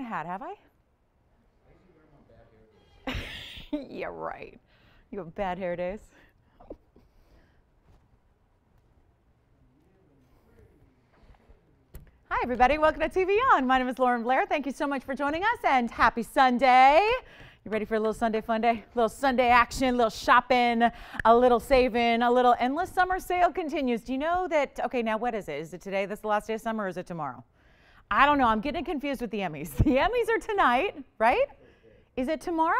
a hat, have I? yeah, right. You have bad hair days. Hi, everybody. Welcome to TV On. My name is Lauren Blair. Thank you so much for joining us and happy Sunday. You ready for a little Sunday fun day? A little Sunday action, a little shopping, a little saving, a little endless summer sale continues. Do you know that? Okay, now what is it? Is it today? That's the last day of summer or is it tomorrow? I don't know. I'm getting confused with the Emmys. The Emmys are tonight, right? Is it tomorrow?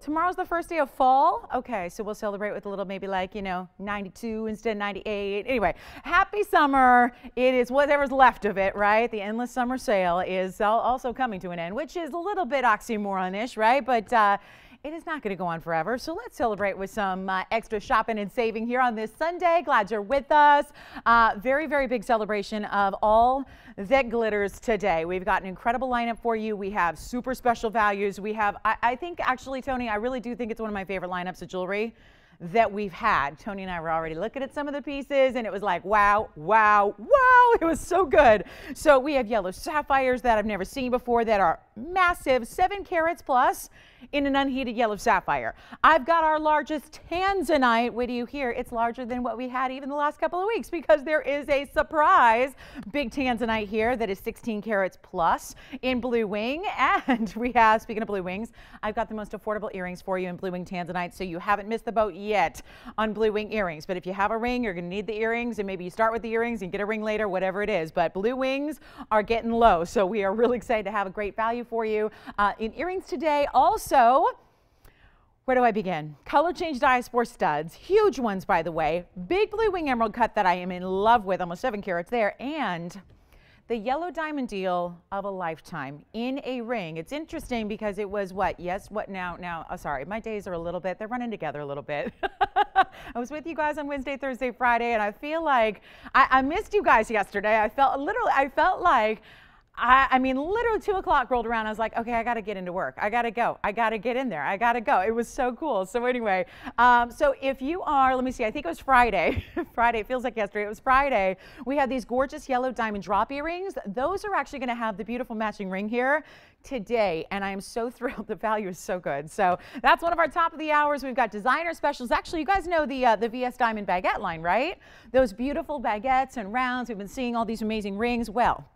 Tomorrow's the first day of fall. Okay, so we'll celebrate with a little maybe like, you know, 92 instead of 98. Anyway, happy summer. It is whatever's left of it, right? The endless summer sale is also coming to an end, which is a little bit oxymoronish, right? But uh, it is not going to go on forever. So let's celebrate with some uh, extra shopping and saving here on this Sunday. Glad you're with us. Uh, very, very big celebration of all that glitters today. We've got an incredible lineup for you. We have super special values. We have, I, I think, actually, Tony, I really do think it's one of my favorite lineups of jewelry that we've had. Tony and I were already looking at some of the pieces and it was like, wow, wow, wow, it was so good. So we have yellow sapphires that I've never seen before that are massive, seven carats plus in an unheated yellow sapphire. I've got our largest tanzanite. What do you hear? It's larger than what we had even the last couple of weeks because there is a surprise big tanzanite here that is 16 carats plus in blue wing. And we have, speaking of blue wings, I've got the most affordable earrings for you in blue wing tanzanite. So you haven't missed the boat yet on blue wing earrings. But if you have a ring, you're going to need the earrings and maybe you start with the earrings and get a ring later, whatever it is. But blue wings are getting low. So we are really excited to have a great value for you uh, in earrings today. Also, so, where do I begin? Color change Diaspore studs, huge ones by the way. Big blue wing emerald cut that I am in love with, almost seven carats there, and the yellow diamond deal of a lifetime in a ring. It's interesting because it was what? Yes, what now? Now, oh, sorry, my days are a little bit, they're running together a little bit. I was with you guys on Wednesday, Thursday, Friday, and I feel like I, I missed you guys yesterday. I felt literally, I felt like I, I, mean, literally two o'clock rolled around. I was like, okay, I got to get into work. I got to go. I got to get in there. I got to go. It was so cool. So anyway, um, so if you are, let me see, I think it was Friday. Friday, it feels like yesterday. It was Friday. We had these gorgeous yellow diamond drop earrings. Those are actually going to have the beautiful matching ring here today. And I am so thrilled. The value is so good. So that's one of our top of the hours. We've got designer specials. Actually, you guys know the, uh, the VS Diamond baguette line, right? Those beautiful baguettes and rounds. We've been seeing all these amazing rings. Well,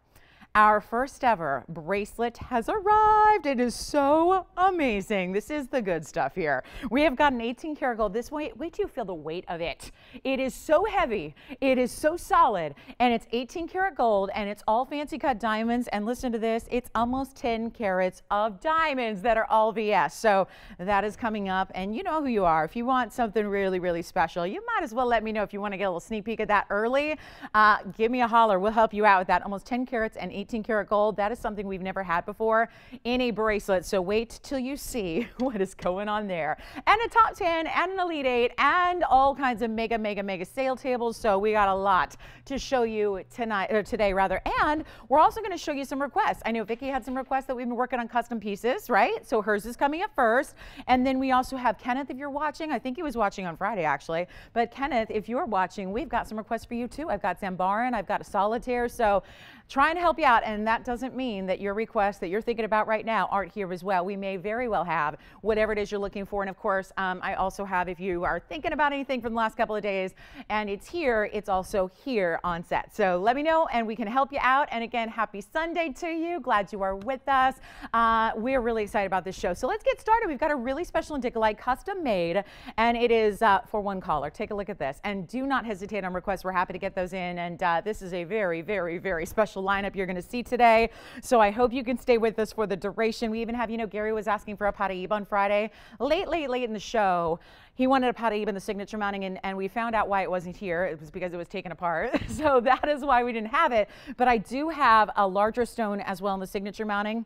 our first ever bracelet has arrived. It is so amazing. This is the good stuff here. We have got an 18 karat gold. This way, wait till you feel the weight of it. It is so heavy. It is so solid and it's 18 karat gold and it's all fancy cut diamonds. And listen to this, it's almost 10 carats of diamonds that are all VS. So that is coming up and you know who you are. If you want something really, really special, you might as well let me know if you want to get a little sneak peek at that early. Uh, give me a holler. We'll help you out with that. Almost 10 carats and 18 18 karat gold. That is something we've never had before in a bracelet. So wait till you see what is going on there. And a top 10 and an elite 8 and all kinds of mega, mega, mega sale tables. So we got a lot to show you tonight or today rather. And we're also going to show you some requests. I know Vicki had some requests that we've been working on custom pieces, right? So hers is coming up first. And then we also have Kenneth, if you're watching. I think he was watching on Friday actually. But Kenneth, if you're watching, we've got some requests for you too. I've got Zambaran, I've got a solitaire. So trying to help you out. And that doesn't mean that your requests that you're thinking about right now aren't here as well. We may very well have whatever it is you're looking for. And of course, um, I also have, if you are thinking about anything from the last couple of days and it's here, it's also here on set. So let me know and we can help you out. And again, happy Sunday to you. Glad you are with us. Uh, we're really excited about this show. So let's get started. We've got a really special Indicolite custom made and it is uh, for one caller. Take a look at this and do not hesitate on requests. We're happy to get those in. And uh, this is a very, very, very special special lineup you're going to see today. So I hope you can stay with us for the duration. We even have, you know, Gary was asking for a Paraíba on Friday. Late, late, late in the show, he wanted a Paraíba in the signature mounting, and, and we found out why it wasn't here. It was because it was taken apart. so that is why we didn't have it. But I do have a larger stone as well in the signature mounting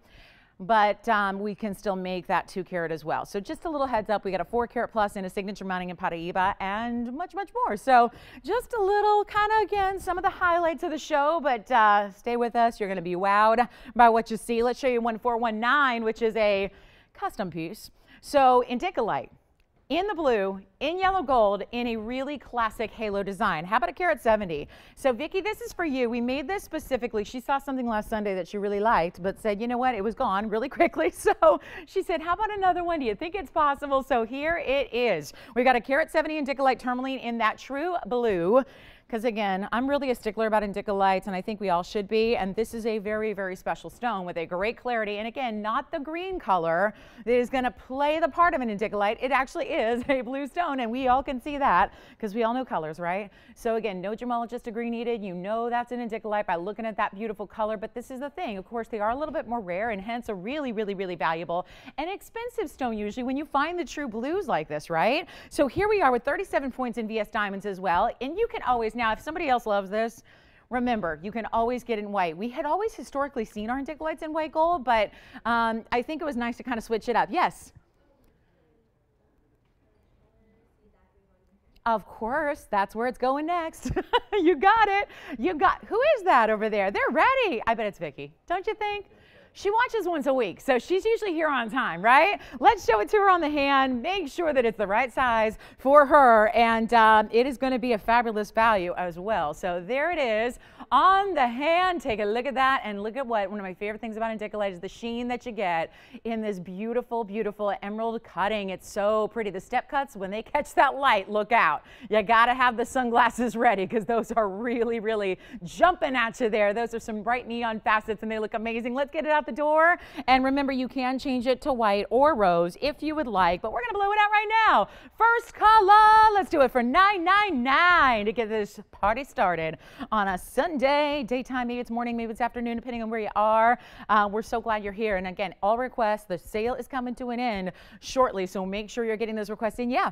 but um, we can still make that two carat as well. So just a little heads up, we got a four carat plus in a signature mounting in Paraíba and much, much more. So just a little kind of, again, some of the highlights of the show, but uh, stay with us. You're going to be wowed by what you see. Let's show you 1419, which is a custom piece. So Indicolite in the blue, in yellow gold, in a really classic halo design. How about a carat 70? So Vicki, this is for you. We made this specifically. She saw something last Sunday that she really liked, but said, you know what, it was gone really quickly. So she said, how about another one? Do you think it's possible? So here it is. We got a carat 70 Indicolite tourmaline in that true blue because again, I'm really a stickler about indicolites and I think we all should be. And this is a very, very special stone with a great clarity. And again, not the green color that is going to play the part of an indicolite. It actually is a blue stone and we all can see that because we all know colors, right? So again, no gemologist degree needed. You know that's an indicolite by looking at that beautiful color. But this is the thing. Of course, they are a little bit more rare and hence a really, really, really valuable and expensive stone usually when you find the true blues like this, right? So here we are with 37 points in VS Diamonds as well. And you can always now, if somebody else loves this, remember, you can always get in white. We had always historically seen our Indicolites in white gold, but um, I think it was nice to kind of switch it up. Yes? Of course, that's where it's going next. you got it. You got, who is that over there? They're ready. I bet it's Vicki, don't you think? She watches once a week, so she's usually here on time, right? Let's show it to her on the hand. Make sure that it's the right size for her, and um, it is going to be a fabulous value as well. So there it is on the hand. Take a look at that, and look at what one of my favorite things about Indicolite is the sheen that you get in this beautiful, beautiful emerald cutting. It's so pretty. The step cuts, when they catch that light, look out. You got to have the sunglasses ready because those are really, really jumping at you there. Those are some bright neon facets, and they look amazing. Let's get it out out the door. And remember, you can change it to white or rose if you would like, but we're going to blow it out right now. First color, let's do it for $9.99 to get this party started on a Sunday, daytime, maybe it's morning, maybe it's afternoon, depending on where you are. Uh, we're so glad you're here. And again, all requests, the sale is coming to an end shortly, so make sure you're getting those requests in. Yeah.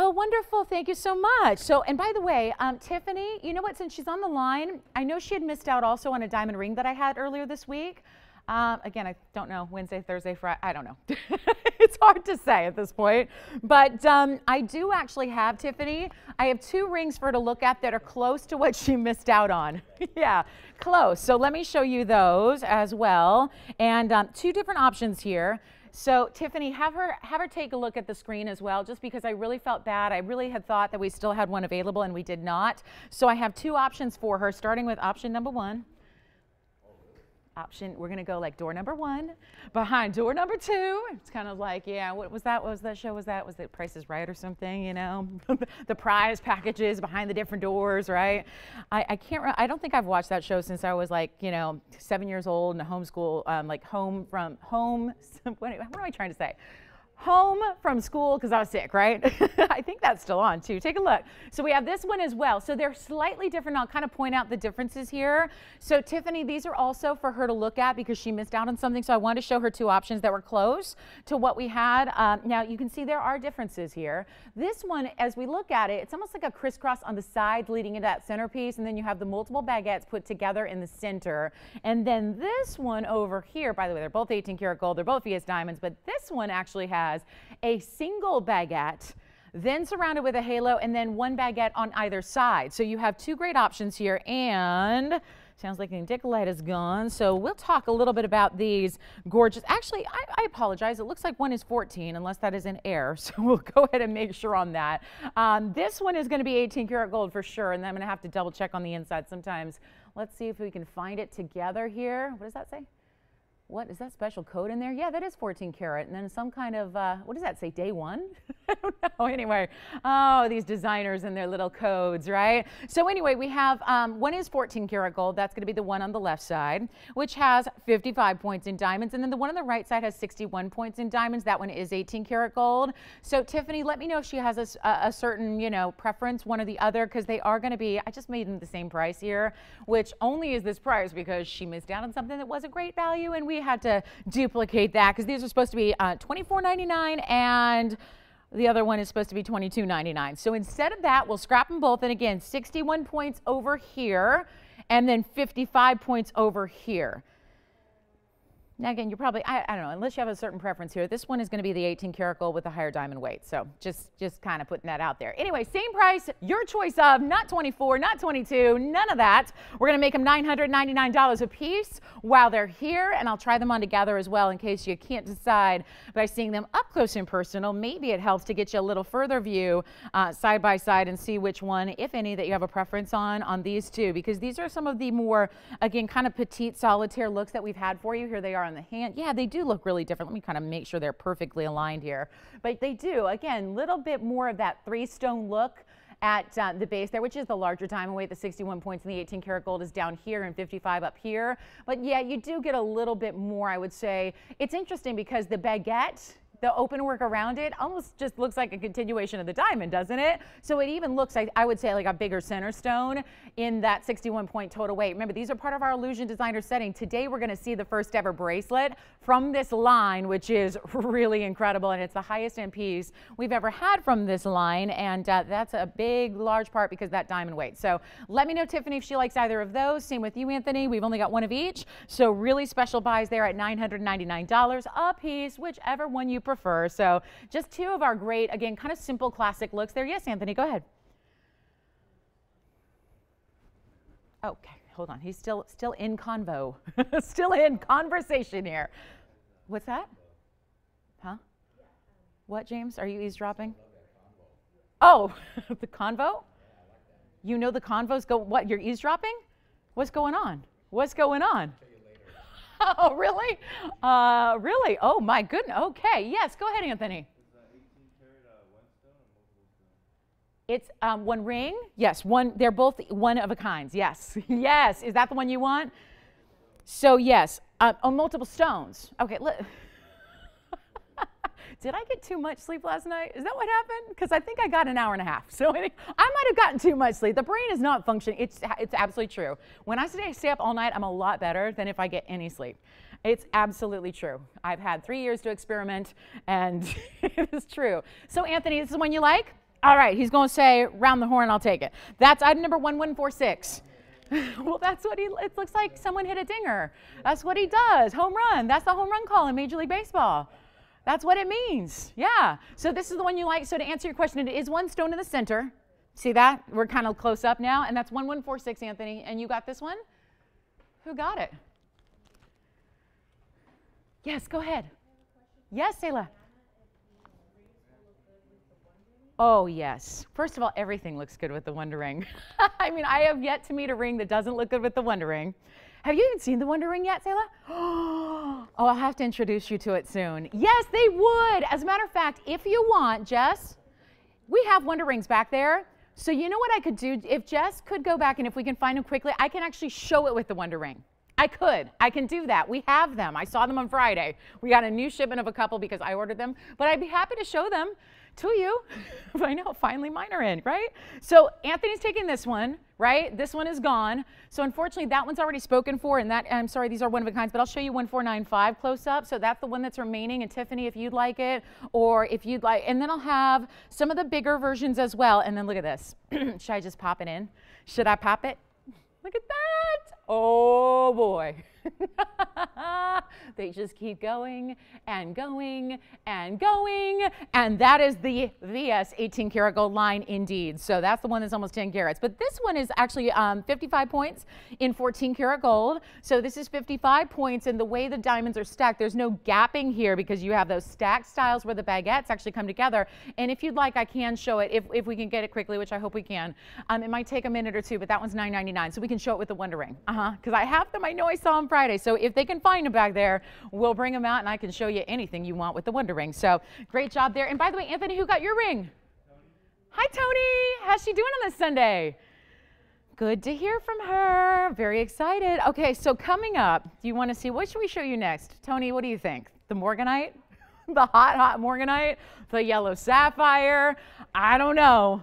Oh, wonderful. Thank you so much. So, and by the way, um, Tiffany, you know what? Since she's on the line, I know she had missed out also on a diamond ring that I had earlier this week. Um, again, I don't know, Wednesday, Thursday, Friday, I don't know. it's hard to say at this point. But um, I do actually have, Tiffany, I have two rings for her to look at that are close to what she missed out on. yeah, close. So let me show you those as well. And um, two different options here. So Tiffany, have her have her take a look at the screen as well, just because I really felt bad. I really had thought that we still had one available and we did not. So I have two options for her, starting with option number one option. We're to go like door number one, behind door number two. It's kind of like, yeah, what was that? What was that show? Was that? Was the Price is Right or something? You know, the prize packages behind the different doors, right? I, I can't. I don't think I've watched that show since I was like, you know, seven years old in a homeschool, um, like home from home. What am I trying to say? Home from school because I was sick, right? I think that's still on too. Take a look. So we have this one as well. So they're slightly different. I'll kind of point out the differences here. So Tiffany, these are also for her to look at because she missed out on something. So I wanted to show her two options that were close to what we had. Um, now you can see there are differences here. This one, as we look at it, it's almost like a crisscross on the sides leading into that centerpiece. And then you have the multiple baguettes put together in the center. And then this one over here, by the way, they're both 18 karat gold. They're both VS diamonds, but this one actually has has a single baguette then surrounded with a halo, and then one baguette on either side. So you have two great options here, and sounds like the Indicolite is gone. So we'll talk a little bit about these gorgeous. Actually, I, I, apologize. It looks like one is 14, unless that is an error, So we'll go ahead and make sure on that. Um, this one is going to be 18 karat gold for sure, and I'm going to have to double check on the inside sometimes. Let's see if we can find it together here. What does that say? What is that special code in there? Yeah, that is 14 karat. And then some kind of, uh, what does that say, day one? I don't know. Anyway, oh, these designers and their little codes, right? So anyway, we have, um, one is 14 karat gold. That's going to be the one on the left side, which has 55 points in diamonds. And then the one on the right side has 61 points in diamonds. That one is 18 karat gold. So Tiffany, let me know if she has a, a certain, you know, preference, one or the other, because they are going to be, I just made them the same price here, which only is this price because she missed out on something that was a great value and we had to duplicate that because these are supposed to be uh, $24.99 and the other one is supposed to be $22.99. So instead of that, we'll scrap them both. And again, 61 points over here and then 55 points over here. Now again, you're probably, I, I, don't know, unless you have a certain preference here, this one is going to be the 18 karat gold with a higher diamond weight. So just, just kind of putting that out there. Anyway, same price, your choice of not 24, not 22, none of that. We're going to make them $999 a piece while they're here. And I'll try them on together as well in case you can't decide by seeing them up close and personal. Maybe it helps to get you a little further view uh, side by side and see which one, if any, that you have a preference on, on these two, because these are some of the more, again, kind of petite solitaire looks that we've had for you. Here they are on the hand. Yeah, they do look really different. Let me kind of make sure they're perfectly aligned here. But they do, again, little bit more of that three stone look at uh, the base there, which is the larger diamond weight. The 61 points in the 18 karat gold is down here and 55 up here. But yeah, you do get a little bit more, I would say. It's interesting because the baguette the open work around it almost just looks like a continuation of the diamond, doesn't it? So it even looks like, I would say, like a bigger center stone in that 61 point total weight. Remember, these are part of our illusion designer setting. Today, we're going to see the first ever bracelet from this line, which is really incredible. And it's the highest end piece we've ever had from this line. And uh, that's a big, large part because that diamond weight. So let me know, Tiffany, if she likes either of those. Same with you, Anthony. We've only got one of each. So really special buys there at $999 a piece, whichever one you prefer. So just two of our great, again, kind of simple classic looks there. Yes, Anthony, go ahead. Okay, hold on. He's still still in convo, still in conversation here. What's that? Huh? What, James? Are you eavesdropping? Oh, the convo? You know the convos go. What? You're eavesdropping? What's going on? What's going on? oh, really? Uh, really? Oh, my goodness. Okay. Yes, go ahead, Anthony. It's um, one ring. Yes, one. They're both one of a kinds. Yes, yes. Is that the one you want? So yes, uh, on multiple stones. Okay. Look. Did I get too much sleep last night? Is that what happened? Because I think I got an hour and a half. So I might have gotten too much sleep. The brain is not functioning. It's, it's absolutely true. When I stay, stay up all night, I'm a lot better than if I get any sleep. It's absolutely true. I've had three years to experiment, and it is true. So, Anthony, this is one you like? All right, he's going to say, round the horn, I'll take it. That's item number 1146. well, that's what he, it looks like someone hit a dinger. That's what he does. Home run. That's the home run call in Major League Baseball. That's what it means. Yeah. So this is the one you like. So to answer your question, it is one stone in the center. See that? We're kind of close up now. And that's 1146, Anthony. And you got this one? Who got it? Yes, go ahead. Yes, Selah. Oh, yes. First of all, everything looks good with the Wonder Ring. I mean, I have yet to meet a ring that doesn't look good with the Wonder Ring. Have you even seen the Wonder Ring yet, Selah? Oh, I'll have to introduce you to it soon. Yes, they would. As a matter of fact, if you want, Jess, we have Wonder Rings back there. So you know what I could do? If Jess could go back and if we can find them quickly, I can actually show it with the Wonder Ring. I could. I can do that. We have them. I saw them on Friday. We got a new shipment of a couple because I ordered them, but I'd be happy to show them to you. I know, finally mine are in, right? So Anthony's taking this one, right? This one is gone. So unfortunately, that one's already spoken for, and that, I'm sorry, these are one of a kinds, but I'll show you 1495 close up. So that's the one that's remaining. And Tiffany, if you'd like it, or if you'd like, and then I'll have some of the bigger versions as well. And then look at this. Should I just pop it in? Should I pop it? Look at that. Oh boy. they just keep going and going and going. And that is the VS 18 karat gold line indeed. So that's the one that's almost 10 carats. But this one is actually um, 55 points in 14 karat gold. So this is 55 points. And the way the diamonds are stacked, there's no gapping here because you have those stacked styles where the baguettes actually come together. And if you'd like, I can show it if, if we can get it quickly, which I hope we can. Um, it might take a minute or two, but that one's $9.99. So we can show it with the Wonder Ring. Uh-huh. Because I have them. I know I saw them Friday. So if they can find them back there, we'll bring them out and I can show you anything you want with the Wonder Ring. So great job there. And by the way, Anthony, who got your ring? Hi, Tony. How's she doing on this Sunday? Good to hear from her. Very excited. Okay, so coming up, do you want to see what should we show you next? Tony, what do you think? The Morganite? the hot, hot Morganite? The yellow sapphire? I don't know.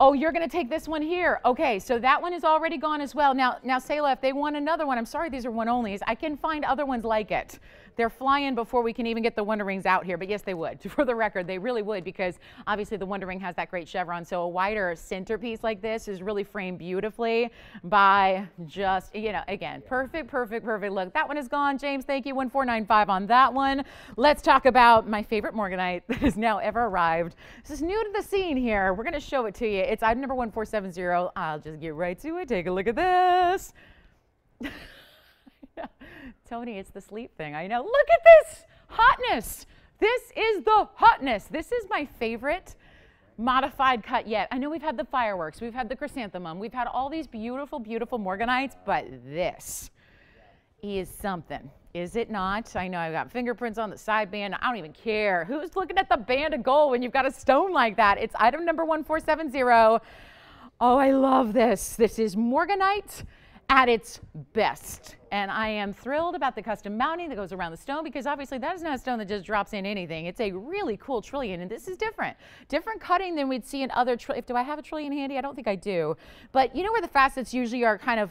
Oh, you're going to take this one here. Okay, so that one is already gone as well. Now, now, Sayla, if they want another one, I'm sorry, these are one onlys. I can find other ones like it. They're flying before we can even get the Wonder Rings out here. But yes, they would. For the record, they really would because obviously the Wonder Ring has that great chevron. So a wider centerpiece like this is really framed beautifully by just, you know, again, perfect, perfect, perfect look. That one is gone. James, thank you. 1495 on that one. Let's talk about my favorite Morganite that has now ever arrived. This is new to the scene here. We're going to show it to you. It's item number 1470. I'll just get right to it. Take a look at this. Tony, it's the sleep thing. I know. Look at this hotness. This is the hotness. This is my favorite modified cut yet. I know we've had the fireworks, we've had the chrysanthemum, we've had all these beautiful, beautiful morganites, but this is something. Is it not? I know I've got fingerprints on the side band. I don't even care. Who's looking at the band of gold when you've got a stone like that? It's item number 1470. Oh, I love this. This is morganite at its best. And I am thrilled about the custom mounting that goes around the stone because obviously that is not a stone that just drops in anything. It's a really cool trillion and this is different. Different cutting than we'd see in other, if do I have a trillion handy? I don't think I do. But you know where the facets usually are kind of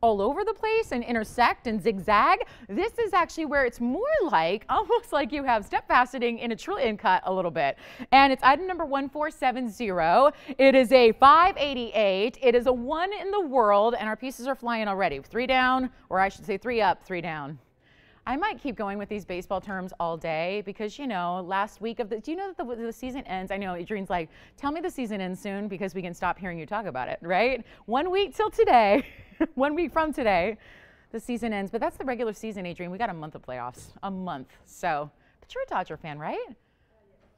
all over the place and intersect and zigzag. This is actually where it's more like, almost like you have step faceting in a trillion cut a little bit. And it's item number 1470. It is a 588. It is a one in the world and our pieces are flying already. Three down, or I should say three up, three down. I might keep going with these baseball terms all day because, you know, last week of the, do you know that the, the, season ends? I know Adrian's like, tell me the season ends soon because we can stop hearing you talk about it, right? One week till today. one week from today, the season ends. But that's the regular season, Adrian. We got a month of playoffs, a month. So, but you're a Dodger fan, right?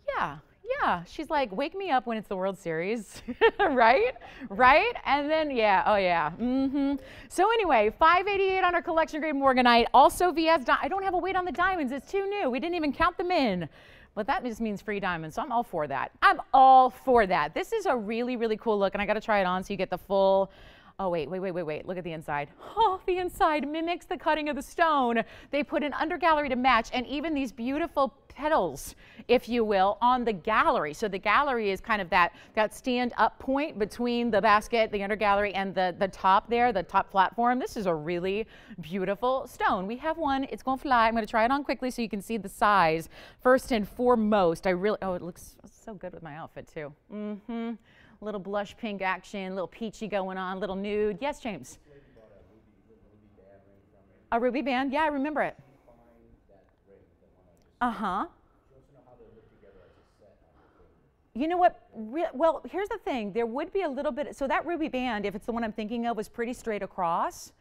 Yeah, yeah. She's like, wake me up when it's the World Series, right? Right? And then, yeah, oh yeah. Mm-hmm. So anyway, 588 on our collection grade Morganite. Also VS, I don't have a weight on the diamonds. It's too new. We didn't even count them in. But that just means free diamonds. So I'm all for that. I'm all for that. This is a really, really cool look. And I got to try it on so you get the full Oh, wait, wait, wait, wait, wait. Look at the inside. Oh, the inside mimics the cutting of the stone. They put an undergallery to match and even these beautiful petals, if you will, on the gallery. So the gallery is kind of that, that stand up point between the basket, the undergallery, and the, the top there, the top platform. This is a really beautiful stone. We have one. It's going to fly. I'm going to try it on quickly so you can see the size. First and foremost, I really, oh, it looks so good with my outfit too. Mm-hmm little blush pink action, little peachy going on, little nude. Yes, James? A ruby band? Yeah, I remember it. Uh huh. You know what? Re well, here's the thing. There would be a little bit. So that ruby band, if it's the one I'm thinking of, was pretty straight across.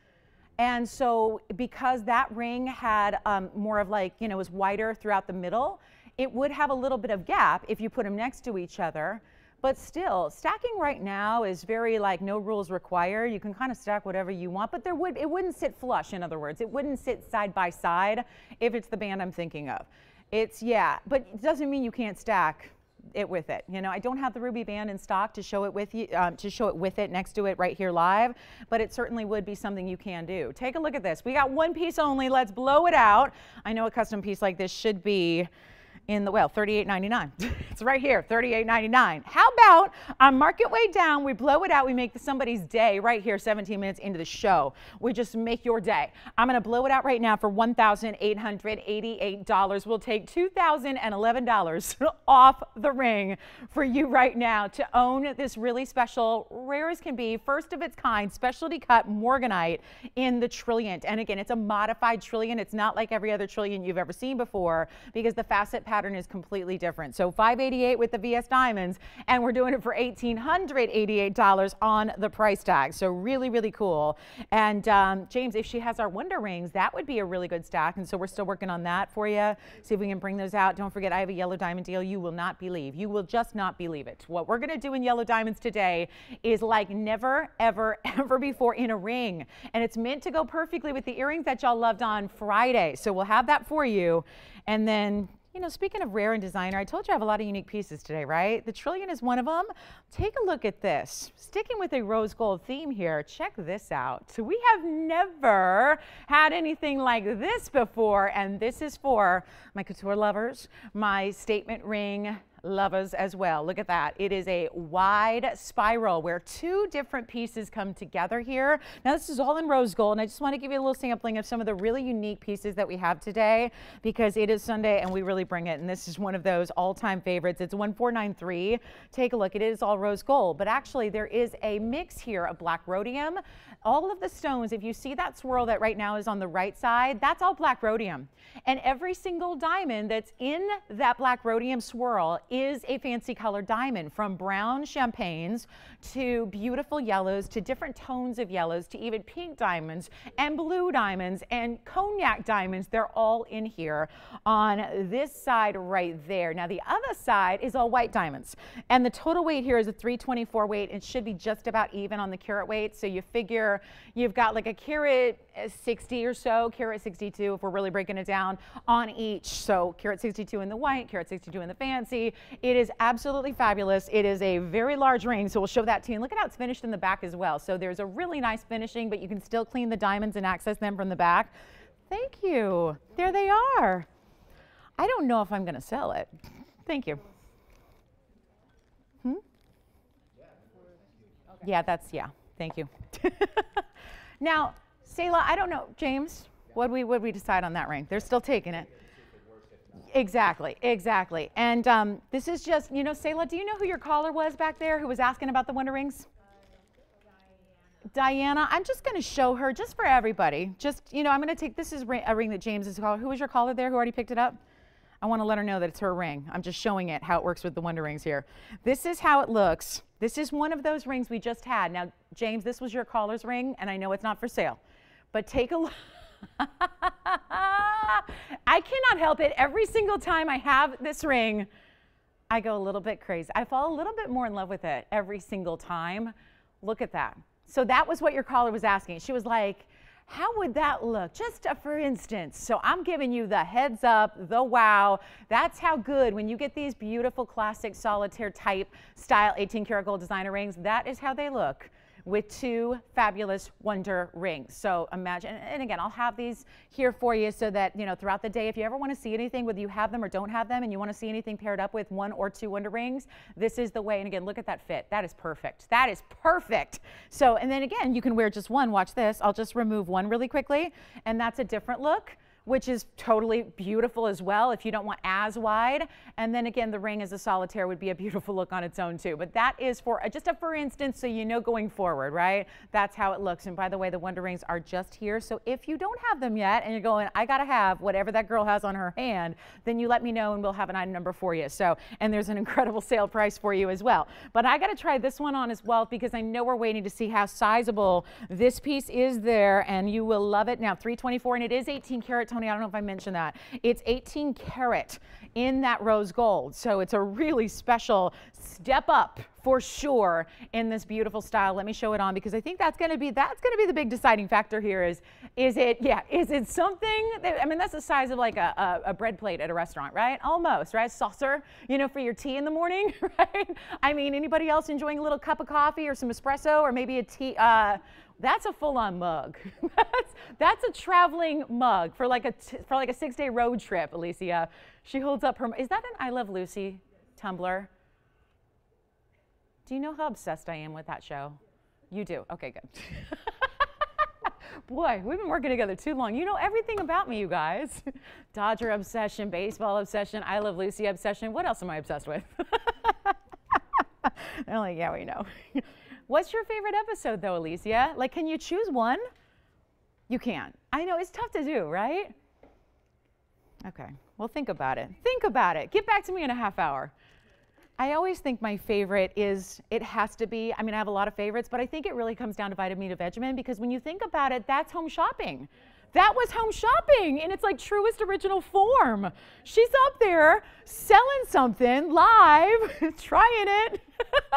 And so because that ring had um, more of like, you know, was wider throughout the middle, it would have a little bit of gap if you put them next to each other. But still, stacking right now is very like no rules required. You can kind of stack whatever you want, but there would it wouldn't sit flush. In other words, it wouldn't sit side by side if it's the band I'm thinking of. It's yeah, but it doesn't mean you can't stack it with it. You know, I don't have the ruby band in stock to show it with you, um, to show it with it next to it right here live, but it certainly would be something you can do. Take a look at this. We got one piece only. Let's blow it out. I know a custom piece like this should be in the, well, $38.99. it's right here, $38.99. How about on market way down, we blow it out, we make somebody's day right here, 17 minutes into the show. We just make your day. I'm going to blow it out right now for $1,888. We'll take $2,011 off the ring for you right now to own this really special, rare as can be, first of its kind, specialty cut Morganite in the Trilliant. And again, it's a modified Trilliant. It's not like every other Trilliant you've ever seen before because the facet pattern pattern is completely different. So 588 with the VS Diamonds, and we're doing it for $1,888 on the price tag. So really, really cool. And um, James, if she has our Wonder Rings, that would be a really good stack. And so we're still working on that for you. See if we can bring those out. Don't forget, I have a yellow diamond deal. You will not believe. You will just not believe it. What we're going to do in yellow diamonds today is like never, ever, ever before in a ring. And it's meant to go perfectly with the earrings that y'all loved on Friday. So we'll have that for you. And then you know, speaking of rare and designer, I told you I have a lot of unique pieces today, right? The Trillion is one of them. Take a look at this. Sticking with a rose gold theme here, check this out. So we have never had anything like this before, and this is for my couture lovers, my statement ring lovers as well. Look at that. It is a wide spiral where two different pieces come together here. Now this is all in rose gold and I just want to give you a little sampling of some of the really unique pieces that we have today because it is Sunday and we really bring it and this is one of those all-time favorites. It's 1493. Take a look. It is all rose gold but actually there is a mix here of black rhodium. All of the stones, if you see that swirl that right now is on the right side, that's all black rhodium. And every single diamond that's in that black rhodium swirl is a fancy colored diamond from brown champagnes to beautiful yellows to different tones of yellows to even pink diamonds and blue diamonds and cognac diamonds. They're all in here on this side right there. Now the other side is all white diamonds and the total weight here is a 324 weight. It should be just about even on the carat weight. So you figure you've got like a carat 60 or so, carat 62 if we're really breaking it down on each. So carat 62 in the white, carat 62 in the fancy. It is absolutely fabulous. It is a very large ring, so we'll show that to you. And look at how it's finished in the back as well. So there's a really nice finishing, but you can still clean the diamonds and access them from the back. Thank you. There they are. I don't know if I'm going to sell it. Thank you. Hmm? Yeah, that's, yeah. Thank you. now, Selah, I don't know, James, what we would we decide on that ring? They're still taking it. Exactly, exactly. And um, this is just, you know, Selah, do you know who your caller was back there who was asking about the Wonder Rings? Diana, I'm just going to show her just for everybody. Just, you know, I'm going to take this is a ring that James is calling. Who was your caller there who already picked it up? I want to let her know that it's her ring. I'm just showing it how it works with the Wonder Rings here. This is how it looks. This is one of those rings we just had. Now, James, this was your caller's ring, and I know it's not for sale. But take a look. I cannot help it. Every single time I have this ring, I go a little bit crazy. I fall a little bit more in love with it every single time. Look at that. So that was what your caller was asking. She was like, how would that look? Just a, for instance. So I'm giving you the heads up, the wow. That's how good when you get these beautiful classic solitaire type style 18 karat gold designer rings, that is how they look with two fabulous wonder rings. So imagine, and again, I'll have these here for you so that, you know, throughout the day, if you ever want to see anything, whether you have them or don't have them, and you want to see anything paired up with one or two wonder rings, this is the way. And again, look at that fit. That is perfect. That is perfect. So, and then again, you can wear just one. Watch this. I'll just remove one really quickly, and that's a different look which is totally beautiful as well if you don't want as wide. And then again, the ring as a solitaire would be a beautiful look on its own too. But that is for uh, just a for instance, so you know going forward, right? That's how it looks. And by the way, the Wonder Rings are just here. So if you don't have them yet and you're going, I gotta have whatever that girl has on her hand, then you let me know and we'll have an item number for you. So, and there's an incredible sale price for you as well. But I gotta try this one on as well because I know we're waiting to see how sizable this piece is there and you will love it. Now 324 and it is 18 karat Tony, I don't know if I mentioned that. It's 18 karat in that rose gold. So it's a really special step up for sure in this beautiful style. Let me show it on because I think that's going to be that's going to be the big deciding factor here is is it yeah is it something that, I mean that's the size of like a, a, a, bread plate at a restaurant right almost right saucer you know for your tea in the morning right I mean anybody else enjoying a little cup of coffee or some espresso or maybe a tea uh, that's a full-on mug. that's, that's a traveling mug for like a for like a six-day road trip. Alicia, she holds up her. Is that an I Love Lucy tumbler? Do you know how obsessed I am with that show? You do. Okay, good. Boy, we've been working together too long. You know everything about me, you guys. Dodger obsession, baseball obsession, I Love Lucy obsession. What else am I obsessed with? They're like, yeah, we know. What's your favorite episode though, Alicia? Like, can you choose one? You can't. I know, it's tough to do, right? Okay, well, think about it. Think about it. Get back to me in a half hour. I always think my favorite is, it has to be, I mean, I have a lot of favorites, but I think it really comes down to Vitameatavegamin because when you think about it, that's home shopping. That was home shopping in its like truest original form. She's up there selling something live, trying it,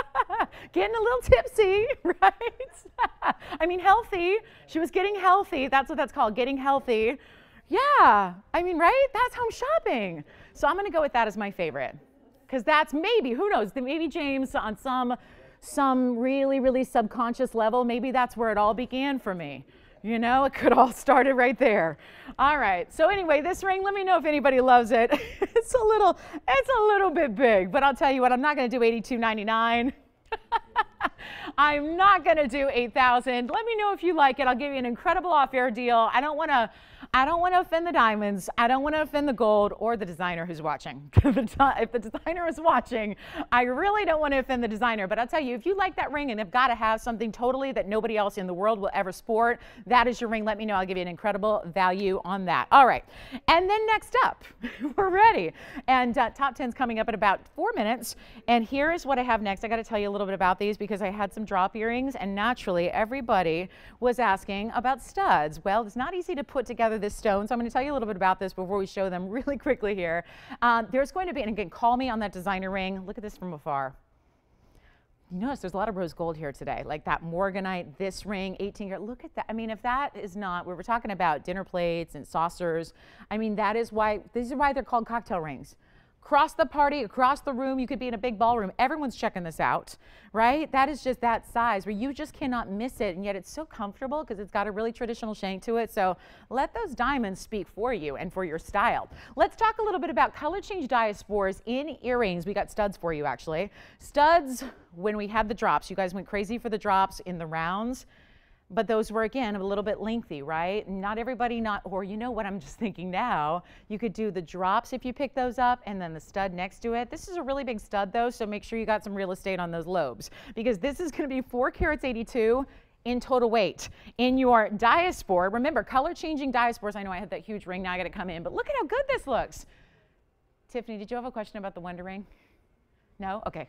getting a little tipsy, right? I mean, healthy. She was getting healthy. That's what that's called, getting healthy. Yeah, I mean, right? That's home shopping. So I'm to go with that as my favorite because that's maybe, who knows, maybe James on some some really, really subconscious level, maybe that's where it all began for me You know, it could all started right there. All right. So anyway, this ring, let me know if anybody loves it. it's a little, it's a little bit big, but I'll tell you what, I'm not going to do 82.99. I'm not going to do 8,000. Let me know if you like it. I'll give you an incredible off-air deal. I don't want to I don't want to offend the diamonds. I don't want to offend the gold or the designer who's watching. if the designer is watching, I really don't want to offend the designer. But I'll tell you, if you like that ring and have got to have something totally that nobody else in the world will ever sport, that is your ring. Let me know. I'll give you an incredible value on that. All right. And then next up, we're ready. And uh, top 10's coming up in about four minutes. And here is what I have next. I got to tell you a little bit about these because I had some drop earrings and naturally everybody was asking about studs. Well, it's not easy to put together this stone. So I'm going to tell you a little bit about this before we show them really quickly here. Um, there's going to be, and again, call me on that designer ring. Look at this from afar. You notice there's a lot of rose gold here today, like that Morganite, this ring, 18 karat. Look at that. I mean, if that is not, we were talking about dinner plates and saucers. I mean, that is why, these are why they're called cocktail rings across the party, across the room. You could be in a big ballroom. Everyone's checking this out, right? That is just that size where you just cannot miss it. And yet it's so comfortable because it's got a really traditional shank to it. So let those diamonds speak for you and for your style. Let's talk a little bit about color change diaspores in earrings. We got studs for you actually. Studs, when we had the drops, you guys went crazy for the drops in the rounds but those were again a little bit lengthy, right? Not everybody not, or you know what I'm just thinking now, you could do the drops if you pick those up and then the stud next to it. This is a really big stud though, so make sure you got some real estate on those lobes because this is gonna be four carats 82 in total weight in your diaspore. Remember, color changing diaspores, I know I had that huge ring, now I gotta come in, but look at how good this looks. Tiffany, did you have a question about the Wonder Ring? No? Okay.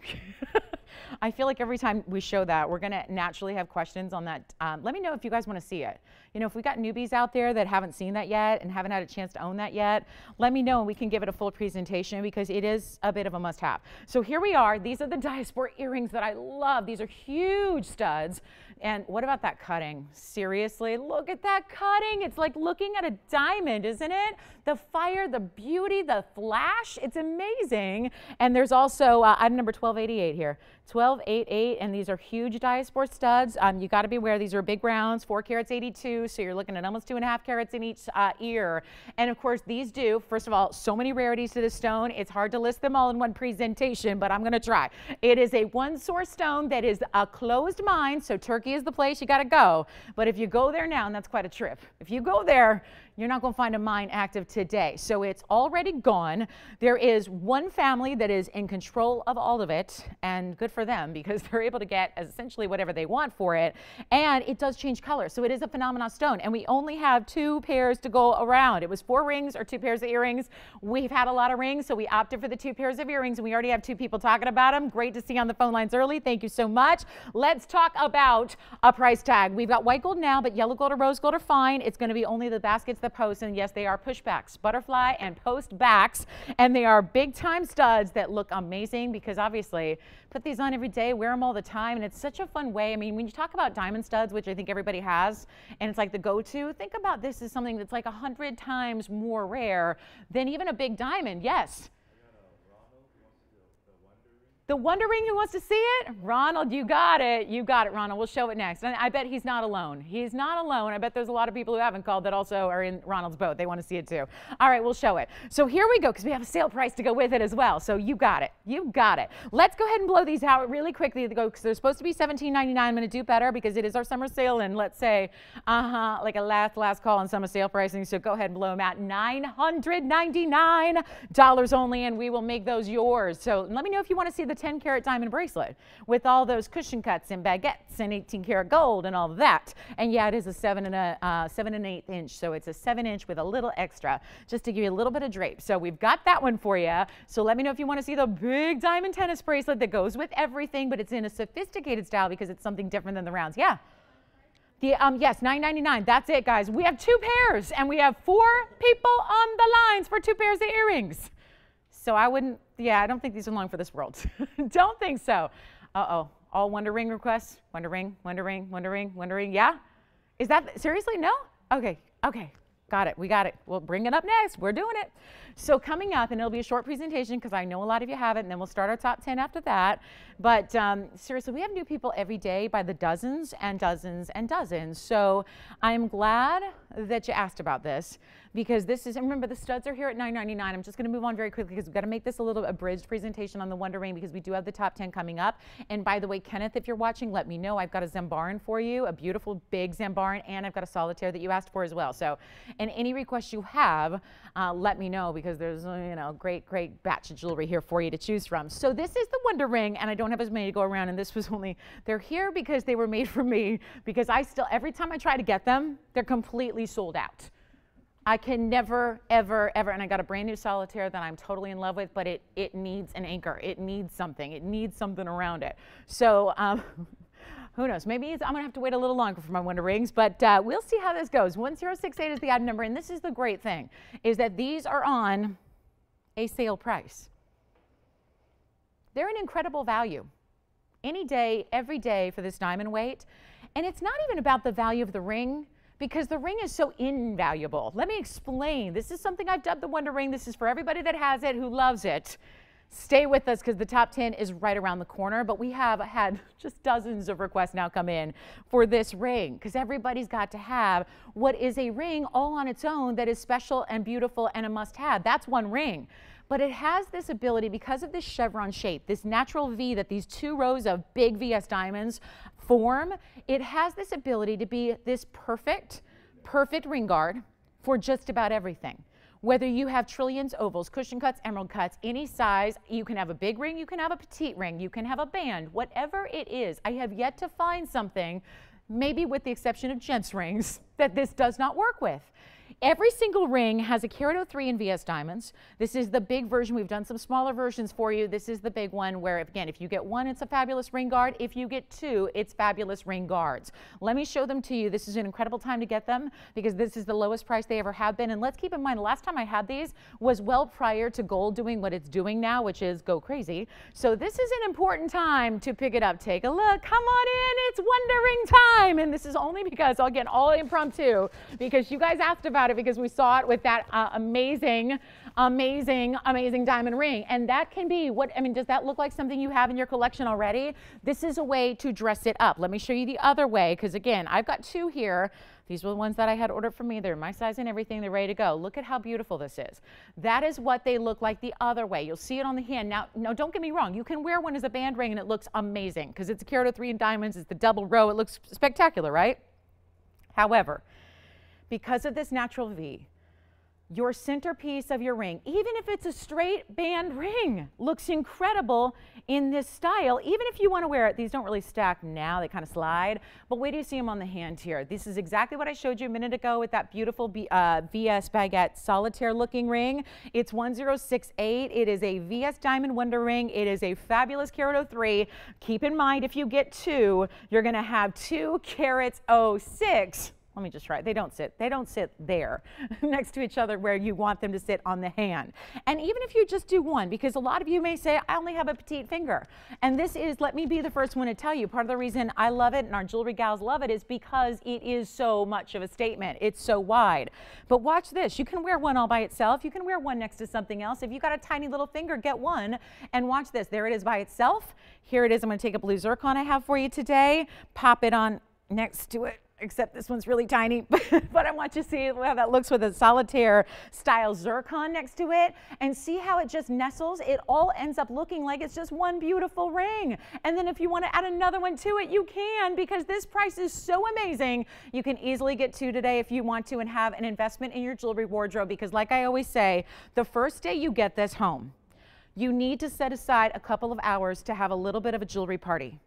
I feel like every time we show that, we're going to naturally have questions on that. Um, let me know if you guys want to see it. You know, if we got newbies out there that haven't seen that yet and haven't had a chance to own that yet, let me know and we can give it a full presentation because it is a bit of a must have. So here we are. These are the Diaspore earrings that I love. These are huge studs. And what about that cutting? Seriously, look at that cutting. It's like looking at a diamond, isn't it? The fire, the beauty, the flash, it's amazing. And there's also uh, item number 1288 here. 1288, and these are huge Diaspore studs. Um, you got to be aware these are big rounds, 4 carats 82, so you're looking at almost two and a half carats in each uh, ear. And of course, these do, first of all, so many rarities to this stone. It's hard to list them all in one presentation, but I'm going to try. It is a one source stone that is a closed mine, so Turkey is the place you got to go. But if you go there now, and that's quite a trip, if you go there, you're not going to find a mine active today. So it's already gone. There is one family that is in control of all of it, and good for them because they're able to get essentially whatever they want for it. And it does change color. So it is a phenomenon stone. And we only have two pairs to go around. It was four rings or two pairs of earrings. We've had a lot of rings, so we opted for the two pairs of earrings, and we already have two people talking about them. Great to see on the phone lines early. Thank you so much. Let's talk about a price tag. We've got white gold now, but yellow gold or rose gold are fine. It's going to be only the baskets the posts, and yes, they are pushbacks, butterfly and post backs, and they are big time studs that look amazing because obviously put these on every day, wear them all the time, and it's such a fun way. I mean, when you talk about diamond studs, which I think everybody has, and it's like the go-to, think about this as something that's like a hundred times more rare than even a big diamond. Yes. The Wonder Ring who wants to see it? Ronald, you got it. You got it, Ronald. We'll show it next. And I bet he's not alone. He's not alone. I bet there's a lot of people who haven't called that also are in Ronald's boat. They want to see it too. All right, we'll show it. So here we go because we have a sale price to go with it as well. So you got it. You got it. Let's go ahead and blow these out really quickly to go, because they're supposed to be $17.99. I'm going to do better because it is our summer sale and let's say, uh-huh, like a last, last call on summer sale pricing. So go ahead and blow them out. $999 only and we will make those yours. So let me know if you want to see the 10 karat diamond bracelet with all those cushion cuts and baguettes and 18 karat gold and all that. And yeah, it is a seven and a uh, seven and eighth inch. So it's a seven inch with a little extra just to give you a little bit of drape. So we've got that one for you. So let me know if you want to see the big diamond tennis bracelet that goes with everything, but it's in a sophisticated style because it's something different than the rounds. Yeah. The, um, yes, $9.99. That's it, guys. We have two pairs, and we have four people on the lines for two pairs of earrings. So I wouldn't, yeah, I don't think these are long for this world. don't think so. Uh-oh. All Wonder Ring requests? Wonder Ring, Wonder Ring, Wonder Ring, Wonder Ring. Yeah? Is that, seriously, no? Okay, okay. Got it. We got it. We'll bring it up next. We're doing it. So coming up, and it'll be a short presentation because I know a lot of you have it, and then we'll start our top 10 after that. But um, seriously, we have new people every day by the dozens and dozens and dozens. So I'm glad that you asked about this because this is, remember the studs are here at $9.99. I'm just going to move on very quickly because we've got to make this a little abridged presentation on the Wonder Ring because we do have the top 10 coming up. And by the way, Kenneth, if you're watching, let me know. I've got a Zambaran for you, a beautiful big Zambaran, and I've got a solitaire that you asked for as well. So, and any requests you have, uh, let me know because there's, you know, great, great batch of jewelry here for you to choose from. So this is the Wonder Ring, and I don't have as many to go around, and this was only, they're here because they were made for me because I still, every time I try to get them, they're completely sold out. I can never, ever, ever, and I got a brand new solitaire that I'm totally in love with, but it, it needs an anchor. It needs something. It needs something around it. So um, who knows? Maybe I'm going to have to wait a little longer for my Wonder Rings, but uh, we'll see how this goes. 1068 is the item number, and this is the great thing, is that these are on a sale price. They're an incredible value. Any day, every day for this diamond weight. And it's not even about the value of the ring because the ring is so invaluable. Let me explain. This is something I've dubbed the Wonder Ring. This is for everybody that has it, who loves it. Stay with us because the top 10 is right around the corner, but we have had just dozens of requests now come in for this ring because everybody's got to have what is a ring all on its own that is special and beautiful and a must have. That's one ring. But it has this ability because of this chevron shape, this natural V that these two rows of big VS diamonds form, it has this ability to be this perfect, perfect ring guard for just about everything. Whether you have trillions, ovals, cushion cuts, emerald cuts, any size, you can have a big ring, you can have a petite ring, you can have a band, whatever it is. I have yet to find something, maybe with the exception of gents rings, that this does not work with. Every single ring has a Carat 03 in VS diamonds. This is the big version. We've done some smaller versions for you. This is the big one where, again, if you get one, it's a fabulous ring guard. If you get two, it's fabulous ring guards. Let me show them to you. This is an incredible time to get them because this is the lowest price they ever have been. And let's keep in mind, the last time I had these was well prior to gold doing what it's doing now, which is go crazy. So this is an important time to pick it up. Take a look. Come on in. It's Wonder Ring time. And this is only because, again, all impromptu because you guys asked about it because we saw it with that uh, amazing, amazing, amazing diamond ring. And that can be what, I mean, does that look like something you have in your collection already? This is a way to dress it up. Let me show you the other way because again, I've got two here. These were the ones that I had ordered from me. They're my size and everything. They're ready to go. Look at how beautiful this is. That is what they look like the other way. You'll see it on the hand. Now, no, don't get me wrong. You can wear one as a band ring and it looks amazing because it's a Carat 3 in diamonds. It's the double row. It looks spectacular, right? However, because of this natural V, your centerpiece of your ring, even if it's a straight band ring, looks incredible in this style. Even if you want to wear it, these don't really stack now, they kind of slide, but wait till you see them on the hand here. This is exactly what I showed you a minute ago with that beautiful B, uh, VS baguette solitaire looking ring. It's 1068. It is a VS Diamond Wonder Ring. It is a fabulous Carat 03. Keep in mind, if you get two, you're going to have two carats 06 let me just try it. They don't sit. They don't sit there next to each other where you want them to sit on the hand. And even if you just do one, because a lot of you may say, I only have a petite finger. And this is, let me be the first one to tell you, part of the reason I love it and our jewelry gals love it is because it is so much of a statement. It's so wide. But watch this. You can wear one all by itself. You can wear one next to something else. If you got a tiny little finger, get one. And watch this. There it is by itself. Here it is. I'm going to take a blue zircon I have for you today. Pop it on next to it except this one's really tiny, but I want you to see how that looks with a solitaire style zircon next to it and see how it just nestles. It all ends up looking like it's just one beautiful ring. And then if you want to add another one to it, you can because this price is so amazing. You can easily get two today if you want to and have an investment in your jewelry wardrobe because like I always say, the first day you get this home, you need to set aside a couple of hours to have a little bit of a jewelry party.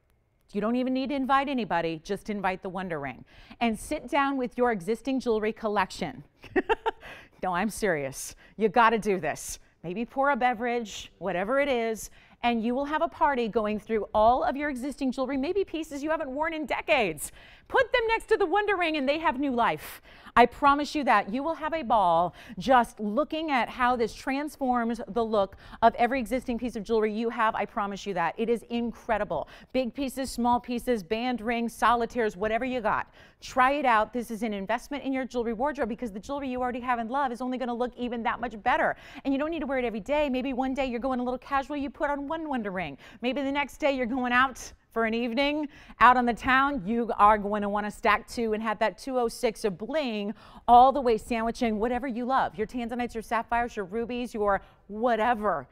You don't even need to invite anybody, just invite the Wonder Ring. And sit down with your existing jewelry collection. no, I'm serious. You got to do this. Maybe pour a beverage, whatever it is, and you will have a party going through all of your existing jewelry, maybe pieces you haven't worn in decades. Put them next to the Wonder Ring and they have new life. I promise you that. You will have a ball just looking at how this transforms the look of every existing piece of jewelry you have. I promise you that. It is incredible. Big pieces, small pieces, band rings, solitaires, whatever you got. Try it out. This is an investment in your jewelry wardrobe because the jewelry you already have and love is only going to look even that much better. And you don't need to wear it every day. Maybe one day you're going a little casual, you put on one Wonder Ring. Maybe the next day you're going out for an evening out on the town, you are going to want to stack two and have that 206 of bling all the way sandwiching whatever you love your tanzanites, your sapphires, your rubies, your whatever.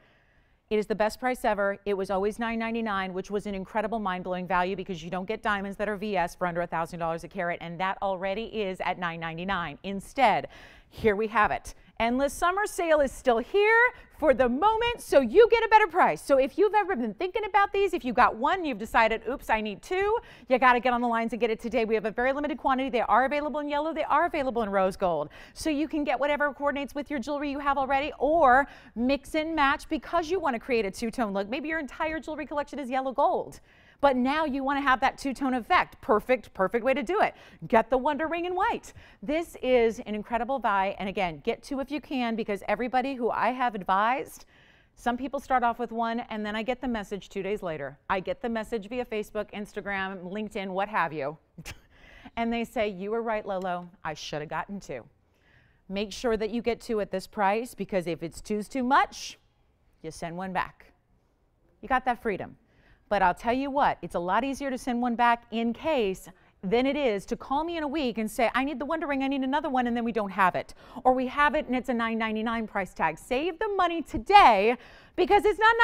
It is the best price ever. It was always $9.99, which was an incredible mind-blowing value because you don't get diamonds that are VS for under $1,000 a carat, and that already is at $9.99. Instead, here we have it. Endless summer sale is still here for the moment, so you get a better price. So if you've ever been thinking about these, if you got one, you've decided, oops, I need two, you got to get on the lines and get it today. We have a very limited quantity. They are available in yellow. They are available in rose gold. So you can get whatever coordinates with your jewelry you have already or mix and match because you want to create a two-tone look. Maybe your entire jewelry collection is yellow gold. But now you want to have that two-tone effect. Perfect, perfect way to do it. Get the Wonder Ring in white. This is an incredible buy. And again, get two if you can because everybody who I have advised, some people start off with one and then I get the message two days later. I get the message via Facebook, Instagram, LinkedIn, what have you. and they say, you were right, Lolo. I should have gotten two. Make sure that you get two at this price because if it's two's too much, you send one back. You got that freedom. But I'll tell you what, it's a lot easier to send one back in case than it is to call me in a week and say, I need the Wonder Ring, I need another one, and then we don't have it. Or we have it and it's a $9.99 price tag. Save the money today because it's not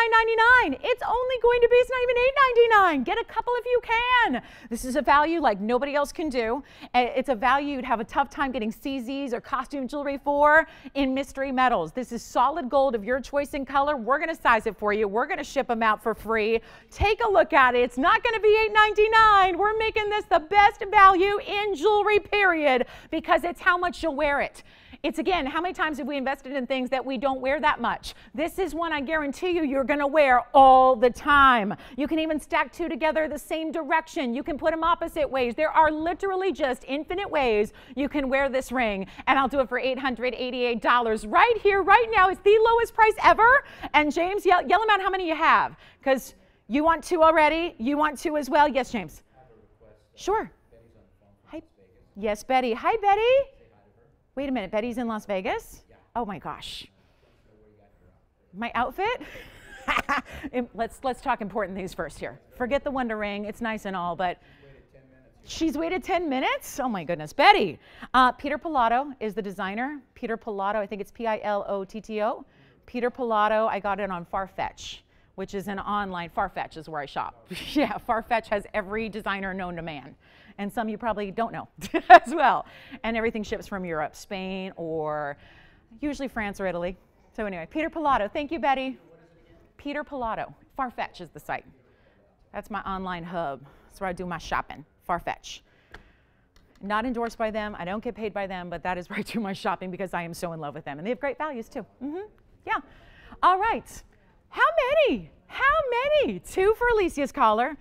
$9.99. It's only going to be, it's not even $8.99. Get a couple if you can. This is a value like nobody else can do. It's a value you'd have a tough time getting CZs or costume jewelry for in mystery metals. This is solid gold of your choice in color. We're going to size it for you. We're going to ship them out for free. Take a look at it. It's not going to be $8.99. We're making this the best value in jewelry, period, because it's how much you'll wear it. It's again, how many times have we invested in things that we don't wear that much? This is one I guarantee you you're going to wear all the time. You can even stack two together the same direction. You can put them opposite ways. There are literally just infinite ways you can wear this ring. And I'll do it for $888 right here, right now. It's the lowest price ever. And James, yell, yell them out how many you have because you want two already. You want two as well. Yes, James. Sure. Hi. Yes, Betty. Hi, Betty. Wait a minute, Betty's in Las Vegas? Yeah. Oh my gosh. My outfit? let's let's talk important things first here. Forget the Wonder Ring. It's nice and all, but she's waited 10 minutes. Oh my goodness, Betty. Uh, Peter Pilotto is the designer. Peter Pilotto, I think it's P-I-L-O-T-T-O. Peter Pilotto. I got it on Farfetch, which is an online. Farfetch is where I shop. yeah, Farfetch has every designer known to man and some you probably don't know as well. And everything ships from Europe, Spain, or usually France or Italy. So anyway, Peter Pilotto. Thank you, Betty. Peter Pilotto. Farfetch is the site. That's my online hub. That's where I do my shopping. Farfetch. Not endorsed by them. I don't get paid by them, but that is where I do my shopping because I am so in love with them. And they have great values too. Mm-hmm. Yeah. All right. How many? How many? Two for Alicia's caller.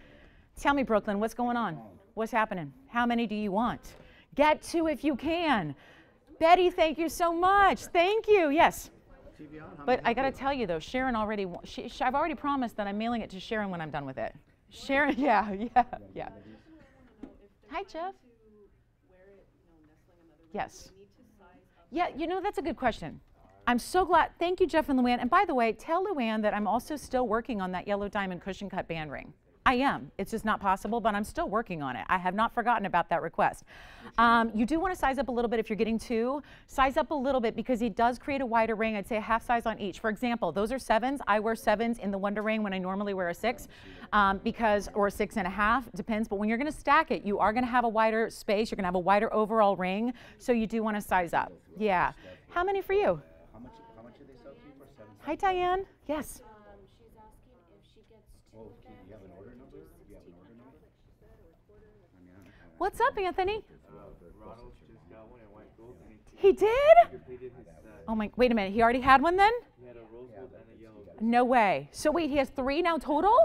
Tell me, Brooklyn, what's going on? What's happening? How many do you want? Get two if you can. Betty, thank you so much. Thank you. Yes. But I got to tell you though, Sharon already, she, she, I've already promised that I'm mailing it to Sharon when I'm done with it. Sharon, yeah, yeah, yeah. Hi, Jeff. Yes. Yeah, you know, that's a good question. I'm so glad. Thank you, Jeff and Luann. And by the way, tell Luann that I'm also still working on that yellow diamond cushion cut band ring. I am. It's just not possible, but I'm still working on it. I have not forgotten about that request. Um, you do want to size up a little bit if you're getting two. Size up a little bit because it does create a wider ring. I'd say a half size on each. For example, those are sevens. I wear sevens in the Wonder Ring when I normally wear a six um, because, or a six and a half, depends. But when you're going to stack it, you are going to have a wider space. You're going to have a wider overall ring. So you do want to size up. Yeah. How many for you? How much, how much do they sell to you for seven? Hi, Diane. Yes. What's up, Anthony? He did? Oh my, wait a minute. He already had one then? No way. So wait, he has three now total?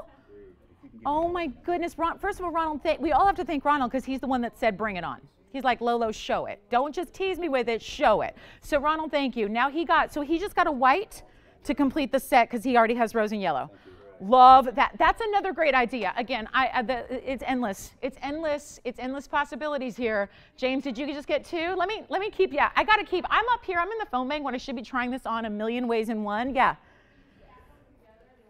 Oh my goodness, Ron, first of all, Ronald, th- we all have to thank Ronald because he's the one that said bring it on. He's like, Lolo, show it. Don't just tease me with it, show it. So Ronald, thank you. Now he got, so he just got a white to complete the set because he already has rose and yellow. Love that. That's another great idea. Again, I, I the, it's endless. It's endless. It's endless possibilities here. James, did you just get two? Let me let me keep. Yeah, I got to keep. I'm up here. I'm in the foam bank when I should be trying this on a million ways in one. Yeah.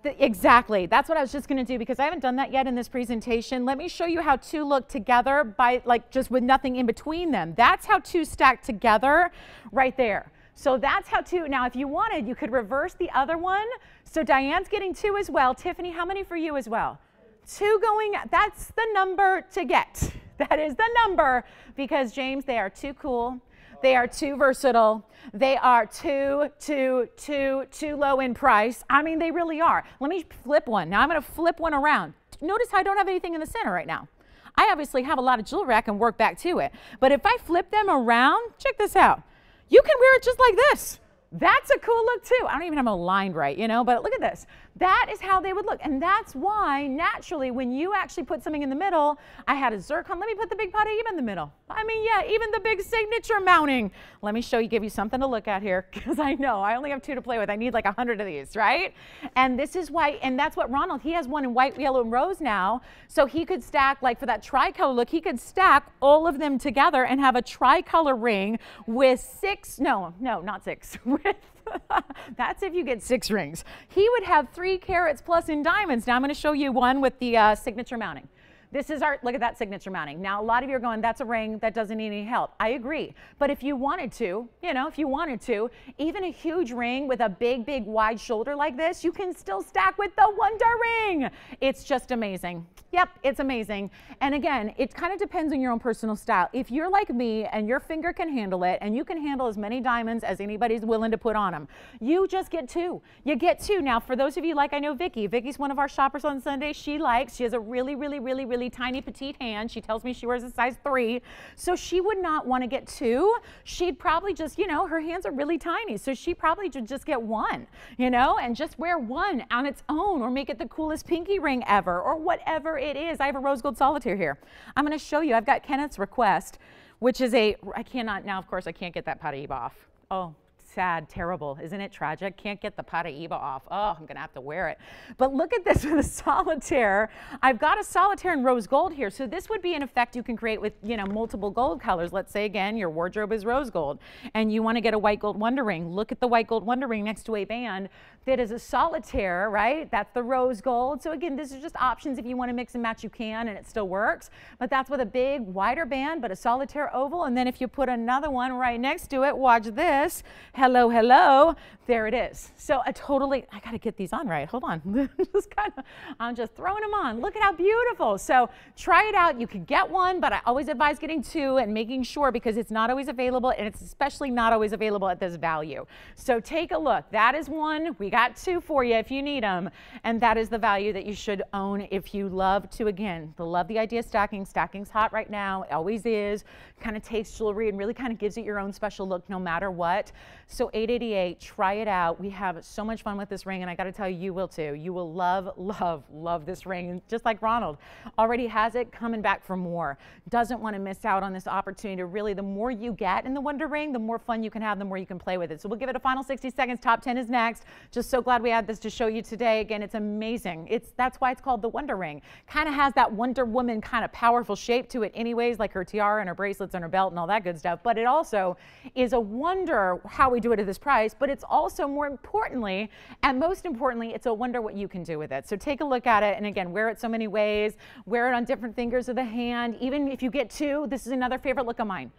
Exactly. That's what I was just going to do because I haven't done that yet in this presentation. Let me show you how two look together by like just with nothing in between them. That's how two stack together right there. So that's how two, now if you wanted, you could reverse the other one. So Diane's getting two as well. Tiffany, how many for you as well? Two going, that's the number to get. That is the number because James, they are too cool. They are too versatile. They are too, too, too, too low in price. I mean, they really are. Let me flip one. Now I'm going to flip one around. Notice how I don't have anything in the center right now. I obviously have a lot of jewelry I can work back to it. But if I flip them around, check this out. You can wear it just like this. That's a cool look too. I don't even have a line right, you know, but look at this. That is how they would look. And that's why naturally when you actually put something in the middle, I had a zircon. Let me put the big Paraíba in the middle. I mean, yeah, even the big signature mounting. Let me show you, give you something to look at here because I know I only have two to play with. I need like a hundred of these, right? And this is why, and that's what Ronald, he has one in white, yellow, and rose now. So he could stack, like for that tricolor look, he could stack all of them together and have a tricolor ring with six, no, no, not six, with That's if you get six rings. He would have three carats plus in diamonds. Now I'm going to show you one with the uh, signature mounting. This is our, look at that signature mounting. Now, a lot of you are going, that's a ring that doesn't need any help. I agree. But if you wanted to, you know, if you wanted to, even a huge ring with a big, big wide shoulder like this, you can still stack with the Wonder Ring. It's just amazing. Yep, it's amazing. And again, it kind of depends on your own personal style. If you're like me and your finger can handle it and you can handle as many diamonds as anybody's willing to put on them, you just get two. You get two. Now, for those of you like I know Vicky, Vicky's one of our shoppers on Sunday. She likes, she has a really, really, really, really tiny petite hand. She tells me she wears a size three. So she would not want to get two. She'd probably just, you know, her hands are really tiny. So she probably should just get one, you know, and just wear one on its own or make it the coolest pinky ring ever or whatever it is. I have a rose gold solitaire here. I'm going to show you. I've got Kenneth's request, which is a, I cannot, now of course I can't get that Paraíba off. Oh, sad, terrible. Isn't it tragic? Can't get the Paraíba off. Oh, I'm to have to wear it. But look at this with a solitaire. I've got a solitaire in rose gold here. So this would be an effect you can create with, you know, multiple gold colors. Let's say again, your wardrobe is rose gold and you want to get a white gold wonder ring. Look at the white gold wonder ring next to a band that is a solitaire, right? That's the rose gold. So again, this is just options. If you want to mix and match, you can, and it still works. But that's with a big, wider band, but a solitaire oval. And then if you put another one right next to it, watch this. Hello, hello. There it is. So a totally, I got to get these on right. Hold on. just kind of, I'm just throwing them on. Look at how beautiful. So try it out. You could get one, but I always advise getting two and making sure because it's not always available and it's especially not always available at this value. So take a look. That is one. We got two for you if you need them. And that is the value that you should own if you love to, again, love the idea of stacking. Stacking's hot right now, it always is. Kind of takes jewelry and really kind of gives it your own special look no matter what. So 888, try it out. We have so much fun with this ring, and I got to tell you, you will too. You will love, love, love this ring, just like Ronald already has it, coming back for more. Doesn't want to miss out on this opportunity. To really, the more you get in the Wonder Ring, the more fun you can have, the more you can play with it. So we'll give it a final 60 seconds. Top 10 is next. Just so glad we had this to show you today. Again, it's amazing. It's That's why it's called the Wonder Ring. Kind of has that Wonder Woman kind of powerful shape to it anyways, like her tiara and her bracelets and her belt and all that good stuff. But it also is a wonder how we do it at this price, but it's also more importantly, and most importantly, it's a wonder what you can do with it. So take a look at it. And again, wear it so many ways. Wear it on different fingers of the hand. Even if you get two, this is another favorite look of mine.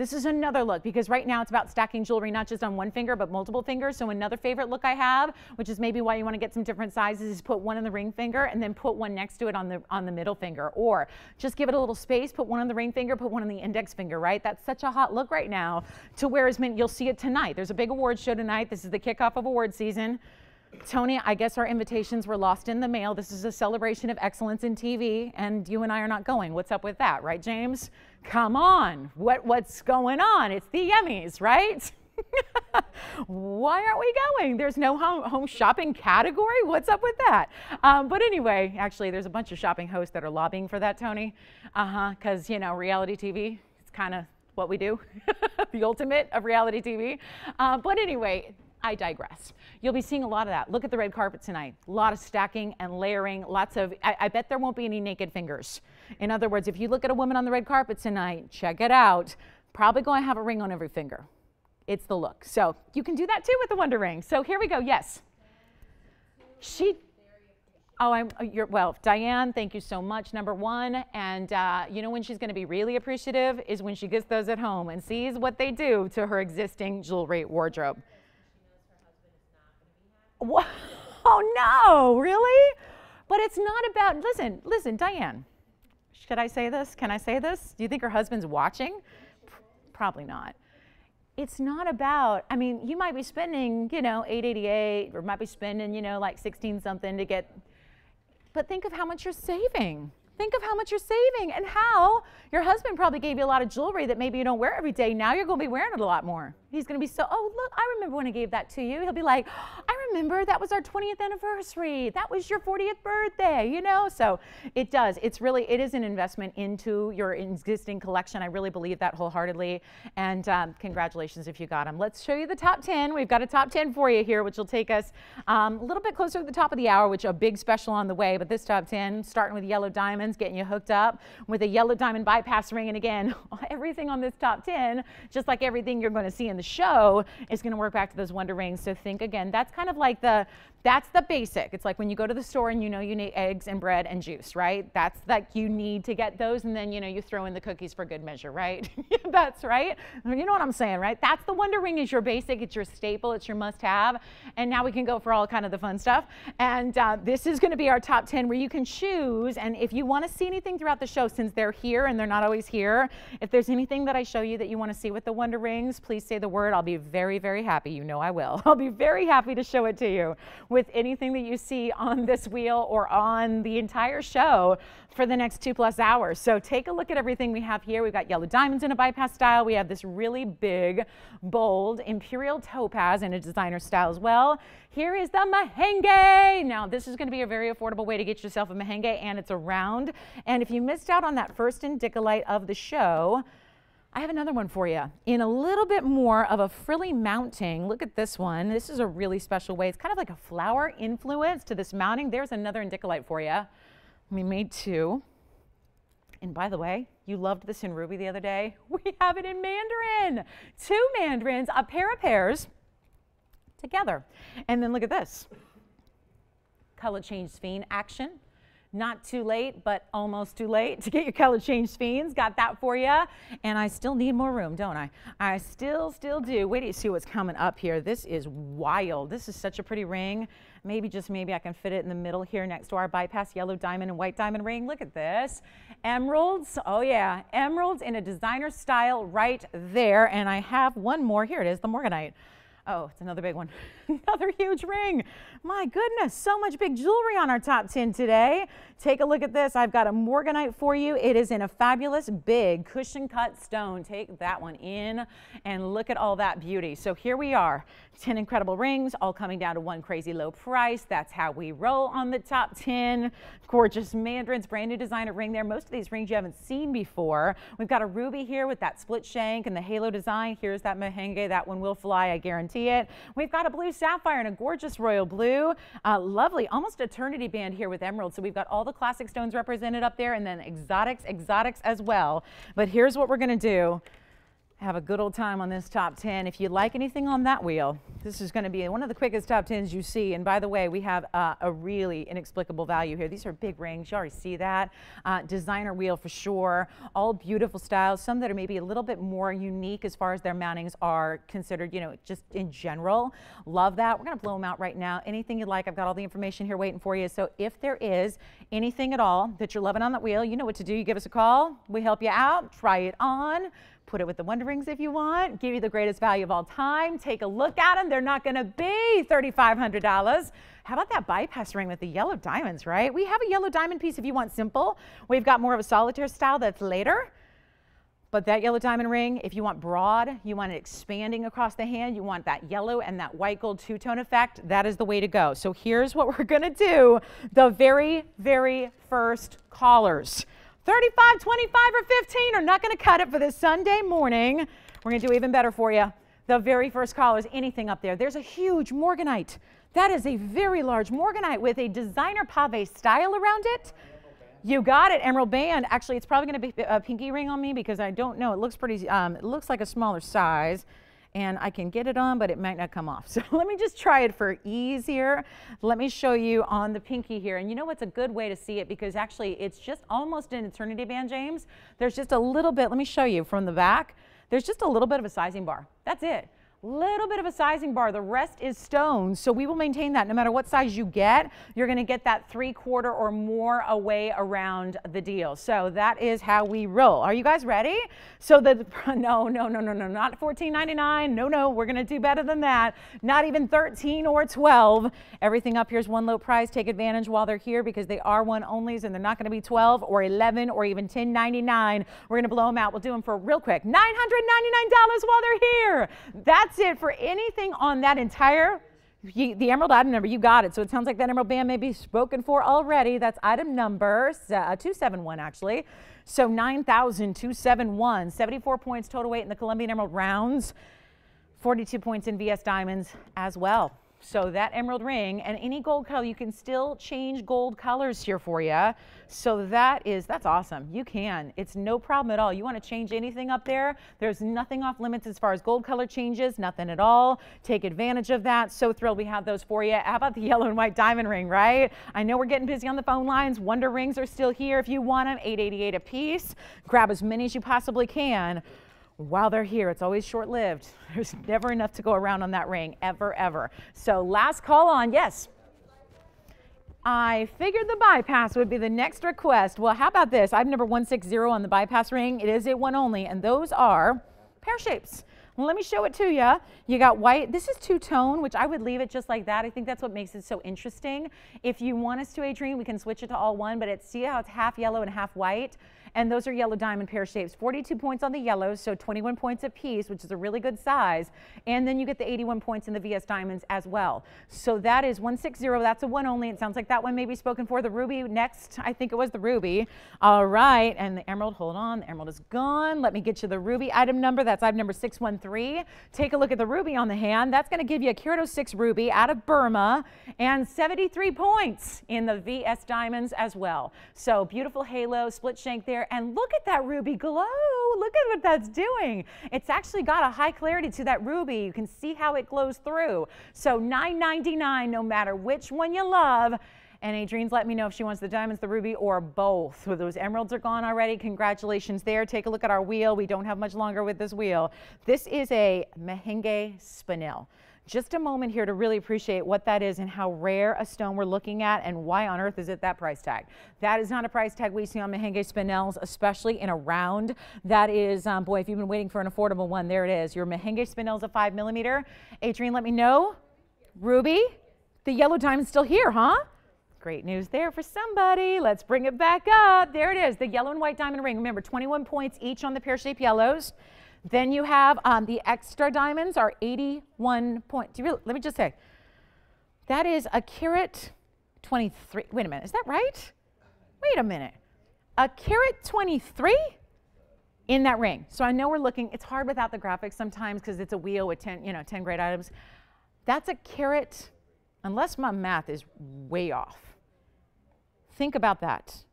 This is another look because right now it's about stacking jewelry not just on one finger but multiple fingers. So another favorite look I have, which is maybe why you want to get some different sizes, is put one on the ring finger and then put one next to it on the on the middle finger. Or just give it a little space, put one on the ring finger, put one on the index finger, right? That's such a hot look right now to wear as many. You'll see it tonight. There's a big awards show tonight. This is the kickoff of award season. Tony, I guess our invitations were lost in the mail. This is a celebration of excellence in TV, and you and I are not going. What's up with that, right, James? Come on. What, what's going on? It's the Emmys, right? Why aren't we going? There's no home, home shopping category? What's up with that? Um, but anyway, actually, there's a bunch of shopping hosts that are lobbying for that, Tony. Uh huh, because, you know, reality TV, it's kind of what we do, the ultimate of reality TV. Uh, but anyway, I digress. You'll be seeing a lot of that. Look at the red carpet tonight. A lot of stacking and layering, lots of, I, I, bet there won't be any naked fingers. In other words, if you look at a woman on the red carpet tonight, check it out. Probably going to have a ring on every finger. It's the look. So you can do that too with the Wonder Ring. So here we go. Yes. She Oh, I'm, uh, you're, well, Diane, thank you so much, number one. And uh, you know when she's going to be really appreciative is when she gets those at home and sees what they do to her existing jewelry wardrobe. Oh, no, really? But it's not about, listen, listen, Diane, should I say this? Can I say this? Do you think her husband's watching? Probably not it's not about i mean you might be spending you know 888 or might be spending you know like 16 something to get but think of how much you're saving. Think of how much you're saving and how your husband probably gave you a lot of jewelry that maybe you don't wear every day. Now you're going to be wearing it a lot more. He's going to be so, oh, look, I remember when I gave that to you. He'll be like, I remember that was our 20th anniversary. That was your 40th birthday, you know? So it does. It's really, it is an investment into your existing collection. I really believe that wholeheartedly. And um, congratulations if you got them. Let's show you the top 10. We've got a top 10 for you here, which will take us um, a little bit closer to the top of the hour, which a big special on the way. But this top 10, starting with yellow diamonds, getting you hooked up with a yellow diamond bypass ring. And again, everything on this top 10, just like everything you're going to see in the show is going to work back to those wonder rings. So think again, that's kind of like the that's the basic. It's like when you go to the store and you know you need eggs and bread and juice, right? That's like you need to get those and then you know you throw in the cookies for good measure, right? that's right. You know what I'm saying, right? That's the Wonder Ring is your basic, it's your staple, it's your must have. And now we can go for all kind of the fun stuff. And uh, this is going to be our top 10 where you can choose. And if you want to see anything throughout the show, since they're here and they're not always here, if there's anything that I show you that you want to see with the Wonder Rings, please say the word. I'll be very, very happy. You know I will. I'll be very happy to show it to you with anything that you see on this wheel or on the entire show for the next two plus hours. So take a look at everything we have here. We've got yellow diamonds in a bypass style. We have this really big, bold imperial topaz in a designer style as well. Here is the Mahenge. Now, this is going to be a very affordable way to get yourself a Mahenge, and it's a round. And if you missed out on that first Indicolite of the show, I have another one for you in a little bit more of a frilly mounting. Look at this one. This is a really special way. It's kind of like a flower influence to this mounting. There's another indicolite for you. We made two. And by the way, you loved this in ruby the other day. We have it in mandarin. Two mandarins, a pair of pairs together. And then look at this. Color change sphene action not too late, but almost too late to get your color change sphene. Got that for you. And I still need more room, don't I? I still, still do. Wait till you see what's coming up here. This is wild. This is such a pretty ring. Maybe just maybe I can fit it in the middle here next to our bypass yellow diamond and white diamond ring. Look at this. Emeralds. Oh yeah, emeralds in a designer style right there. And I have one more. Here it is, the Morganite. Oh, it's another big one. another huge ring. My goodness, so much big jewelry on our top 10 today. Take a look at this. I've got a Morganite for you. It is in a fabulous big cushion cut stone. Take that one in and look at all that beauty. So here we are, 10 incredible rings, all coming down to one crazy low price. That's how we roll on the top 10. Gorgeous mandarins, brand new designer ring there. Most of these rings you haven't seen before. We've got a ruby here with that split shank and the halo design. Here's that mahenge. That one will fly, I guarantee it. We've got a blue sapphire and a gorgeous royal blue. Uh, lovely, almost eternity band here with emerald. So we've got all the classic stones represented up there and then exotics, exotics as well. But here's what we're going to do have a good old time on this top 10. If you like anything on that wheel, this is going to be one of the quickest top 10s you see. And by the way, we have uh, a really inexplicable value here. These are big rings. You already see that. Uh, designer wheel for sure. All beautiful styles. Some that are maybe a little bit more unique as far as their mountings are considered, you know, just in general. Love that. We're going to blow them out right now. Anything you'd like, I've got all the information here waiting for you. So if there is anything at all that you're loving on that wheel, you know what to do. You give us a call. We help you out. Try it on Put it with the Wonder Rings if you want. Give you the greatest value of all time. Take a look at them. They're not going to be $3,500. How about that bypass ring with the yellow diamonds, right? We have a yellow diamond piece if you want simple. We've got more of a solitaire style that's later. But that yellow diamond ring, if you want broad, you want it expanding across the hand, you want that yellow and that white gold two-tone effect, that is the way to go. So here's what we're gonna do. The very, very first callers. 35, 25, or 15 are not gonna cut it for this Sunday morning. We're gonna do even better for you. The very first callers, anything up there. There's a huge Morganite. That is a very large Morganite with a designer pave style around it. You got it, emerald band. Actually, it's probably going to be a pinky ring on me because I don't know. It looks pretty, um, it looks like a smaller size and I can get it on, but it might not come off. So let me just try it for easier. Let me show you on the pinky here. And you know what's a good way to see it because actually it's just almost an eternity band, James. There's just a little bit, let me show you from the back. There's just a little bit of a sizing bar. That's it little bit of a sizing bar. The rest is stone. So we will maintain that no matter what size you get, you're going to get that three quarter or more away around the deal. So that is how we roll. Are you guys ready? So the, no, no, no, no, no, not $14.99. No, no, we're going to do better than that. Not even 13 or 12. Everything up here is one low price. Take advantage while they're here because they are one onlys and they're not going to be 12 or 11 or even 10.99. We're going to blow them out. We'll do them for real quick. $999 while they're here. That's that's it for anything on that entire the emerald item number, you got it. So it sounds like that emerald band may be spoken for already. That's item number uh, 271, actually. So 9,271, 74 points total weight in the Colombian Emerald rounds, 42 points in VS Diamonds as well. So that emerald ring and any gold color, you can still change gold colors here for you. So that is, that's awesome. You can. It's no problem at all. You want to change anything up there, there's nothing off limits as far as gold color changes, nothing at all. Take advantage of that. So thrilled we have those for you. How about the yellow and white diamond ring, right? I know we're getting busy on the phone lines. Wonder rings are still here if you want them, 888 a piece. Grab as many as you possibly can while they're here. It's always short lived. There's never enough to go around on that ring, ever, ever. So, last call on. Yes. I figured the bypass would be the next request. Well, how about this? I've number 160 on the bypass ring. It is a one only, and those are pear shapes. Let me show it to you. You got white. This is two-tone, which I would leave it just like that. I think that's what makes it so interesting. If you want us to, Adrienne, we can switch it to all one, but it's, see how it's half yellow and half white? And those are yellow diamond pear shapes. 42 points on the yellows, so 21 points a piece, which is a really good size. And then you get the 81 points in the VS diamonds as well. So that is 160. That's a one only. It sounds like that one may be spoken for. The ruby next, I think it was the ruby. All right, and the emerald, hold on, the emerald is gone. Let me get you the ruby item number. That's item number 613. Take a look at the ruby on the hand. That's going to give you a Carat 06 ruby out of Burma and 73 points in the VS diamonds as well. So beautiful halo, split shank there there. And look at that ruby glow. Look at what that's doing. It's actually got a high clarity to that ruby. You can see how it glows through. So $9.99 no matter which one you love. And Adrienne's let me know if she wants the diamonds, the ruby, or both. So those emeralds are gone already. Congratulations there. Take a look at our wheel. We don't have much longer with this wheel. This is a Mahenge Spinel just a moment here to really appreciate what that is and how rare a stone we're looking at and why on earth is it that price tag. That is not a price tag we see on Mahenge Spinels, especially in a round. That is, um, boy, if you've been waiting for an affordable one, there it is. Your Mahenge Spinels a five millimeter. Adrienne, let me know. Ruby, the yellow diamond's still here, huh? Great news there for somebody. Let's bring it back up. There it is, the yellow and white diamond ring. Remember, 21 points each on the pear-shaped yellows. Then you have um, the extra diamonds are 81 points. Really, let me just say, that is a carat 23. Wait a minute, is that right? Wait a minute. A carat 23 in that ring. So I know we're looking, it's hard without the graphics sometimes because it's a wheel with 10, you know, 10 great items. That's a carat, unless my math is way off. Think about that.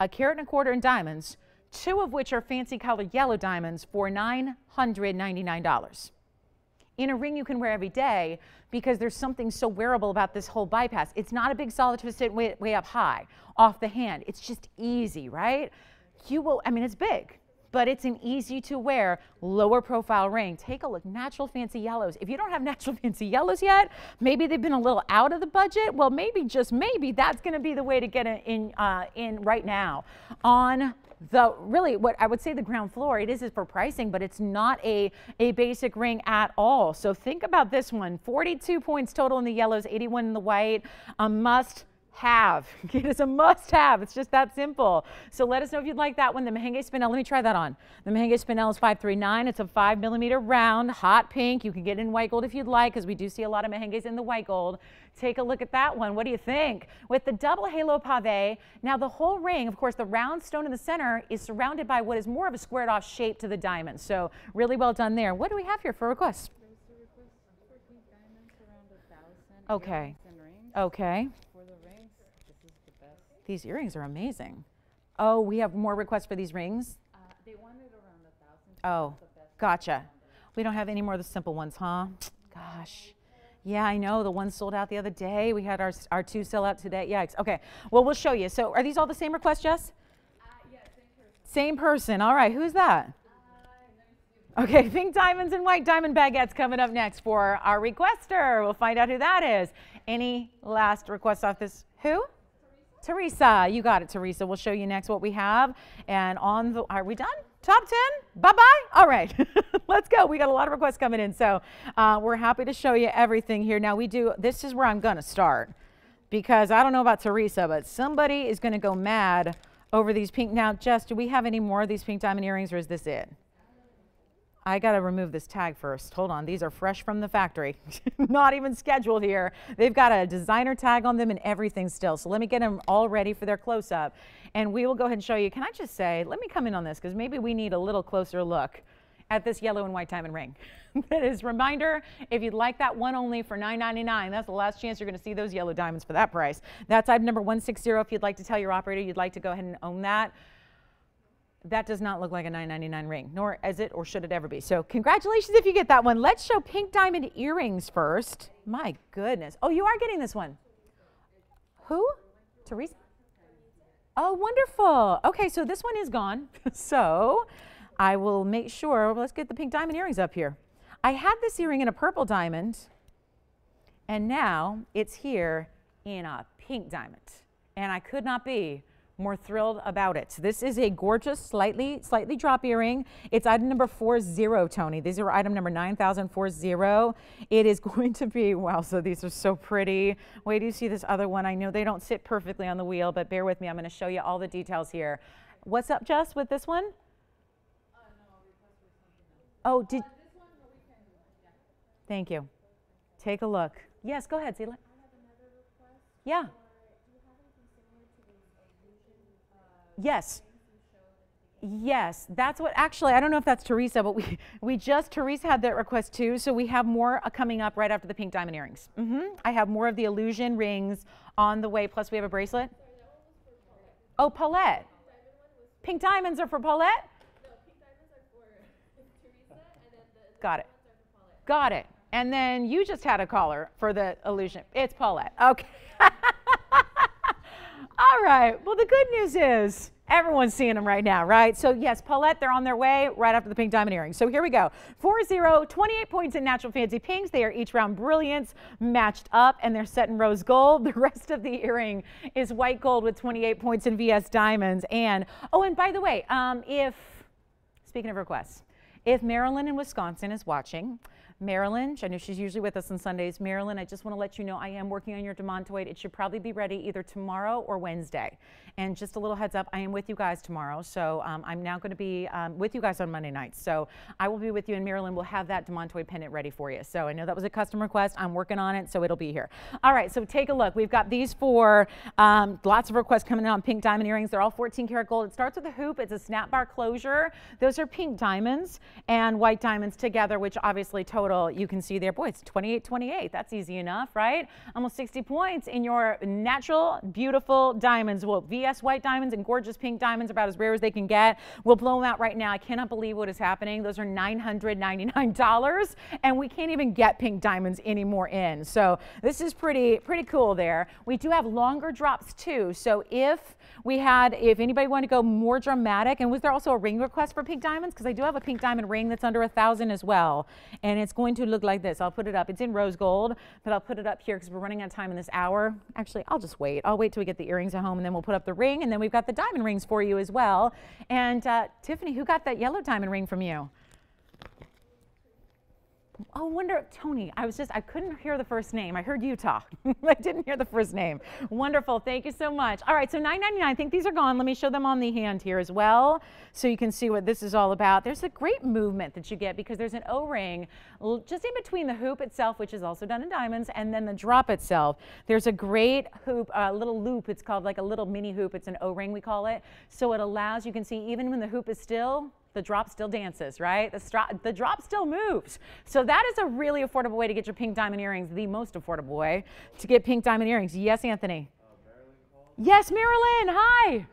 A carat and a quarter in diamonds two of which are fancy colored yellow diamonds for $999 in a ring you can wear every day because there's something so wearable about this whole bypass. It's not a big solid sit way, way up high off the hand. It's just easy, right? You will, I mean, it's big, but it's an easy to wear lower profile ring. Take a look, natural fancy yellows. If you don't have natural fancy yellows yet, maybe they've been a little out of the budget. Well, maybe just maybe that's going to be the way to get it in uh, in right now on the really what I would say the ground floor it is is for pricing but it's not a a basic ring at all. So think about this one 42 points total in the yellows 81 in the white a must have. It is a must have. It's just that simple. So let us know if you'd like that one. The Mahenge Spinel, let me try that on. The Mahenge Spinel is 539. It's a five millimeter round, hot pink. You can get in white gold if you'd like, because we do see a lot of Mahenges in the white gold. Take a look at that one. What do you think? With the double halo pave, now the whole ring, of course, the round stone in the center is surrounded by what is more of a squared off shape to the diamond. So really well done there. What do we have here for requests? Okay. Okay. These earrings are amazing. Oh, we have more requests for these rings? Uh, they wanted around a thousand. Oh, gotcha. We don't have any more of the simple ones, huh? Gosh. Yeah, I know. The one sold out the other day. We had our, our two sell out today. Yikes. Okay. Well, we'll show you. So, are these all the same requests, Jess? Uh, yeah, same person. Same person. All right. Who's that? Uh, okay, pink diamonds and white diamond baguettes coming up next for our requester. We'll find out who that is. Any last requests off this? Who? Teresa, you got it, Teresa. We'll show you next what we have. And on the, are we done? Top 10? Bye-bye? All right, let's go. We got a lot of requests coming in. So uh, we're happy to show you everything here. Now we do, this is where I'm gonna start because I don't know about Teresa, but somebody is gonna go mad over these pink. Now, Jess, do we have any more of these pink diamond earrings or is this it? I got to remove this tag first. Hold on. These are fresh from the factory, not even scheduled here. They've got a designer tag on them and everything still. So let me get them all ready for their close up and we will go ahead and show you. Can I just say, let me come in on this because maybe we need a little closer look at this yellow and white diamond ring. that is reminder, if you'd like that one only for $9.99, that's the last chance you're going to see those yellow diamonds for that price. That's item number 160. If you'd like to tell your operator you'd like to go ahead and own that that does not look like a 999 ring, nor is it or should it ever be. So congratulations if you get that one. Let's show pink diamond earrings first. My goodness. Oh, you are getting this one. Who? Teresa? Oh, wonderful. Okay, so this one is gone. so I will make sure, let's get the pink diamond earrings up here. I had this earring in a purple diamond, and now it's here in a pink diamond. And I could not be more thrilled about it. This is a gorgeous, slightly, slightly drop earring. It's item number 40, Tony. These are item number 9040. It is going to be, wow, so these are so pretty. Wait do you see this other one. I know they don't sit perfectly on the wheel, but bear with me. I'm going to show you all the details here. What's up, Jess, with this one? Uh, no, oh, did. Uh, one, yeah. Thank you. Take a look. Yes, go ahead, Zila. Yeah. Yes. Yes, that's what actually, I don't know if that's Teresa, but we, we just, Teresa had that request too. So we have more uh, coming up right after the pink diamond earrings. Mm -hmm. I have more of the illusion rings on the way. Plus, we have a bracelet. Oh, Paulette. Pink diamonds are for Paulette? Got it. Got it. And then you just had a caller for the illusion. It's Paulette. Okay. All right. Well, the good news is everyone's seeing them right now, right? So yes, Paulette, they're on their way right after the pink diamond earrings. So here we go. 4-0, 28 points in natural fancy pinks. They are each round brilliance matched up and they're set in rose gold. The rest of the earring is white gold with 28 points in VS diamonds. And, oh, and by the way, um, if, speaking of requests, if Marilyn and Wisconsin is watching, Marilyn, I know she's usually with us on Sundays. Marilyn, I just want to let you know I am working on your demantoid. It should probably be ready either tomorrow or Wednesday. And just a little heads up, I am with you guys tomorrow. So um, I'm now going to be um, with you guys on Monday nights. So I will be with you in Marilyn. We'll have that demantoid pendant ready for you. So I know that was a custom request. I'm working on it, so it'll be here. All right, so take a look. We've got these four, um, lots of requests coming in on pink diamond earrings. They're all 14 karat gold. It starts with a hoop. It's a snap bar closure. Those are pink diamonds and white diamonds together, which obviously total you can see there, boy, it's 28 28. That's easy enough, right? Almost 60 points in your natural, beautiful diamonds. Well, VS white diamonds and gorgeous pink diamonds, about as rare as they can get. We'll blow them out right now. I cannot believe what is happening. Those are $999, and we can't even get pink diamonds anymore in. So this is pretty, pretty cool there. We do have longer drops too. So if we had, if anybody wanted to go more dramatic, and was there also a ring request for pink diamonds? Because I do have a pink diamond ring that's under a thousand as well. And it's going to look like this. I'll put it up. It's in rose gold, but I'll put it up here because we're running out of time in this hour. Actually, I'll just wait. I'll wait till we get the earrings at home and then we'll put up the ring. And then we've got the diamond rings for you as well. And uh, Tiffany, who got that yellow diamond ring from you? Oh, wonder, Tony, I was just, I couldn't hear the first name. I heard Utah. I didn't hear the first name. Wonderful. Thank you so much. All right, so $9.99. I think these are gone. Let me show them on the hand here as well so you can see what this is all about. There's a great movement that you get because there's an O-ring just in between the hoop itself, which is also done in diamonds, and then the drop itself. There's a great hoop, a uh, little loop. It's called like a little mini hoop. It's an O-ring, we call it. So it allows, you can see even when the hoop is still, the drop still dances, right? The, stro- the drop still moves. So that is a really affordable way to get your pink diamond earrings, the most affordable way to get pink diamond earrings. Yes, Anthony? Uh, yes, Marilyn, hi.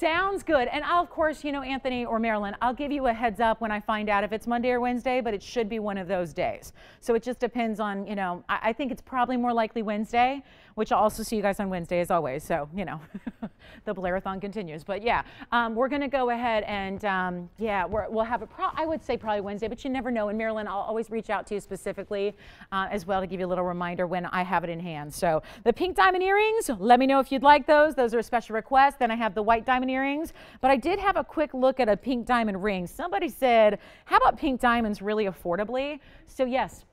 Sounds good. And I'll, of course, you know, Anthony or Marilyn, I'll give you a heads up when I find out if it's Monday or Wednesday, but it should be one of those days. So it just depends on, you know, I, I think it's probably more likely Wednesday, which I'll also see you guys on Wednesday as always. So, you know, the Blairathon continues. But yeah, um, we're going to go ahead and, um, yeah, we will have a, pro- I would say probably Wednesday, but you never know. And Marilyn, I'll always reach out to you specifically uh, as well to give you a little reminder when I have it in hand. So the pink diamond earrings, let me know if you'd like those. Those are a special request. Then I have the white diamond earrings. But I did have a quick look at a pink diamond ring. Somebody said, how about pink diamonds really affordably? So yes.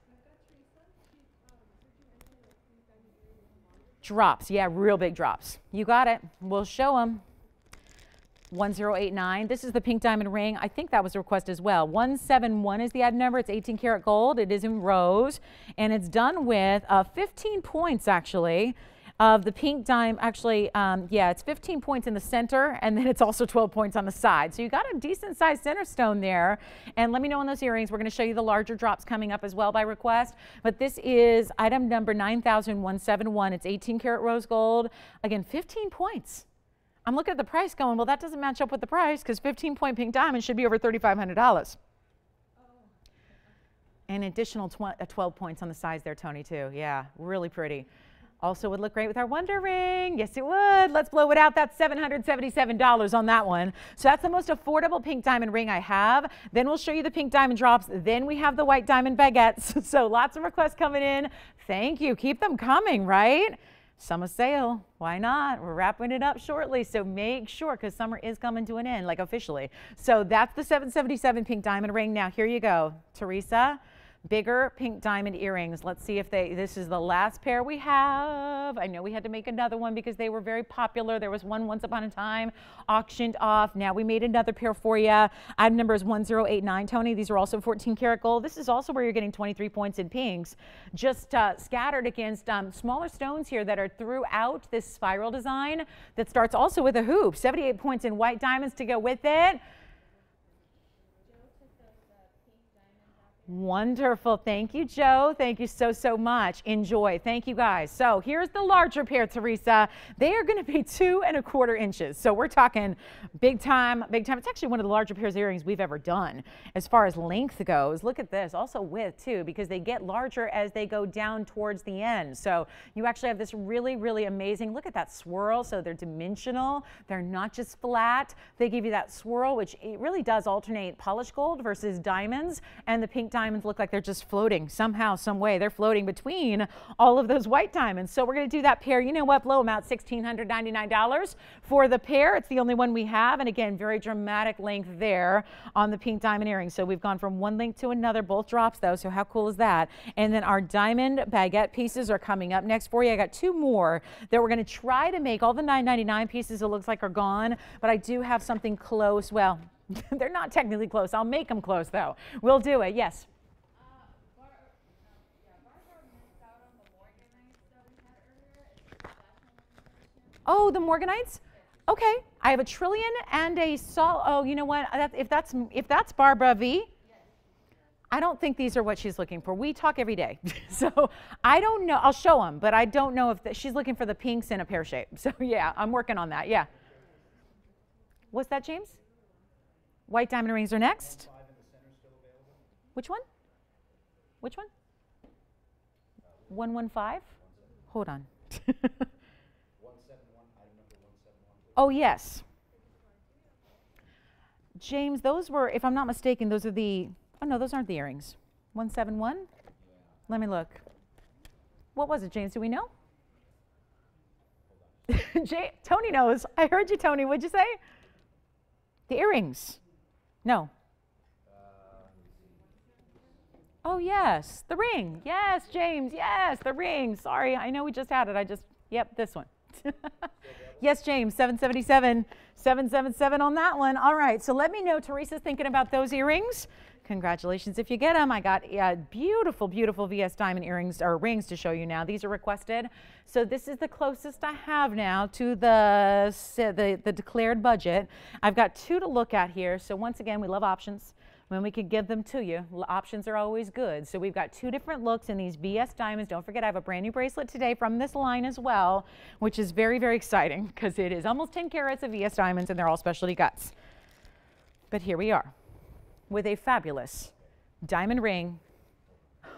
Drops, yeah, real big drops. You got it. We'll show them. 1089. This is the pink diamond ring. I think that was a request as well. 171 is the item number. It's 18 karat gold. It is in rose and it's done with uh, 15 points actually of the pink dime. Actually, um, yeah, it's 15 points in the center, and then it's also 12 points on the side. So you got a decent sized center stone there. And let me know on those earrings. We're going to show you the larger drops coming up as well by request. But this is item number 9171. It's 18 karat rose gold. Again, 15 points. I'm looking at the price going, well, that doesn't match up with the price because 15 point pink diamond should be over $3,500. An additional tw uh, 12 points on the sides there, Tony, too. Yeah, really pretty. Also would look great with our Wonder Ring. Yes, it would. Let's blow it out. That's $777 on that one. So that's the most affordable pink diamond ring I have. Then we'll show you the pink diamond drops. Then we have the white diamond baguettes. So lots of requests coming in. Thank you. Keep them coming, right? Summer sale. Why not? We're wrapping it up shortly. So make sure, because summer is coming to an end, like officially. So that's the 777 pink diamond ring. Now, here you go. Teresa bigger pink diamond earrings. Let's see if they, this is the last pair we have. I know we had to make another one because they were very popular. There was one once upon a time auctioned off. Now we made another pair for you. Item number is 1089, Tony. These are also 14 karat gold. This is also where you're getting 23 points in pinks, just uh, scattered against um, smaller stones here that are throughout this spiral design that starts also with a hoop. 78 points in white diamonds to go with it. Wonderful. Thank you, Joe. Thank you so, so much. Enjoy. Thank you, guys. So here's the larger pair, Teresa. They are going to be two and a quarter inches. So we're talking big time, big time. It's actually one of the larger pairs of earrings we've ever done as far as length goes. Look at this. Also width, too, because they get larger as they go down towards the end. So you actually have this really, really amazing, look at that swirl. So they're dimensional. They're not just flat. They give you that swirl, which it really does alternate polished gold versus diamonds. And the pink diamonds look like they're just floating somehow, some way. They're floating between all of those white diamonds. So we're going to do that pair. You know what? Blow them out $1,699 for the pair. It's the only one we have. And again, very dramatic length there on the pink diamond earring. So we've gone from one link to another, both drops though. So how cool is that? And then our diamond baguette pieces are coming up next for you. I got two more that we're going to try to make. All the $9.99 pieces it looks like are gone, but I do have something close. Well, They're not technically close. I'll make them close, though. We'll do it. Yes. Oh, the Morganites? Okay. I have a trillion and a sol. Oh, you know what? if that's if that's Barbara V. I don't think these are what she's looking for. We talk every day. so I don't know. I'll show them, but I don't know if the, she's looking for the pinks in a pear shape. So yeah, I'm working on that. Yeah. What's that, James? White diamond rings are next. Which one? Which one? 115? Hold on. oh, yes. James, those were, if I'm not mistaken, those are the, oh no, those aren't the earrings. 171? Let me look. What was it, James? Do we know? Jay, Tony knows. I heard you, Tony. What'd you say? The earrings. No. Oh, yes, the ring. Yes, James. Yes, the ring. Sorry, I know we just had it. I just, yep, this one. yes, James, 777, 777 on that one. All right, so let me know. Teresa's thinking about those earrings. Congratulations if you get them. I got beautiful, beautiful VS diamond earrings or rings to show you now. These are requested. So this is the closest I have now to the, the, the declared budget. I've got two to look at here. So once again, we love options when we can give them to you. Options are always good. So we've got two different looks in these VS diamonds. Don't forget, I have a brand new bracelet today from this line as well, which is very, very exciting because it is almost 10 carats of VS diamonds and they're all specialty cuts. But here we are with a fabulous diamond ring.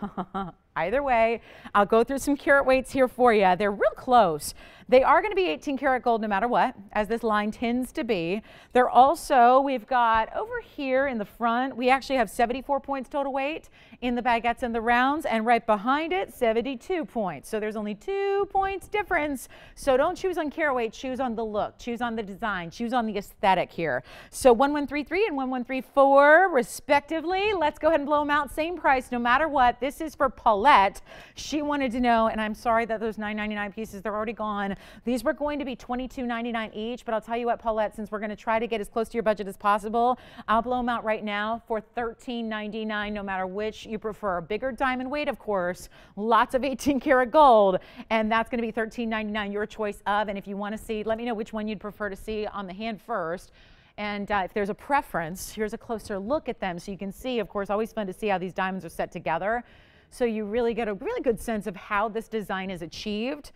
Either way, I'll go through some carat weights here for you. They're real close. They are going to be 18 karat gold no matter what, as this line tends to be. They're also, we've got over here in the front, we actually have 74 points total weight in the baguettes and the rounds, and right behind it, 72 points. So there's only two points difference. So don't choose on carat weight, choose on the look, choose on the design, choose on the aesthetic here. So 1133 and 1134 respectively. Let's go ahead and blow them out. Same price no matter what. This is for Paulette. She wanted to know, and I'm sorry that those 9.99 pieces, they're already gone. These were going to be $22.99 each, but I'll tell you what, Paulette, since we're going to try to get as close to your budget as possible, I'll blow them out right now for $13.99, no matter which you prefer. A bigger diamond weight, of course, lots of 18 karat gold, and that's going to be $13.99, your choice of. And if you want to see, let me know which one you'd prefer to see on the hand first. And uh, if there's a preference, here's a closer look at them so you can see, of course, always fun to see how these diamonds are set together. So you really get a really good sense of how this design is achieved.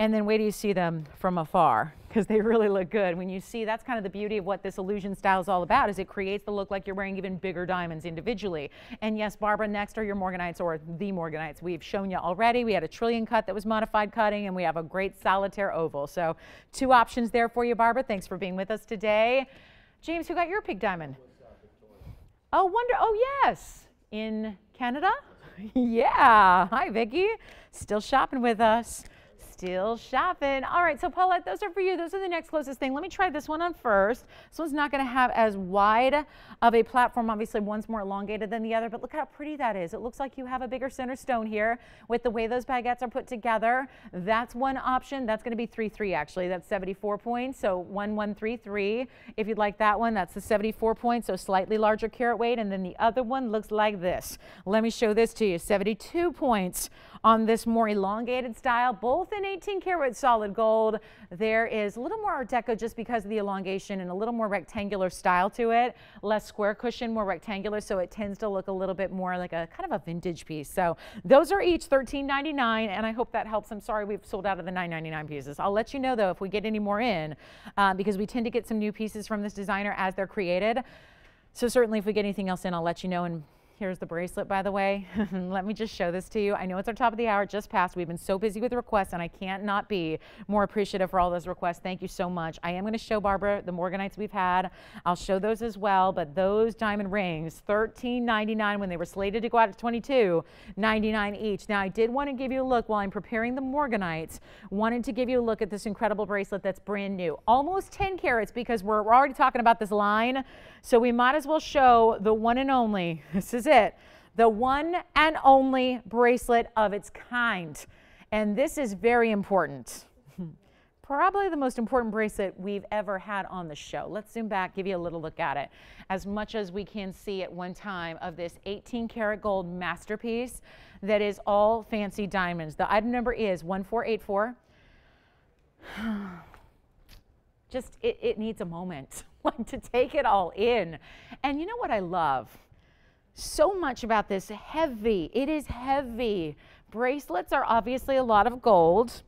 And then wait till you see them from afar because they really look good. When you see, that's kind of the beauty of what this illusion style is all about is it creates the look like you're wearing even bigger diamonds individually. And yes, Barbara, next are your Morganites or the Morganites. We've shown you already. We had a trillion cut that was modified cutting and we have a great solitaire oval. So two options there for you, Barbara. Thanks for being with us today. James, who got your pig diamond? Oh, wonder. Oh, yes. In Canada? yeah. Hi, Vicki. Still shopping with us. Still shopping. All right, so Paulette, those are for you. Those are the next closest thing. Let me try this one on first. This one's not going to have as wide of a platform. Obviously, one's more elongated than the other, but look how pretty that is. It looks like you have a bigger center stone here with the way those baguettes are put together. That's one option. That's going to be 3-3 actually. That's 74 points, so 1133. If you'd like that one, that's the 74 points, so slightly larger carat weight. And then the other one looks like this. Let me show this to you. 72 points on this more elongated style, both in 18 karat solid gold. There is a little more Art Deco just because of the elongation and a little more rectangular style to it. Less square cushion, more rectangular, so it tends to look a little bit more like a kind of a vintage piece. So those are each $13.99, and I hope that helps. I'm sorry we've sold out of the $9.99 pieces. I'll let you know though if we get any more in uh, because we tend to get some new pieces from this designer as they're created. So certainly if we get anything else in, I'll let you know and Here's the bracelet, by the way. Let me just show this to you. I know it's our top of the hour, just passed. We've been so busy with requests, and I can't not be more appreciative for all those requests. Thank you so much. I am going to show Barbara the Morganites we've had. I'll show those as well, but those diamond rings, $13.99 when they were slated to go out at $22.99 each. Now, I did want to give you a look while I'm preparing the Morganites. Wanted to give you a look at this incredible bracelet that's brand new. Almost 10 carats because we're, we're already talking about this line. So we might as well show the one and only. This is it. The one and only bracelet of its kind. And this is very important. Probably the most important bracelet we've ever had on the show. Let's zoom back, give you a little look at it. As much as we can see at one time of this 18 karat gold masterpiece that is all fancy diamonds. The item number is 1484. Just, it, it needs a moment. to take it all in. And you know what I love? So much about this heavy. It is heavy. Bracelets are obviously a lot of gold,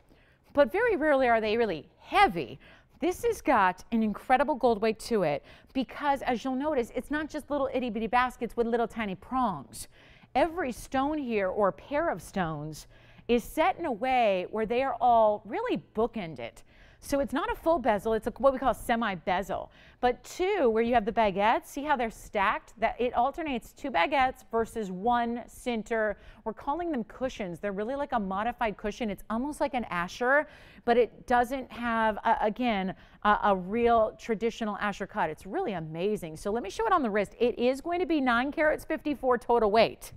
but very rarely are they really heavy. This has got an incredible gold weight to it because, as you'll notice, it's not just little itty bitty baskets with little tiny prongs. Every stone here, or pair of stones, is set in a way where they are all really bookended. So it's not a full bezel, it's a, what we call a semi-bezel. But two, where you have the baguettes, see how they're stacked? That It alternates two baguettes versus one center. We're calling them cushions. They're really like a modified cushion. It's almost like an Asscher, but it doesn't have, uh, again, a, a real traditional Asscher cut. It's really amazing. So let me show it on the wrist. It is going to be 9 carats 54 total weight.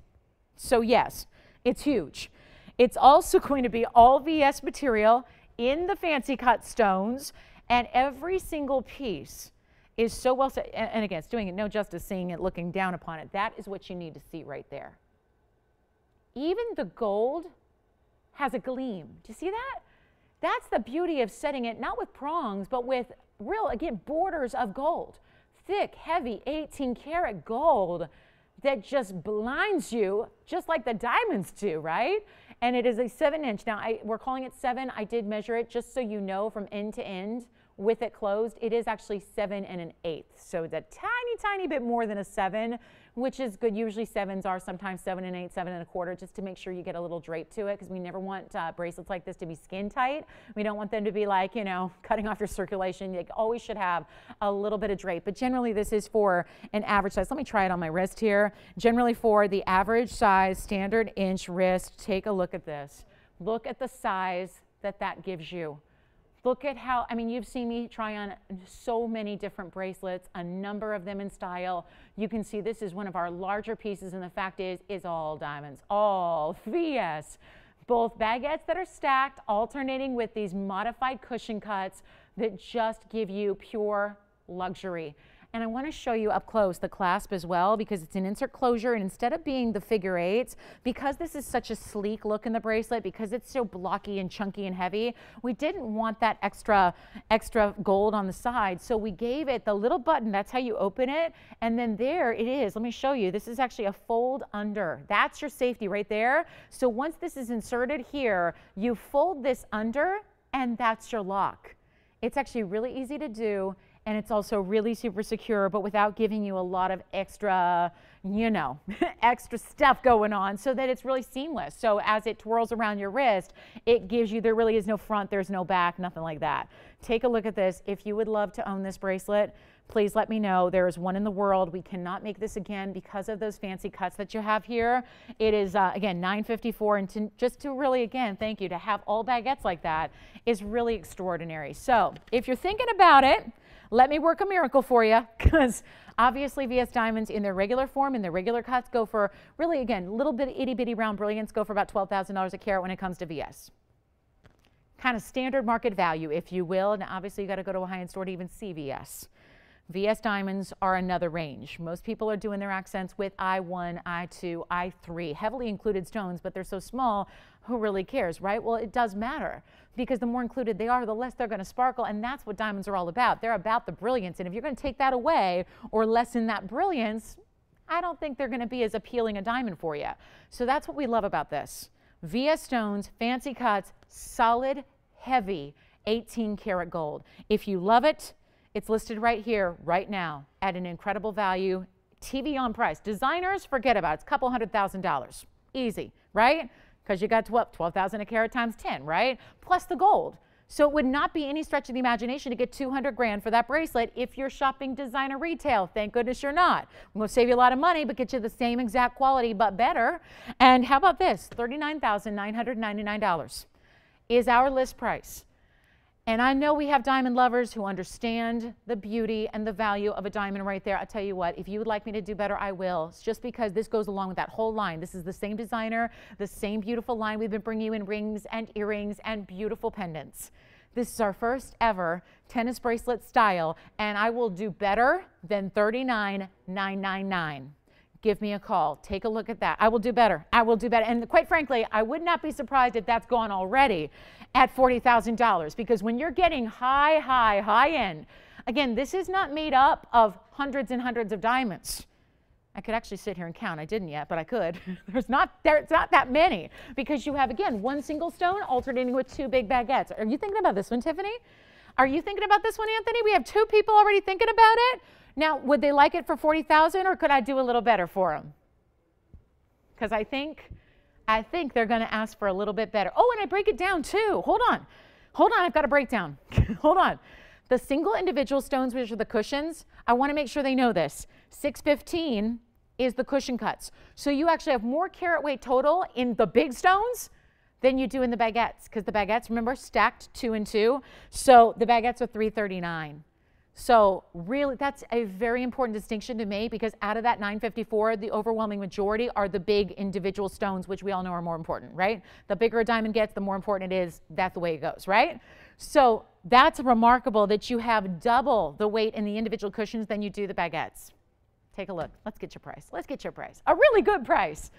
So yes, it's huge. It's also going to be all VS material in the fancy cut stones and every single piece is so well set. And, and again, it's doing it no justice seeing it, looking down upon it. That is what you need to see right there. Even the gold has a gleam. Do you see that? That's the beauty of setting it not with prongs, but with real, again, borders of gold. Thick, heavy 18 karat gold that just blinds you, just like the diamonds do, right? And it is a seven inch. Now, I, we're calling it seven. I did measure it just so you know from end to end with it closed, it is actually seven and an eighth. So it's a tiny, tiny bit more than a seven, which is good. Usually sevens are sometimes seven and eight, seven and a quarter, just to make sure you get a little drape to it because we never want uh, bracelets like this to be skin tight. We don't want them to be like, you know, cutting off your circulation. You always should have a little bit of drape, but generally this is for an average size. Let me try it on my wrist here. Generally for the average size standard inch wrist, take a look at this. Look at the size that that gives you. Look at how, I mean, you've seen me try on so many different bracelets, a number of them in style. You can see this is one of our larger pieces, and the fact is, is all diamonds, all VS. Both baguettes that are stacked, alternating with these modified cushion cuts that just give you pure luxury. And I want to show you up close the clasp as well because it's an insert closure and instead of being the figure eights, because this is such a sleek look in the bracelet, because it's so blocky and chunky and heavy, we didn't want that extra, extra gold on the side. So we gave it the little button, that's how you open it. And then there it is. Let me show you. This is actually a fold under. That's your safety right there. So once this is inserted here, you fold this under and that's your lock. It's actually really easy to do and it's also really super secure, but without giving you a lot of extra, you know, extra stuff going on so that it's really seamless. So as it twirls around your wrist, it gives you, there really is no front, there's no back, nothing like that. Take a look at this. If you would love to own this bracelet, please let me know. There is one in the world. We cannot make this again because of those fancy cuts that you have here. It is, uh, again, 954 and to, just to really, again, thank you, to have all baguettes like that is really extraordinary. So if you're thinking about it, let me work a miracle for you because obviously VS Diamonds in their regular form, in their regular cuts, go for really, again, little bit itty bitty round brilliance, go for about $12,000 a carat when it comes to VS. Kind of standard market value, if you will. And obviously, you got to go to a high end store to even see VS. VS diamonds are another range. Most people are doing their accents with I1, I2, I3, heavily included stones, but they're so small, who really cares, right? Well, it does matter because the more included they are, the less they're going to sparkle, and that's what diamonds are all about. They're about the brilliance, and if you're going to take that away or lessen that brilliance, I don't think they're going to be as appealing a diamond for you. So that's what we love about this. VS stones, fancy cuts, solid, heavy, 18 karat gold. If you love it, it's listed right here, right now, at an incredible value. TVON price. Designers, forget about it. It's a couple hundred thousand dollars. Easy, right? Because you got 12, 12,000 a carat times 10, right? Plus the gold. So it would not be any stretch of the imagination to get 200 grand for that bracelet if you're shopping designer retail. Thank goodness you're not. I'm going to save you a lot of money, but get you the same exact quality, but better. And how about this? $39,999 is our list price. And I know we have diamond lovers who understand the beauty and the value of a diamond right there. I'll tell you what, if you would like me to do better, I will. It's just because this goes along with that whole line. This is the same designer, the same beautiful line we've been bringing you in rings and earrings and beautiful pendants. This is our first ever tennis bracelet style, and I will do better than 39,999 give me a call. Take a look at that. I will do better. I will do better. And quite frankly, I would not be surprised if that's gone already at $40,000 because when you're getting high, high, high end, again, this is not made up of hundreds and hundreds of diamonds. I could actually sit here and count. I didn't yet, but I could. There's not there's not that many because you have again one single stone alternating with two big baguettes. Are you thinking about this one, Tiffany? Are you thinking about this one, Anthony? We have two people already thinking about it. Now, would they like it for 40,000 or could I do a little better for them? Because I think, I think they're going to ask for a little bit better. Oh, and I break it down too. Hold on. Hold on, I've got a breakdown. Hold on. The single individual stones, which are the cushions, I want to make sure they know this. 615 is the cushion cuts. So you actually have more carat weight total in the big stones than you do in the baguettes because the baguettes, remember, stacked two and two. So the baguettes are 339. So really, that's a very important distinction to make because out of that 954, the overwhelming majority are the big individual stones, which we all know are more important, right? The bigger a diamond gets, the more important it is. That's the way it goes, right? So that's remarkable that you have double the weight in the individual cushions than you do the baguettes. Take a look. Let's get your price. Let's get your price. A really good price.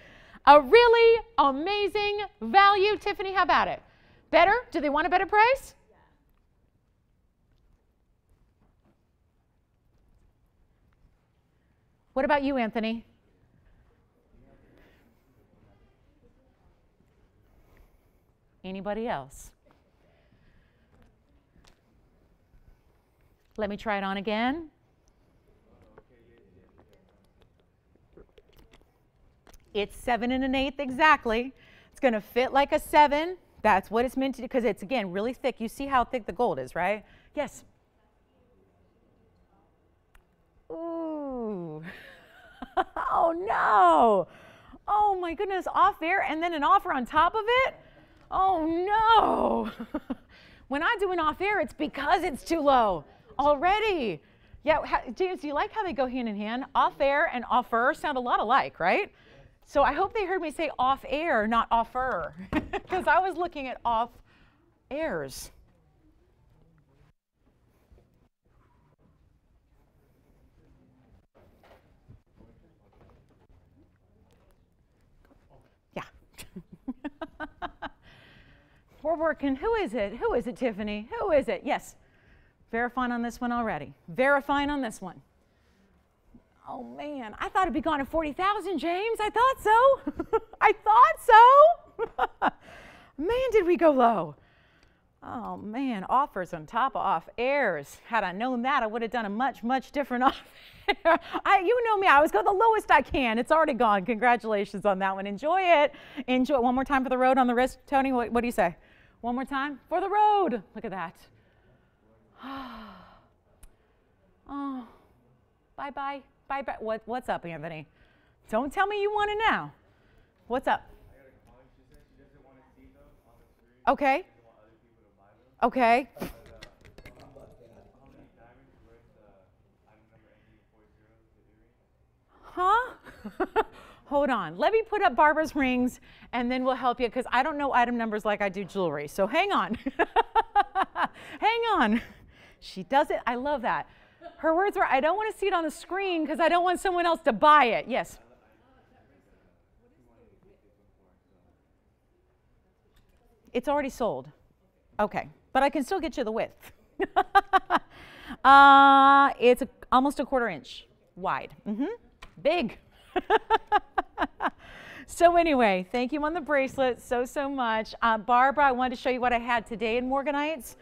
A really amazing value. Tiffany, how about it? Better? Do they want a better price? What about you, Anthony? Anybody else? Let me try it on again. It's seven and an eighth exactly. It's going to fit like a seven. That's what it's meant to do because it's, again, really thick. You see how thick the gold is, right? Yes. Ooh. oh no. Oh my goodness, off air and then an offer on top of it? Oh no. when I do an off air, it's because it's too low already. Yeah, James, do you like how they go hand in hand? Off air and offer sound a lot alike, right? So I hope they heard me say off air, not offer, because I was looking at off airs. We're working. Who is it? Who is it, Tiffany? Who is it? Yes. Verifying on this one already. Verifying on this one. Oh man, I thought it'd be gone at 40,000, James. I thought so. I thought so. man, did we go low. Oh man, offers on top of off airs. Had I known that, I would have done a much, much different offer. You know me, I always go the lowest I can. It's already gone. Congratulations on that one. Enjoy it. Enjoy it. One more time for the road on the wrist. Tony, what, what do you say? One more time for the road. Look at that. oh, bye bye. Bye bye. What, what's up, Anthony? Don't tell me you want it now. What's up? Okay. Okay. Huh? hold on. Let me put up Barbara's rings and then we'll help you because I don't know item numbers like I do jewelry. So hang on. hang on. She does it. I love that. Her words were, I don't want to see it on the screen because I don't want someone else to buy it. Yes. It's already sold. Okay. But I can still get you the width. uh, it's a, almost a quarter inch wide. Mm-hmm. Big. so anyway, thank you on the bracelet so, so much. Uh, Barbara, I wanted to show you what I had today in Morganites.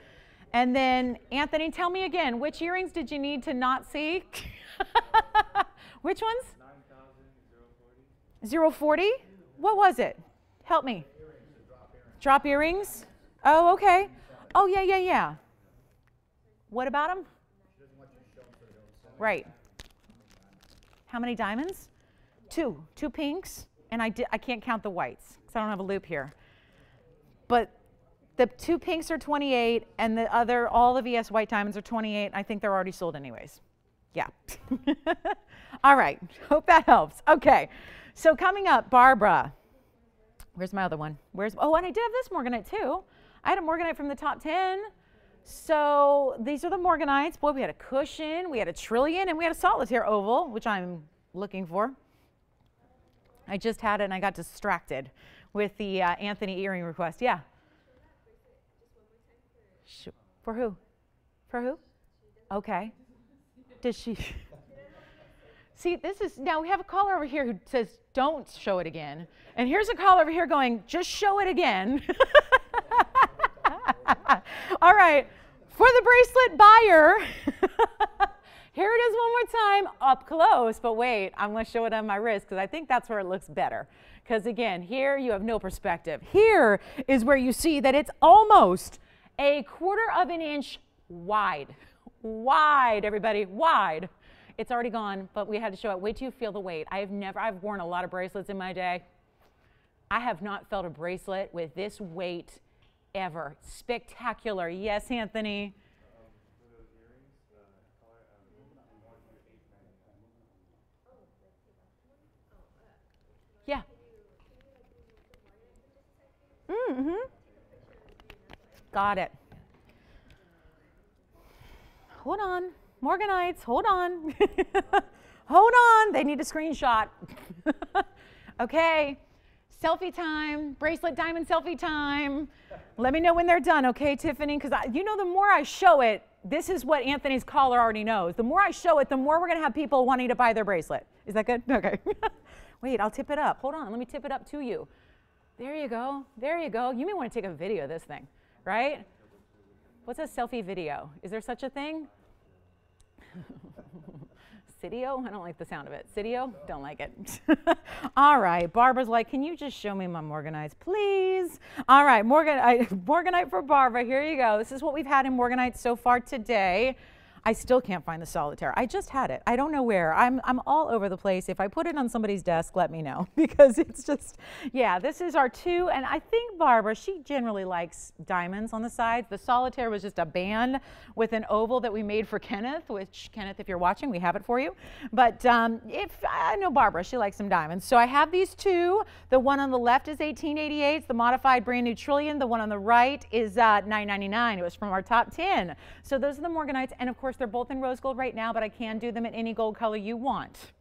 And then Anthony, tell me again, which earrings did you need to not see? which ones? 040. What was it? Help me. Drop earrings? Oh, okay. Oh, yeah, yeah, yeah. What about them? Right. How many diamonds? Two, two pinks, and I, I can't count the whites because I don't have a loupe here. But the two pinks are 28, and the other, all the VS white diamonds are 28. I think they're already sold anyways. Yeah. all right. Hope that helps. Okay. So coming up, Barbara. Where's my other one? Where's, oh, and I did have this Morganite too. I had a Morganite from the top 10. So these are the Morganites. Boy, we had a cushion, we had a trillion, and we had a solitaire oval, which I'm looking for. I just had it and I got distracted with the uh, Anthony earring request. Yeah. For who? For who? Okay. Does she? See, this is now we have a caller over here who says, don't show it again. And here's a caller over here going, just show it again. All right. For the bracelet buyer, here it is one more time up close, but wait, I'm going to show it on my wrist because I think that's where it looks better. Because again, here you have no perspective. Here is where you see that it's almost a quarter of an inch wide. Wide, everybody, wide. It's already gone, but we had to show it. Wait till you feel the weight. I have never, I've worn a lot of bracelets in my day. I have not felt a bracelet with this weight ever. Spectacular. Yes, Anthony. Mm-hmm. Got it. Hold on. Morganites, hold on. hold on. They need a screenshot. okay. Selfie time, bracelet diamond selfie time. Let me know when they're done, okay, Tiffany? Because you know, the more I show it, this is what Anthony's caller already knows. The more I show it, the more we're going to have people wanting to buy their bracelet. Is that good? Okay. Wait, I'll tip it up. Hold on. Let me tip it up to you. There you go. There you go. You may want to take a video of this thing, right? What's a selfie video? Is there such a thing? Sidio? I don't like the sound of it. Sidio? Don't like it. All right. Barbara's like, can you just show me my Morganite, please? All right. Morgan, I, Morganite for Barbara. Here you go. This is what we've had in Morganite so far today. I still can't find the solitaire. I just had it. I don't know where. I'm, I'm all over the place. If I put it on somebody's desk, let me know because it's just, yeah, this is our two. And I think Barbara, she generally likes diamonds on the sides. The solitaire was just a band with an oval that we made for Kenneth, which Kenneth, if you're watching, we have it for you. But um, if I know Barbara, she likes some diamonds. So I have these two. The one on the left is 1888. It's the modified brand new Trillion. The one on the right is uh, 999. It was from our top 10. So those are the Morganites. And of course, course, they're both in rose gold right now, but I can do them in any gold color you want.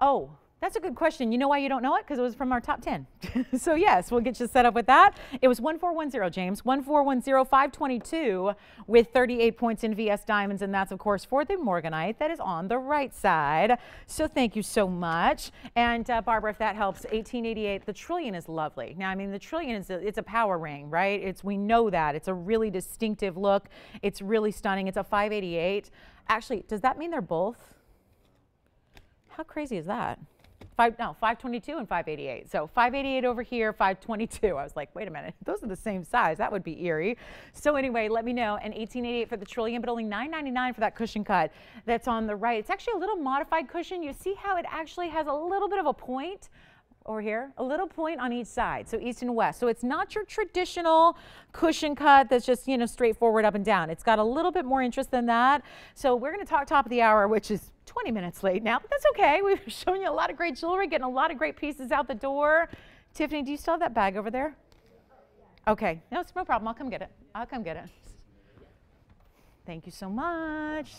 Oh, that's a good question. You know why you don't know it? Because it was from our top 10. so yes, we'll get you set up with that. It was 1410, James. 1410, 522 with 38 points in VS Diamonds. And that's, of course, for the Morganite that is on the right side. So thank you so much. And uh, Barbara, if that helps, 1888, the Trillion is lovely. Now, I mean, the Trillion is a, it's a power ring, right? It's We know that. It's a really distinctive look. It's really stunning. It's a 588. Actually, does that mean they're both? How crazy is that? Five, no, 522 and 588. So 588 over here, 522. I was like, wait a minute, those are the same size. That would be eerie. So anyway, let me know. And 1888 for the Trillion, but only 999 for that cushion cut that's on the right. It's actually a little modified cushion. You see how it actually has a little bit of a point over here, a little point on each side, so east and west. So it's not your traditional cushion cut that's just, you know, straightforward up and down. It's got a little bit more interest than that. So we're going to talk top of the hour, which is 20 minutes late now, but that's okay. We've shown you a lot of great jewelry, getting a lot of great pieces out the door. Tiffany, do you still have that bag over there? Okay, no, it's no problem. I'll come get it. I'll come get it. Thank you so much.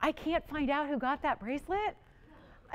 I can't find out who got that bracelet.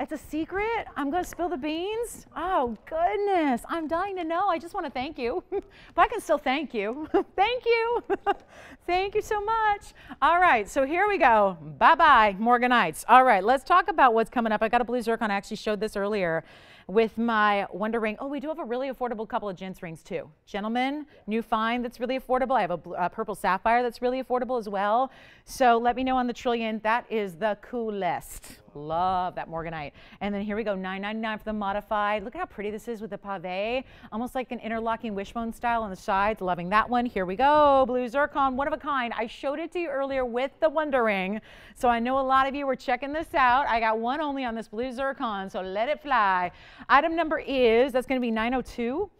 It's a secret? I'm going to spill the beans? Oh, goodness. I'm dying to know. I just want to thank you. but I can still thank you. thank you. thank you so much. All right, so here we go. Bye bye, Morganites. All right, let's talk about what's coming up. I got a blue zircon. I actually showed this earlier with my Wonder Ring. Oh, we do have a really affordable couple of gents rings too. Gentlemen, new find that's really affordable. I have a, a, purple sapphire that's really affordable as well. So let me know on the Trillion. That is the coolest. Love that Morganite. And then here we go, $9.99 for the modified. Look at how pretty this is with the pave. Almost like an interlocking wishbone style on the sides. Loving that one. Here we go, blue zircon, one of a kind. I showed it to you earlier with the Wonder Ring. So I know a lot of you were checking this out. I got one only on this blue zircon, so let it fly. Item number is, that's going to be 902.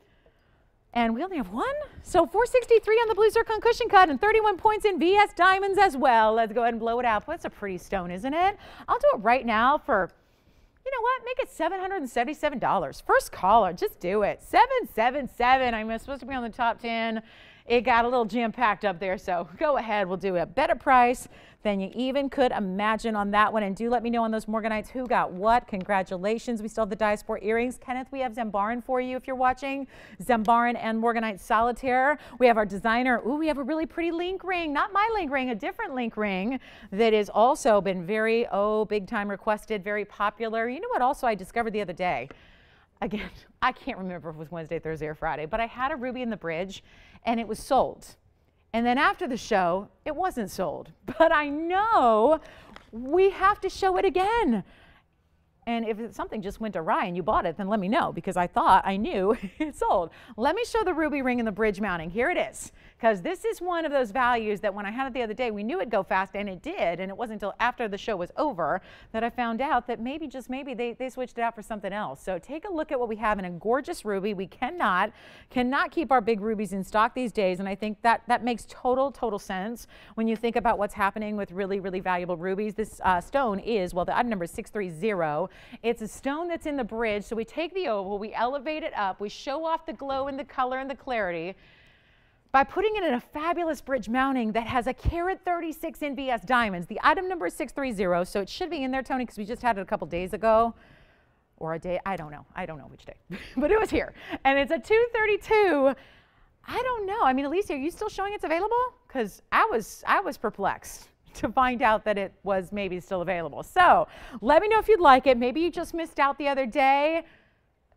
And we only have one. So 463 on the blue zircon cushion cut and 31 points in VS diamonds as well. Let's go ahead and blow it out. That's a pretty stone, isn't it? I'll do it right now for, you know what? Make it $777. First caller, just do it. 777. I'm supposed to be on the top 10 it got a little jam packed up there. So go ahead, we'll do a better price than you even could imagine on that one. And do let me know on those Morganites who got what. Congratulations. We still have the Diaspore earrings. Kenneth, we have Zambaran for you if you're watching. Zambaran and Morganite Solitaire. We have our designer. Ooh, we have a really pretty link ring. Not my link ring, a different link ring that has also been very, oh, big time requested, very popular. You know what also I discovered the other day? Again, I can't remember if it was Wednesday, Thursday, or Friday, but I had a ruby in the bridge and it was sold. And then after the show, it wasn't sold. But I know we have to show it again. And if something just went awry and you bought it, then let me know because I thought I knew it sold. Let me show the ruby ring and the bridge mounting. Here it is. Because this is one of those values that when I had it the other day, we knew it'd go fast and it did. And it wasn't until after the show was over that I found out that maybe, just maybe, they, they switched it out for something else. So take a look at what we have in a gorgeous ruby. We cannot, cannot keep our big rubies in stock these days. And I think that that makes total, total sense when you think about what's happening with really, really valuable rubies. This uh, stone is, well, the item number is 630 It's a stone that's in the bridge. So we take the oval, we elevate it up, we show off the glow and the color and the clarity by putting it in a fabulous bridge mounting that has a carat 36 NVS diamonds. The item number is 630, so it should be in there, Tony, because we just had it a couple days ago or a day. I don't know. I don't know which day, but it was here. And it's a 232. I don't know. I mean, Alicia, are you still showing it's available? Because I was, I was perplexed to find out that it was maybe still available. So let me know if you'd like it. Maybe you just missed out the other day.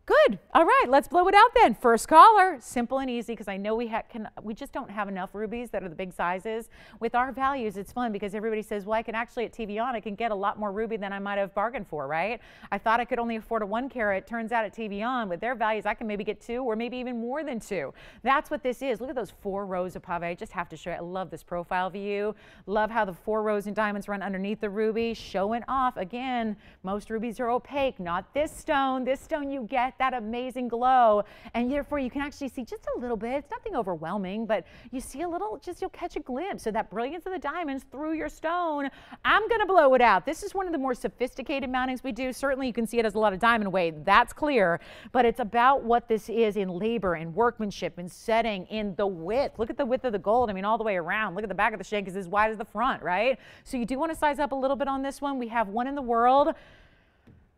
Good. All right, let's blow it out then. First caller, simple and easy because I know we can. We just don't have enough rubies that are the big sizes. With our values, it's fun because everybody says, "Well, I can actually at TVON, I can get a lot more ruby than I might have bargained for." Right? I thought I could only afford a one carat. Turns out at TVON, with their values, I can maybe get two or maybe even more than two. That's what this is. Look at those four rows of pave. I just have to show you. I love this profile view. Love how the four rows and diamonds run underneath the ruby, showing off. Again, most rubies are opaque. Not this stone. This stone you get that amazing glow. And therefore you can actually see just a little bit. It's nothing overwhelming, but you see a little, just you'll catch a glimpse of that brilliance of the diamonds through your stone. I'm going to blow it out. This is one of the more sophisticated mountings we do. Certainly you can see it has a lot of diamond weight. That's clear. But it's about what this is in labor and workmanship and setting in the width. Look at the width of the gold. I mean, all the way around. Look at the back of the shank is as wide as the front, right? So you do want to size up a little bit on this one. We have one in the world.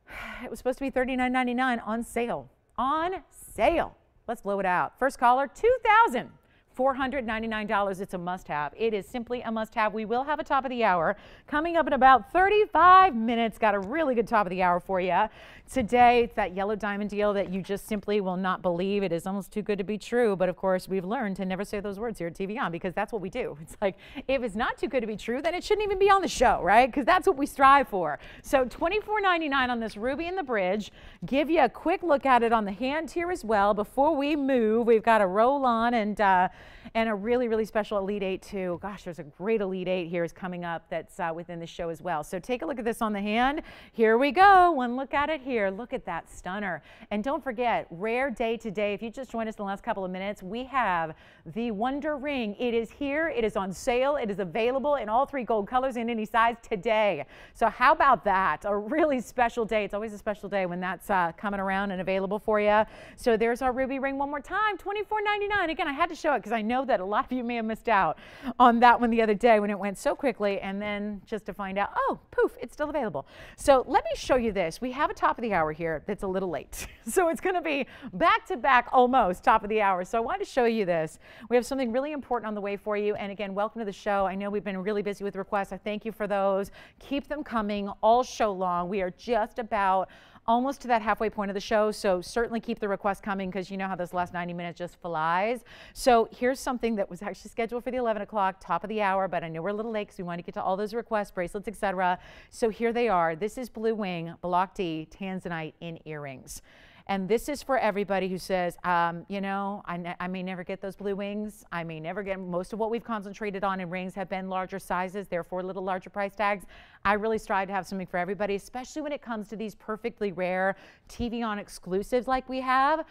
It was supposed to be $39.99 on sale on sale. Let's blow it out. First caller, 2000 $499. It's a must have. It is simply a must have. We will have a top of the hour coming up in about 35 minutes. Got a really good top of the hour for you. Today, it's that yellow diamond deal that you just simply will not believe. It is almost too good to be true. But of course, we've learned to never say those words here at TVON because that's what we do. It's like, if it's not too good to be true, then it shouldn't even be on the show, right? Because that's what we strive for. So $24.99 on this Ruby in the Bridge. Give you a quick look at it on the hand here as well. Before we move, we've got to roll on and uh, and a really, really special Elite Eight too. Gosh, there's a great Elite Eight here is coming up that's uh, within the show as well. So take a look at this on the hand. Here we go. One look at it here. Look at that stunner. And don't forget, rare day today. If you just joined us in the last couple of minutes, we have the Wonder Ring. It is here. It is on sale. It is available in all three gold colors in any size today. So how about that? A really special day. It's always a special day when that's uh, coming around and available for you. So there's our ruby ring one more time, $24.99. Again, I had to show it because I know that a lot of you may have missed out on that one the other day when it went so quickly and then just to find out, oh, poof, it's still available. So let me show you this. We have a top of the hour here that's a little late. So it's going to be back to back almost top of the hour. So I wanted to show you this. We have something really important on the way for you. And again, welcome to the show. I know we've been really busy with requests. I thank you for those. Keep them coming all show long. We are just about almost to that halfway point of the show. So certainly keep the requests coming because you know how this last 90 minutes just flies. So here's something that was actually scheduled for the 11 o'clock, top of the hour, but I know we're a little late because we want to get to all those requests, bracelets, etc. So here they are. This is Blue Wing Block D Tanzanite in earrings. And this is for everybody who says, um, you know, I, I, may never get those blue wings. I may never get most of what we've concentrated on in rings have been larger sizes, therefore a little larger price tags. I really strive to have something for everybody, especially when it comes to these perfectly rare TVON exclusives like we have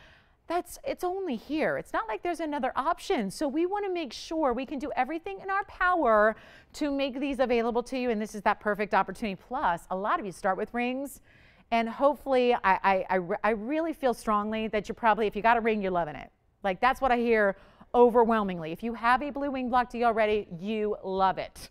that's it's only here. It's not like there's another option. So we want to make sure we can do everything in our power to make these available to you. And this is that perfect opportunity. Plus, a lot of you start with rings and hopefully, I, I, I, I really feel strongly that you're probably, if you got a ring, you're loving it. Like that's what I hear overwhelmingly. If you have a blue wing block D already, you love it.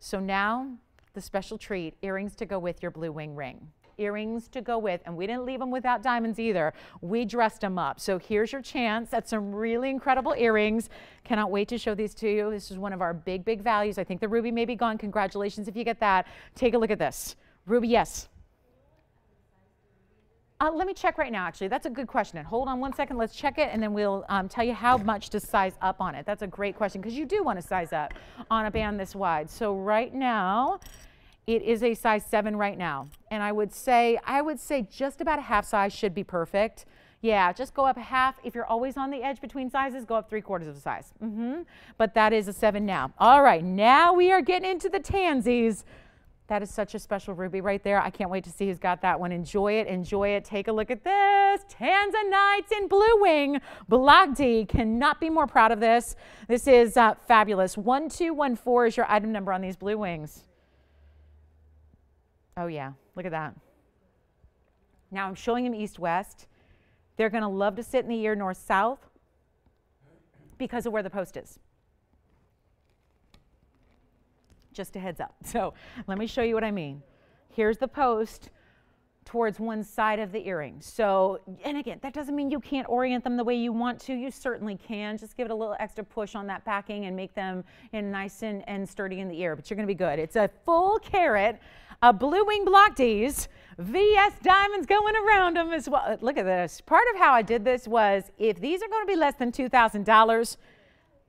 So now the special treat, earrings to go with your blue wing ring. Earrings to go with, and we didn't leave them without diamonds either. We dressed them up. So here's your chance at some really incredible earrings. Cannot wait to show these to you. This is one of our big, big values. I think the ruby may be gone. Congratulations if you get that. Take a look at this. Ruby, yes. Uh, let me check right now, actually. That's a good question. And Hold on one second. Let's check it, and then we'll um, tell you how much to size up on it. That's a great question because you do want to size up on a band this wide. So right now, it is a size 7 right now. And I would say, I would say just about a half size should be perfect. Yeah, just go up half. If you're always on the edge between sizes, go up three quarters of a size. Mm -hmm. But that is a 7 now. All right, now we are getting into the tansies. That is such a special ruby right there. I can't wait to see who's got that one. Enjoy it, enjoy it. Take a look at this. Tanzanites in Blue Wing. D. Cannot be more proud of this. This is uh, fabulous. 1214 is your item number on these Blue Wings. Oh, yeah. Look at that. Now I'm showing them east-west. They're going to love to sit in the ear north-south because of where the post is. Just a heads up. So let me show you what I mean. Here's the post towards one side of the earring. So, and again, that doesn't mean you can't orient them the way you want to. You certainly can. Just give it a little extra push on that backing and make them in nice and, and sturdy in the ear, but you're gonna be good. It's a full carat, a blue wing block D's, VS diamonds going around them as well. Look at this. Part of how I did this was if these are gonna be less than $2,000,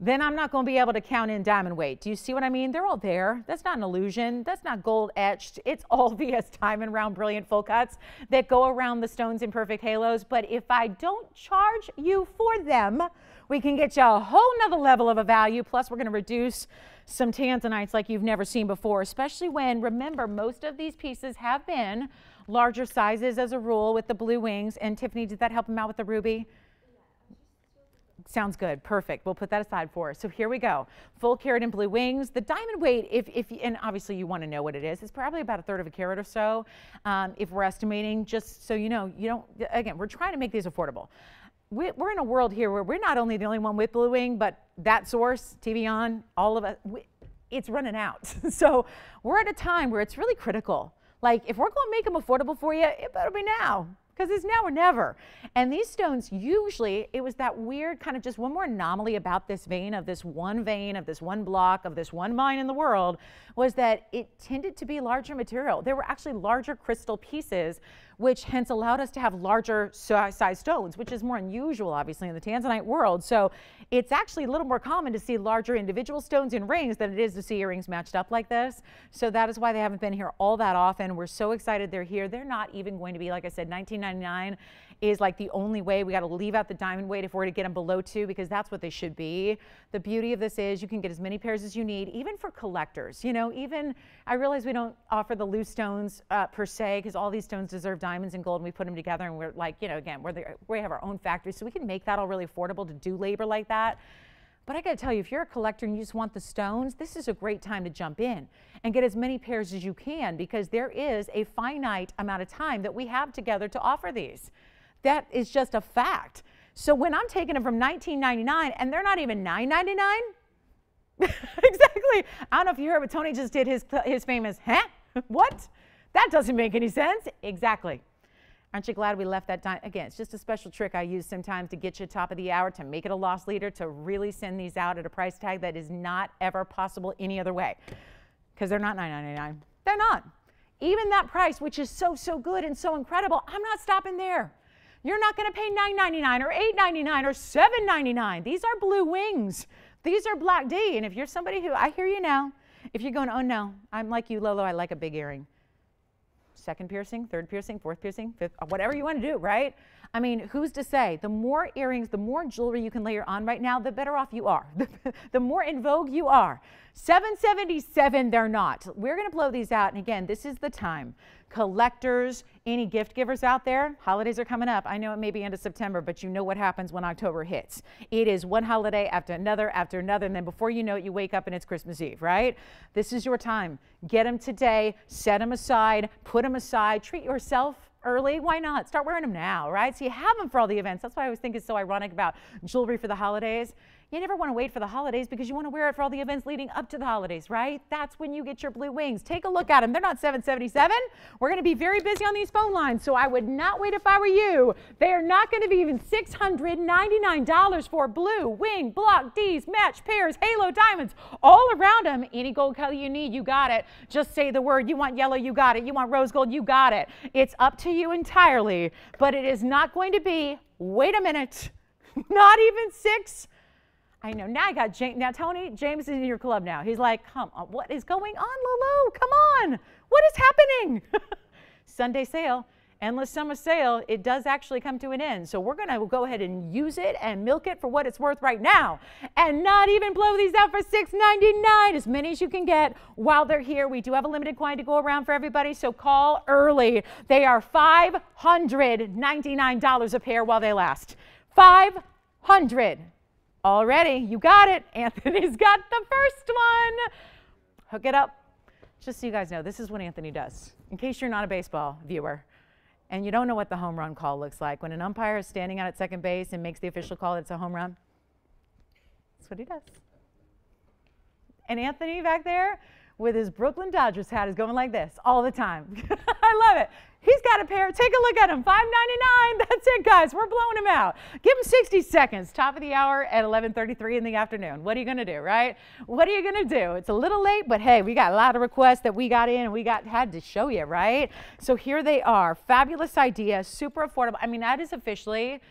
then I'm not going to be able to count in diamond weight. Do you see what I mean? They're all there. That's not an illusion. That's not gold etched. It's all VS diamond round brilliant full cuts that go around the stones in perfect halos. But if I don't charge you for them, we can get you a whole nother level of a value. Plus, we're going to reduce some tanzanites like you've never seen before, especially when, remember, most of these pieces have been larger sizes as a rule with the blue wings. And Tiffany, did that help him out with the ruby? Sounds good. Perfect. We'll put that aside for us. So here we go. Full carat and blue wings. The diamond weight, if, if and obviously you want to know what it is, it's probably about a third of a carat or so. Um, if we're estimating, just so you know, you don't, again, we're trying to make these affordable. We, are in a world here where we're not only the only one with blue wing, but that source, TVON, all of us, we, it's running out. so we're at a time where it's really critical. Like if we're going to make them affordable for you, it better be now because it's now or never. And these stones, usually, it was that weird kind of just one more anomaly about this vein of this one vein, of this one block, of this one mine in the world, was that it tended to be larger material. There were actually larger crystal pieces which hence allowed us to have larger size stones, which is more unusual, obviously, in the Tanzanite world. So it's actually a little more common to see larger individual stones in rings than it is to see earrings matched up like this. So that is why they haven't been here all that often. We're so excited they're here. They're not even going to be, like I said, 1999 is like the only way. We got to leave out the diamond weight if we're to get them below two because that's what they should be. The beauty of this is you can get as many pairs as you need, even for collectors. You know, even I realize we don't offer the loose stones uh, per se because all these stones deserve diamonds and gold and we put them together and we're like, you know, again, we're the, we have our own factory so we can make that all really affordable to do labor like that. But I got to tell you, if you're a collector and you just want the stones, this is a great time to jump in and get as many pairs as you can because there is a finite amount of time that we have together to offer these. That is just a fact. So when I'm taking them from 19.99 and they're not even 9.99, exactly. I don't know if you heard, but Tony just did his his famous, huh? what? That doesn't make any sense. Exactly. Aren't you glad we left that time? Again, it's just a special trick I use sometimes to get you top of the hour, to make it a loss leader, to really send these out at a price tag that is not ever possible any other way. Because they're not $9.99. They're not. Even that price, which is so, so good and so incredible, I'm not stopping there. You're not going to pay $9.99 or $8.99 or $7.99. These are blue wings. These are black D. And if you're somebody who, I hear you now, if you're going, oh no, I'm like you, Lolo, I like a big earring. Second piercing, third piercing, fourth piercing, fifth, whatever you want to do, right? I mean, who's to say? The more earrings, the more jewelry you can layer on right now, the better off you are. the more in vogue you are. 777, they're not. We're going to blow these out. And again, this is the time. Collectors, any gift givers out there, holidays are coming up. I know it may be end of September, but you know what happens when October hits. It is one holiday after another after another. And then before you know it, you wake up and it's Christmas Eve, right? This is your time. Get them today, set them aside, put them aside, treat yourself early, why not? Start wearing them now, right? So you have them for all the events. That's why I always think it's so ironic about jewelry for the holidays. You never want to wait for the holidays because you want to wear it for all the events leading up to the holidays, right? That's when you get your blue wings. Take a look at them. They're not 777. We're going to be very busy on these phone lines, so I would not wait if I were you. They are not going to be even $699 for blue wing block D's, match pairs, halo diamonds, all around them. Any gold color you need, you got it. Just say the word. You want yellow, you got it. You want rose gold, you got it. It's up to you entirely, but it is not going to be, wait a minute, not even six I know. Now I got James. Now, Tony, James is in your club now. He's like, come on, what is going on, Lulu? Come on. What is happening? Sunday sale, endless summer sale, it does actually come to an end. So we're going to go ahead and use it and milk it for what it's worth right now and not even blow these out for $6.99, as many as you can get while they're here. We do have a limited quantity to go around for everybody, so call early. They are $599 a pair while they last. 500 Already, you got it. Anthony's got the first one. Hook it up. Just so you guys know, this is what Anthony does. In case you're not a baseball viewer and you don't know what the home run call looks like. When an umpire is standing out at second base and makes the official call, it's a home run. That's what he does. And Anthony back there with his Brooklyn Dodgers hat is going like this all the time. I love it. He's got a pair. Take a look at him. $5.99. That's it, guys. We're blowing him out. Give him 60 seconds. Top of the hour at 11:33 in the afternoon. What are you going to do, right? What are you going to do? It's a little late, but hey, we got a lot of requests that we got in and we got had to show you, right? So here they are. Fabulous idea, super affordable. I mean, that is officially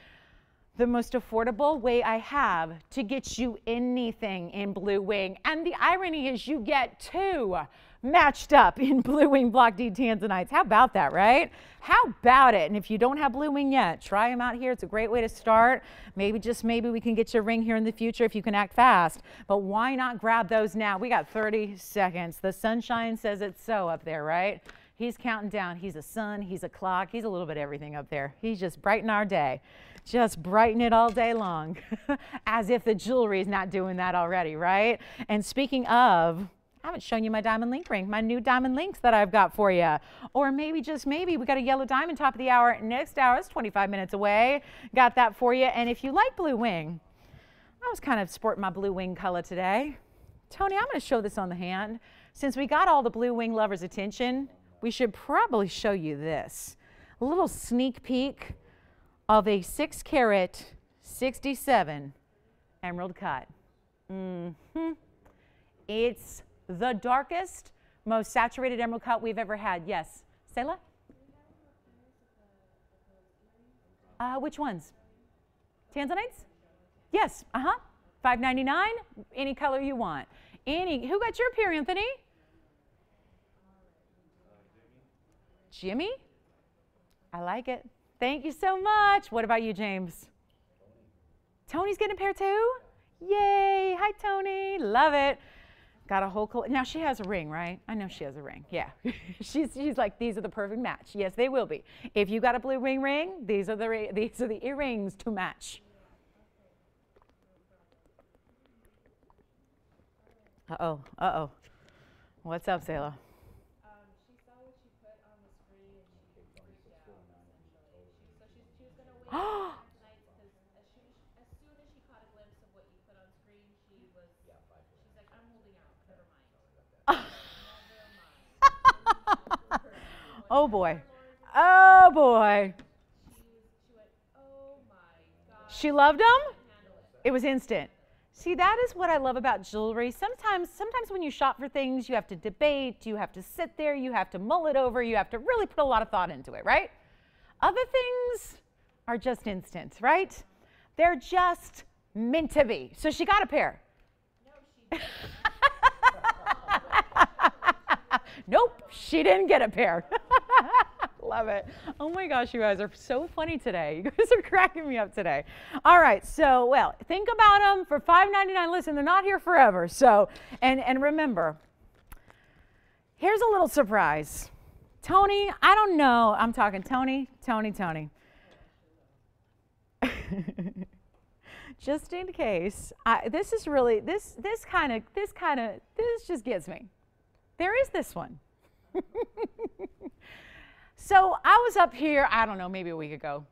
the most affordable way I have to get you anything in Blue Wing. And the irony is you get two matched up in Blue Wing Block D Tanzanites. How about that, right? How about it? And if you don't have Blue Wing yet, try them out here. It's a great way to start. Maybe just maybe we can get you a ring here in the future if you can act fast. But why not grab those now? We got 30 seconds. The sunshine says it's so up there, right? He's counting down. He's a sun, he's a clock, he's a little bit everything up there. He's just brighten our day. Just brighten it all day long. As if the jewelry is not doing that already, right? And speaking of, I haven't shown you my diamond link ring, my new diamond links that I've got for you. Or maybe, just maybe, we got a yellow diamond top of the hour. Next hour is 25 minutes away. Got that for you. And if you like blue wing, I was kind of sporting my blue wing color today. Tony, I'm going to show this on the hand. Since we got all the blue wing lovers' attention, we should probably show you this. A little sneak peek of a six carat 67 emerald cut. Mm-hmm. It's the darkest, most saturated emerald cut we've ever had. Yes. Selah? Uh, which ones? Tanzanites? Yes. Uh-huh. 5.99. Any color you want. Any. Who got your pair, Anthony? Jimmy? I like it. Thank you so much. What about you, James? Tony's getting a pair too? Yay. Hi, Tony. Love it. Got a whole now she has a ring, right? I know she has a ring. Yeah, she's she's like these are the perfect match. Yes, they will be. If you got a blue ring ring, these are the these are the earrings to match. Uh oh, uh oh. What's up, Selah? Oh. boy. Oh boy. She loved them? It was instant. See, that is what I love about jewelry. Sometimes, sometimes when you shop for things, you have to debate, you have to sit there, you have to mull it over, you have to really put a lot of thought into it, right? Other things, are just instant, right? They're just meant to be. So she got a pair. No, she nope, she didn't get a pair. Love it. Oh my gosh, you guys are so funny today. You guys are cracking me up today. All right, so well, think about them for $5.99. Listen, they're not here forever. So, and and remember, here's a little surprise. Tony, I don't know. I'm talking Tony, Tony, Tony. just in case, I, this is really this this kind of this kind of this just gets me. There is this one. so I was up here, I don't know, maybe a week ago,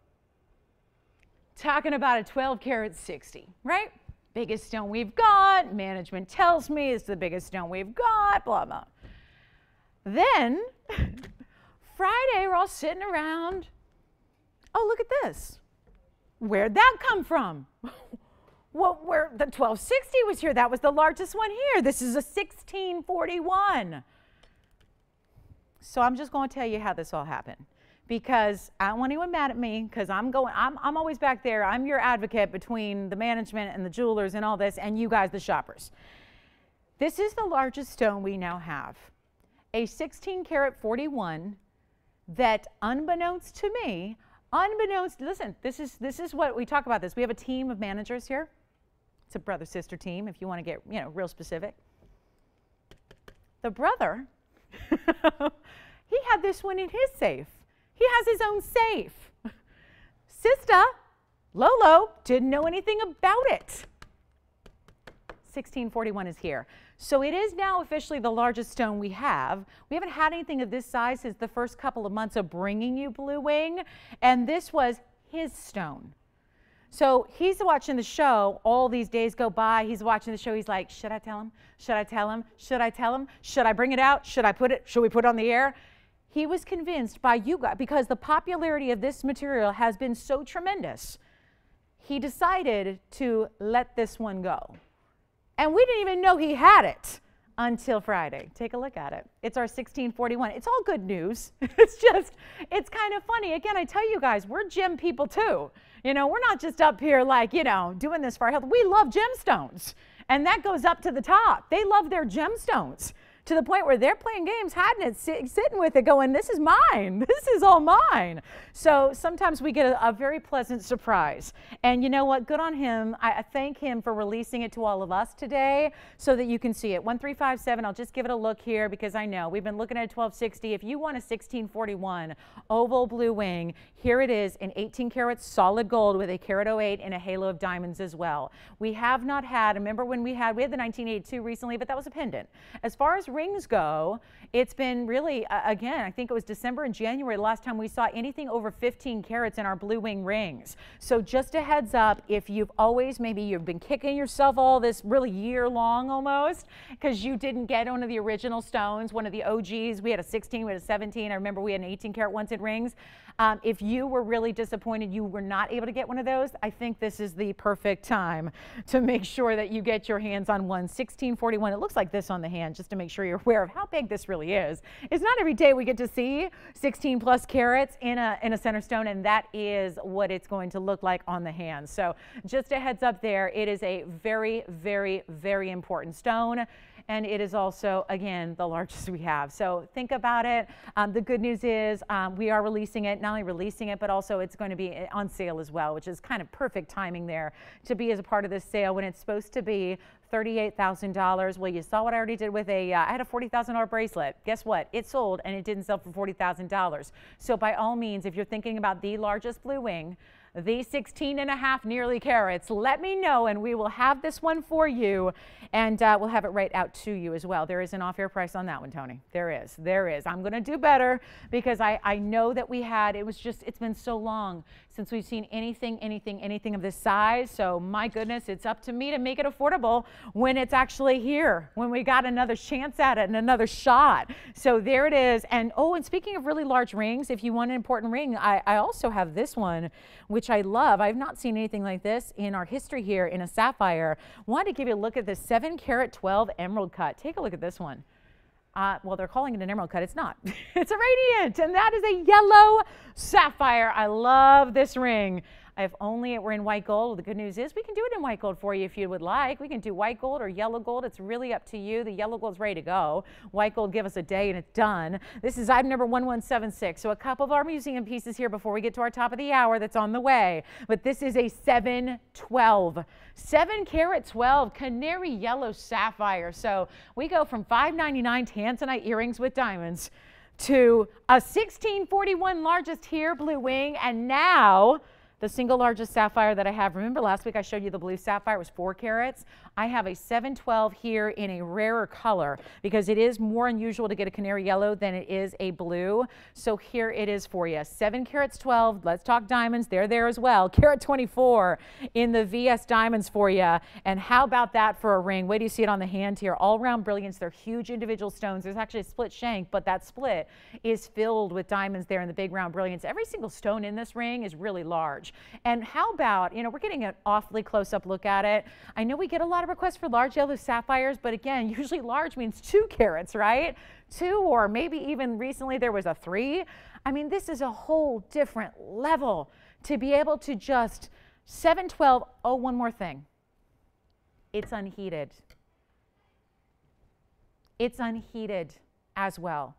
talking about a 12 karat 60, right? Biggest stone we've got. Management tells me it's the biggest stone we've got. Blah blah. Then Friday, we're all sitting around. Oh, look at this. Where'd that come from? well, where the 1260 was here, that was the largest one here. This is a 1641. So I'm just going to tell you how this all happened because I don't want anyone mad at me because I'm going I'm, I'm always back there. I'm your advocate between the management and the jewelers and all this and you guys the shoppers. This is the largest stone we now have. A 16 karat 41 that unbeknownst to me unbeknownst, listen, this is, this is what we talk about this. We have a team of managers here. It's a brother sister team if you want to get, you know, real specific. The brother, he had this one in his safe. He has his own safe. Sister, Lolo, didn't know anything about it. 1641 is here. So it is now officially the largest stone we have. We haven't had anything of this size since the first couple of months of bringing you Blue Wing, and this was his stone. So he's watching the show. All these days go by. He's watching the show. He's like, should I tell him? Should I tell him? Should I tell him? Should I bring it out? Should I put it? Should we put it on the air? He was convinced by you guys because the popularity of this material has been so tremendous. He decided to let this one go. And we didn't even know he had it until Friday. Take a look at it. It's our 1641. It's all good news. It's just, it's kind of funny. Again, I tell you guys, we're gem people too. You know, we're not just up here like, you know, doing this for our health. We love gemstones. And that goes up to the top. They love their gemstones to the point where they're playing games, hiding it, sit, sitting with it, going, This is mine. This is all mine. So sometimes we get a, a very pleasant surprise. And you know what? Good on him. I, I, thank him for releasing it to all of us today so that you can see it. 1357, I'll just give it a look here because I know we've been looking at 1260. If you want a 1641 oval blue wing, here it is in 18 karat solid gold with a carat 08 and a halo of diamonds as well. We have not had, remember when we had, we had the 1982 recently, but that was a pendant. As far as rings go, it's been really, uh, again, I think it was December and January the last time we saw anything over 15 carats in our blue wing rings. So just a heads up, if you've always, maybe you've been kicking yourself all this really year long almost, because you didn't get one of the original stones, one of the OGs. We had a 16, we had a 17. I remember we had an 18 carat once in rings. Um, if you were really disappointed you were not able to get one of those, I think this is the perfect time to make sure that you get your hands on one. 1641, it looks like this on the hand, just to make sure you're aware of how big this really is. It's not every day we get to see 16 plus carats in a, in a center stone, and that is what it's going to look like on the hand. So just a heads up there, it is a very, very, very important stone and it is also, again, the largest we have. So think about it. Um, the good news is um, we are releasing it, not only releasing it, but also it's going to be on sale as well, which is kind of perfect timing there to be as a part of this sale when it's supposed to be $38,000. Well, you saw what I already did with a. Uh, I had a $40,000 bracelet. Guess what? It sold and it didn't sell for $40,000. So by all means, if you're thinking about the largest blue wing, the 16 and a half nearly carats, let me know and we will have this one for you and uh, we'll have it right out to you as well. There is an off-air price on that one, Tony. There is. There is. I'm going to do better because I, I know that we had, it was just, it's been so long since we've seen anything, anything, anything of this size. So my goodness, it's up to me to make it affordable when it's actually here, when we got another chance at it and another shot. So there it is. And oh, and speaking of really large rings, if you want an important ring, I, I also have this one, which I love. I've not seen anything like this in our history here in a sapphire. Wanted to give you a look at this 7 carat 12 emerald cut. Take a look at this one. Uh, well, they're calling it an emerald cut. It's not. it's a radiant, and that is a yellow sapphire. I love this ring. If only it were in white gold. The good news is we can do it in white gold for you if you would like. We can do white gold or yellow gold. It's really up to you. The yellow gold's ready to go. White gold, give us a day and it's done. This is item number 1176. So a couple of our museum pieces here before we get to our top of the hour that's on the way. But this is a 712. 7 carat 12 canary yellow sapphire. So we go from 599 tanzanite earrings with diamonds to a 1641 largest here blue wing and now the single largest sapphire that I have, remember last week I showed you the blue sapphire was four carats. I have a 712 here in a rarer color because it is more unusual to get a canary yellow than it is a blue. So here it is for you. Seven carats 12. Let's talk diamonds. They're there as well. Carat 24 in the VS diamonds for you. And how about that for a ring? Wait do you see it on the hand here. All round brilliance. They're huge individual stones. There's actually a split shank, but that split is filled with diamonds there in the big round brilliance. Every single stone in this ring is really large. And how about, you know, we're getting an awfully close up look at it. I know we get a lot of requests for large yellow sapphires, but again, usually large means two carats, right? Two, or maybe even recently there was a three. I mean, this is a whole different level to be able to just 712. Oh, one more thing. It's unheated. It's unheated as well.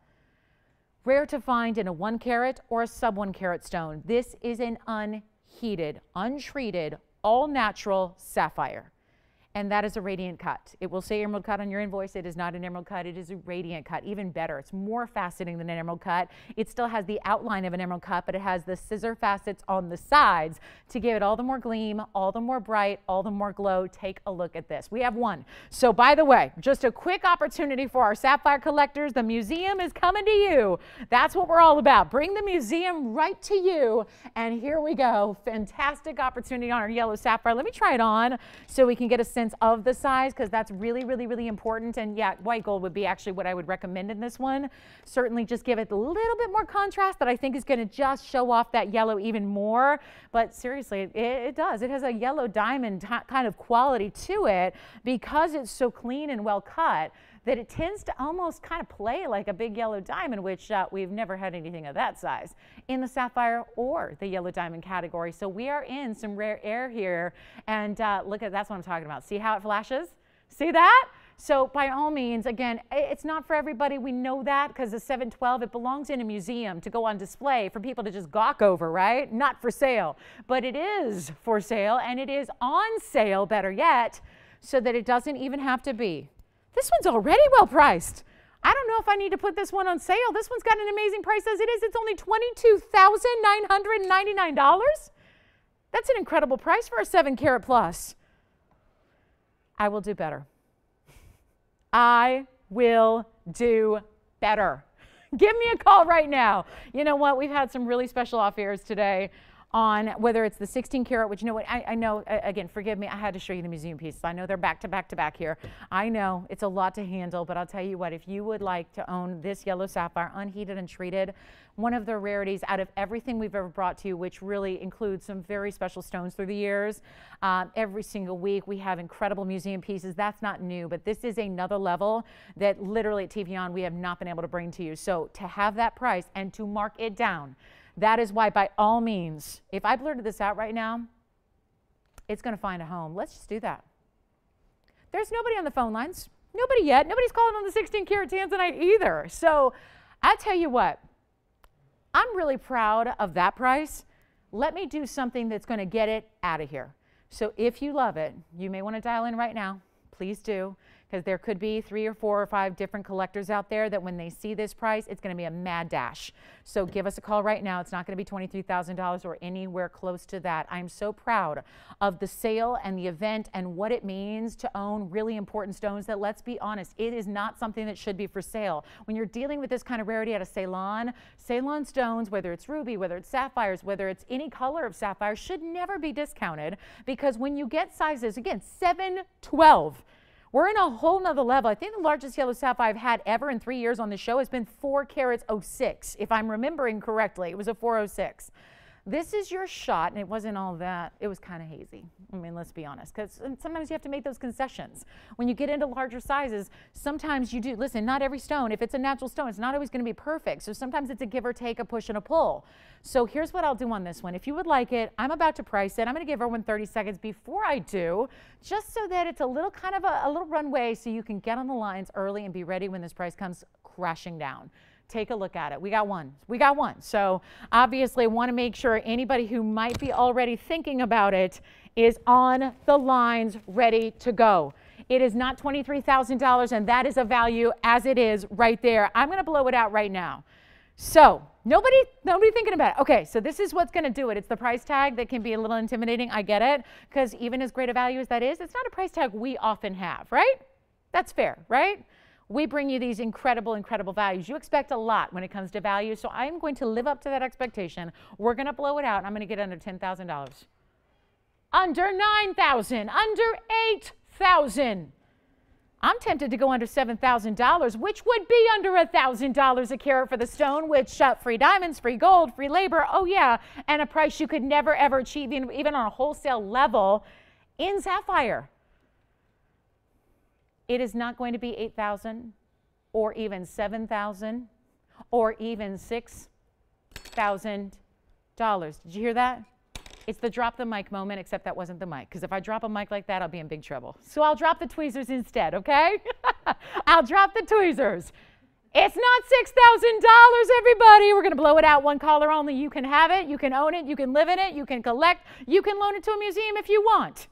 Rare to find in a one carat or a sub one carat stone. This is an unheated, untreated, all natural sapphire. And that is a radiant cut. It will say emerald cut on your invoice. It is not an emerald cut. It is a radiant cut. Even better. It's more faceting than an emerald cut. It still has the outline of an emerald cut, but it has the scissor facets on the sides to give it all the more gleam, all the more bright, all the more glow. Take a look at this. We have one. So by the way, just a quick opportunity for our sapphire collectors. The museum is coming to you. That's what we're all about. Bring the museum right to you. And here we go. Fantastic opportunity on our yellow sapphire. Let me try it on so we can get a sense sense of the size because that's really, really, really important. And yeah, white gold would be actually what I would recommend in this one. Certainly just give it a little bit more contrast that I think is going to just show off that yellow even more. But seriously, it, it does. It has a yellow diamond kind of quality to it because it's so clean and well cut that it tends to almost kind of play like a big yellow diamond, which uh, we've never had anything of that size in the sapphire or the yellow diamond category. So we are in some rare air here. And uh, look at that's what I'm talking about. See how it flashes? See that? So by all means, again, it's not for everybody. We know that because the 712, it belongs in a museum to go on display for people to just gawk over, right? Not for sale. But it is for sale and it is on sale, better yet, so that it doesn't even have to be this one's already well priced. I don't know if I need to put this one on sale. This one's got an amazing price as it is. It's only $22,999. That's an incredible price for a 7 carat plus. I will do better. I will do better. Give me a call right now. You know what? We've had some really special off today on whether it's the 16 karat, which you know what, I, I, know, again, forgive me, I had to show you the museum pieces. I know they're back to back to back here. I know it's a lot to handle, but I'll tell you what, if you would like to own this yellow sapphire, unheated and treated, one of the rarities out of everything we've ever brought to you, which really includes some very special stones through the years. Um, every single week we have incredible museum pieces. That's not new, but this is another level that literally at TVON we have not been able to bring to you. So to have that price and to mark it down, that is why, by all means, if I blurted this out right now, it's going to find a home. Let's just do that. There's nobody on the phone lines. Nobody yet. Nobody's calling on the 16 karat tanzanite either. So I tell you what, I'm really proud of that price. Let me do something that's going to get it out of here. So if you love it, you may want to dial in right now. Please do because there could be three or four or five different collectors out there that when they see this price, it's going to be a mad dash. So give us a call right now. It's not going to be $23,000 or anywhere close to that. I'm so proud of the sale and the event and what it means to own really important stones that, let's be honest, it is not something that should be for sale. When you're dealing with this kind of rarity out of Ceylon, Ceylon stones, whether it's ruby, whether it's sapphires, whether it's any color of sapphire, should never be discounted because when you get sizes, again, 712, we're in a whole nother level. I think the largest yellow sapphire I've had ever in three years on the show has been four carats 06, if I'm remembering correctly. It was a 406. This is your shot, and it wasn't all that. It was kind of hazy. I mean, let's be honest, because sometimes you have to make those concessions. When you get into larger sizes, sometimes you do. Listen, not every stone, if it's a natural stone, it's not always going to be perfect. So sometimes it's a give or take, a push and a pull. So here's what I'll do on this one. If you would like it, I'm about to price it. I'm going to give everyone 30 seconds before I do, just so that it's a little kind of a, a little runway so you can get on the lines early and be ready when this price comes crashing down take a look at it. We got one. We got one. So obviously I want to make sure anybody who might be already thinking about it is on the lines ready to go. It is not $23,000 and that is a value as it is right there. I'm going to blow it out right now. So nobody, nobody thinking about it. Okay, so this is what's going to do it. It's the price tag that can be a little intimidating. I get it because even as great a value as that is, it's not a price tag we often have, right? That's fair, right? We bring you these incredible, incredible values. You expect a lot when it comes to value, so I'm going to live up to that expectation. We're going to blow it out, I'm going to get under $10,000. Under 9,000, under 8,000. I'm tempted to go under $7,000, which would be under $1,000 a carat for the stone, which uh, free diamonds, free gold, free labor, oh yeah, and a price you could never ever achieve even on a wholesale level in sapphire. It is not going to be 8,000 or even 7,000 or even $6,000. Did you hear that? It's the drop the mic moment, except that wasn't the mic. Because if I drop a mic like that, I'll be in big trouble. So I'll drop the tweezers instead, okay? I'll drop the tweezers. It's not $6,000, everybody. We're going to blow it out one caller only. You can have it, you can own it, you can live in it, you can collect, you can loan it to a museum if you want.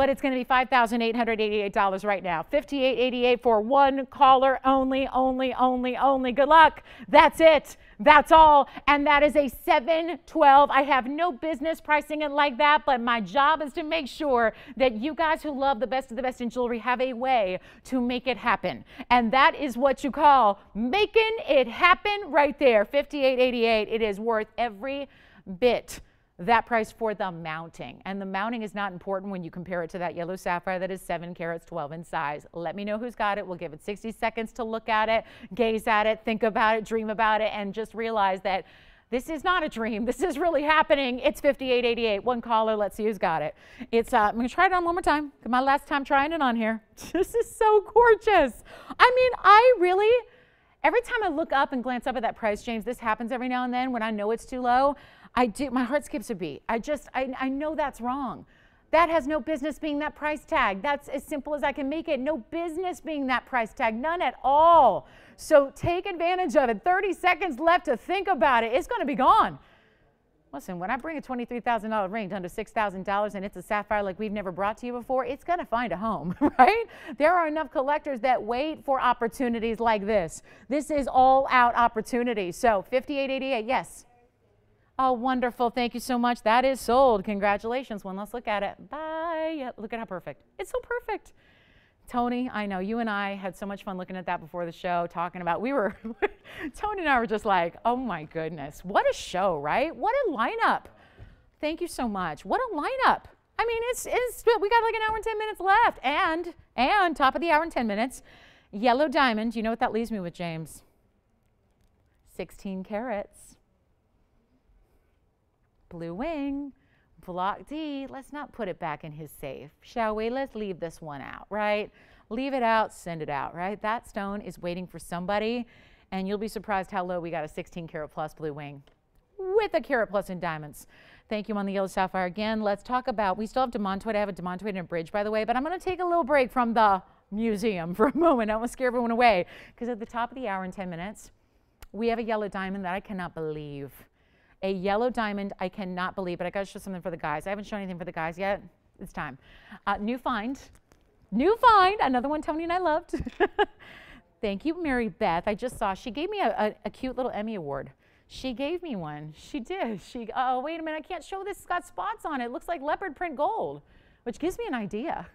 But it's going to be $5,888 right now. 5888 for one caller only, only, only, only. Good luck. That's it. That's all. And that is a 712. I have no business pricing it like that, but my job is to make sure that you guys who love the best of the best in jewelry have a way to make it happen. And that is what you call making it happen right there. 5888. It is worth every bit that price for the mounting. And the mounting is not important when you compare it to that yellow sapphire that is 7 carats 12 in size. Let me know who's got it. We'll give it 60 seconds to look at it, gaze at it, think about it, dream about it, and just realize that this is not a dream. This is really happening. It's 5888. One caller. Let's see who's got it. It's. Uh, I'm gonna try it on one more time. My last time trying it on here. This is so gorgeous. I mean, I really. Every time I look up and glance up at that price, James, this happens every now and then when I know it's too low. I do, my heart skips a beat. I just, I, I know that's wrong. That has no business being that price tag. That's as simple as I can make it. No business being that price tag, none at all. So take advantage of it. 30 seconds left to think about it. It's going to be gone. Listen, when I bring a $23,000 ring to $6,000 and it's a sapphire like we've never brought to you before, it's going to find a home, right? There are enough collectors that wait for opportunities like this. This is all out opportunity. So 5888, yes. Oh, wonderful. Thank you so much. That is sold. Congratulations. One last look at it. Bye. Yeah, look at how perfect. It's so perfect. Tony, I know you and I had so much fun looking at that before the show, talking about, we were, Tony and I were just like, oh my goodness, what a show, right? What a lineup. Thank you so much. What a lineup. I mean, it's, it's, we got like an hour and 10 minutes left. And, and top of the hour and 10 minutes, yellow diamond. You know what that leaves me with, James? 16 carats blue wing, block D, let's not put it back in his safe, shall we? Let's leave this one out, right? Leave it out, send it out, right? That stone is waiting for somebody, and you'll be surprised how low we got a 16 karat plus blue wing with a carat plus in diamonds. Thank you on the yellow sapphire again. Let's talk about, we still have demantoid. I have a demantoid and a bridge, by the way, but I'm going to take a little break from the museum for a moment. I want to scare everyone away because at the top of the hour in 10 minutes, we have a yellow diamond that I cannot believe a yellow diamond. I cannot believe it. I got to show something for the guys. I haven't shown anything for the guys yet. It's time. Uh, new find. New find. Another one Tony and I loved. Thank you, Mary Beth. I just saw she gave me a, a, a, cute little Emmy award. She gave me one. She did. She. Oh, wait a minute. I can't show this. It's got spots on it. it looks like leopard print gold, which gives me an idea.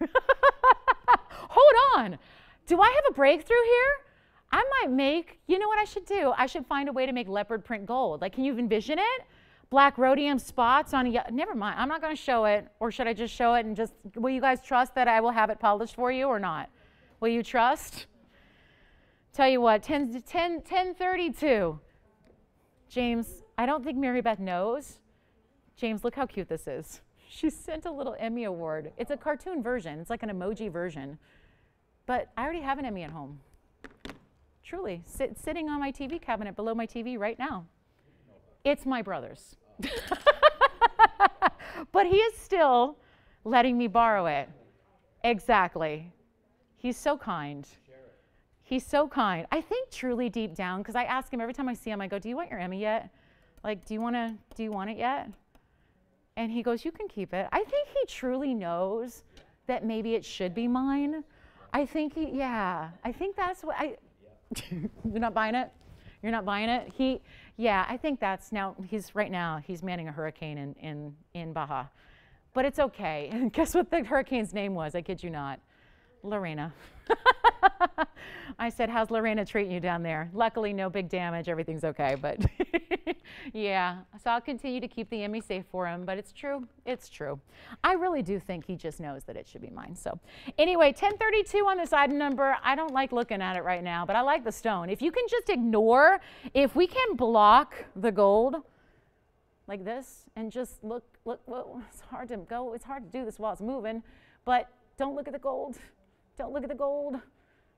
Hold on. Do I have a breakthrough here? I might make, you know what I should do? I should find a way to make leopard print gold. Like, can you envision it? Black rhodium spots on a, never mind. I'm not going to show it. Or should I just show it and just, will you guys trust that I will have it polished for you or not? Will you trust? Tell you what, 10, 10, 1032. James, I don't think Mary Beth knows. James, look how cute this is. She sent a little Emmy award. It's a cartoon version. It's like an emoji version. But I already have an Emmy at home. Truly, sit, sitting on my TV cabinet below my TV right now. It's my brother's. but he is still letting me borrow it. Exactly. He's so kind. He's so kind. I think truly deep down, because I ask him every time I see him, I go, Do you want your Emmy yet? Like, do you want to, do you want it yet? And he goes, You can keep it. I think he truly knows that maybe it should be mine. I think he, yeah, I think that's what I, You're not buying it? You're not buying it? He, yeah, I think that's now, he's right now, he's manning a hurricane in, in, in Baja. But it's okay. Guess what the hurricane's name was? I kid you not. Lorena. I said, How's Lorena treating you down there? Luckily, no big damage. Everything's okay. But yeah, so I'll continue to keep the Emmy safe for him. But it's true. It's true. I really do think he just knows that it should be mine. So anyway, 1032 on this item number. I don't like looking at it right now, but I like the stone. If you can just ignore, if we can block the gold like this and just look, look, well, it's hard to go. It's hard to do this while it's moving, but don't look at the gold. Don't look at the gold.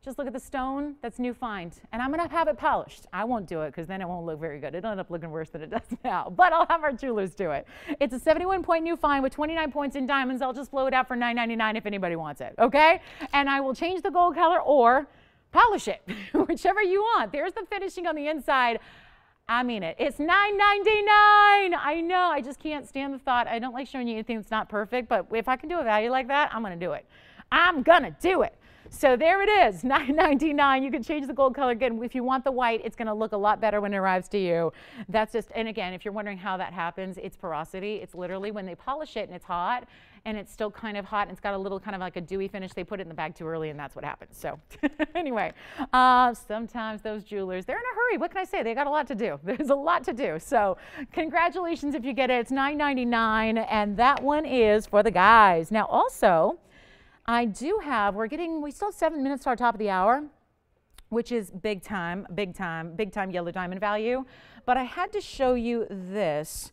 Just look at the stone. That's new find. And I'm going to have it polished. I won't do it because then it won't look very good. It'll end up looking worse than it does now. But I'll have our jewelers do it. It's a 71 point new find with 29 points in diamonds. I'll just blow it out for $9.99 if anybody wants it. Okay? And I will change the gold color or polish it, whichever you want. There's the finishing on the inside. I mean it. It's $9.99. I know. I just can't stand the thought. I don't like showing you anything that's not perfect, but if I can do a value like that, I'm going to do it. I'm to do it. So there it is, $9.99. You can change the gold color again. If you want the white, it's to look a lot better when it arrives to you. That's just, and again, if you're wondering how that happens, it's porosity. It's literally when they polish it and it's hot and it's still kind of hot and it's got a little kind of like a dewy finish. They put it in the bag too early and that's what happens. So anyway, uh, sometimes those jewelers, they're in a hurry. What can I say? They got a lot to do. There's a lot to do. So congratulations if you get it. It's $9.99 and that one is for the guys. Now also, I do have, we're getting, we still have seven minutes to our top of the hour, which is big time, big time, big time yellow diamond value. But I had to show you this.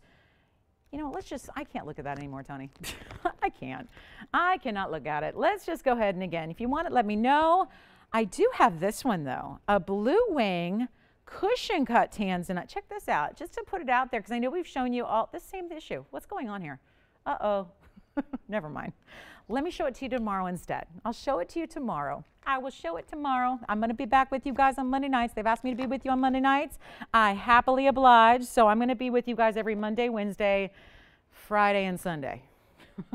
You know, let's just, I can't look at that anymore, Tony. I can't. I cannot look at it. Let's just go ahead and again, if you want it, let me know. I do have this one though, a blue wing cushion cut tanzanite. Check this out, just to put it out there, because I know we've shown you all the same issue. What's going on here? Uh-oh. Never mind. Let me show it to you tomorrow instead. I'll show it to you tomorrow. I will show it tomorrow. I'm going to be back with you guys on Monday nights. They've asked me to be with you on Monday nights. I happily oblige. So I'm going to be with you guys every Monday, Wednesday, Friday, and Sunday.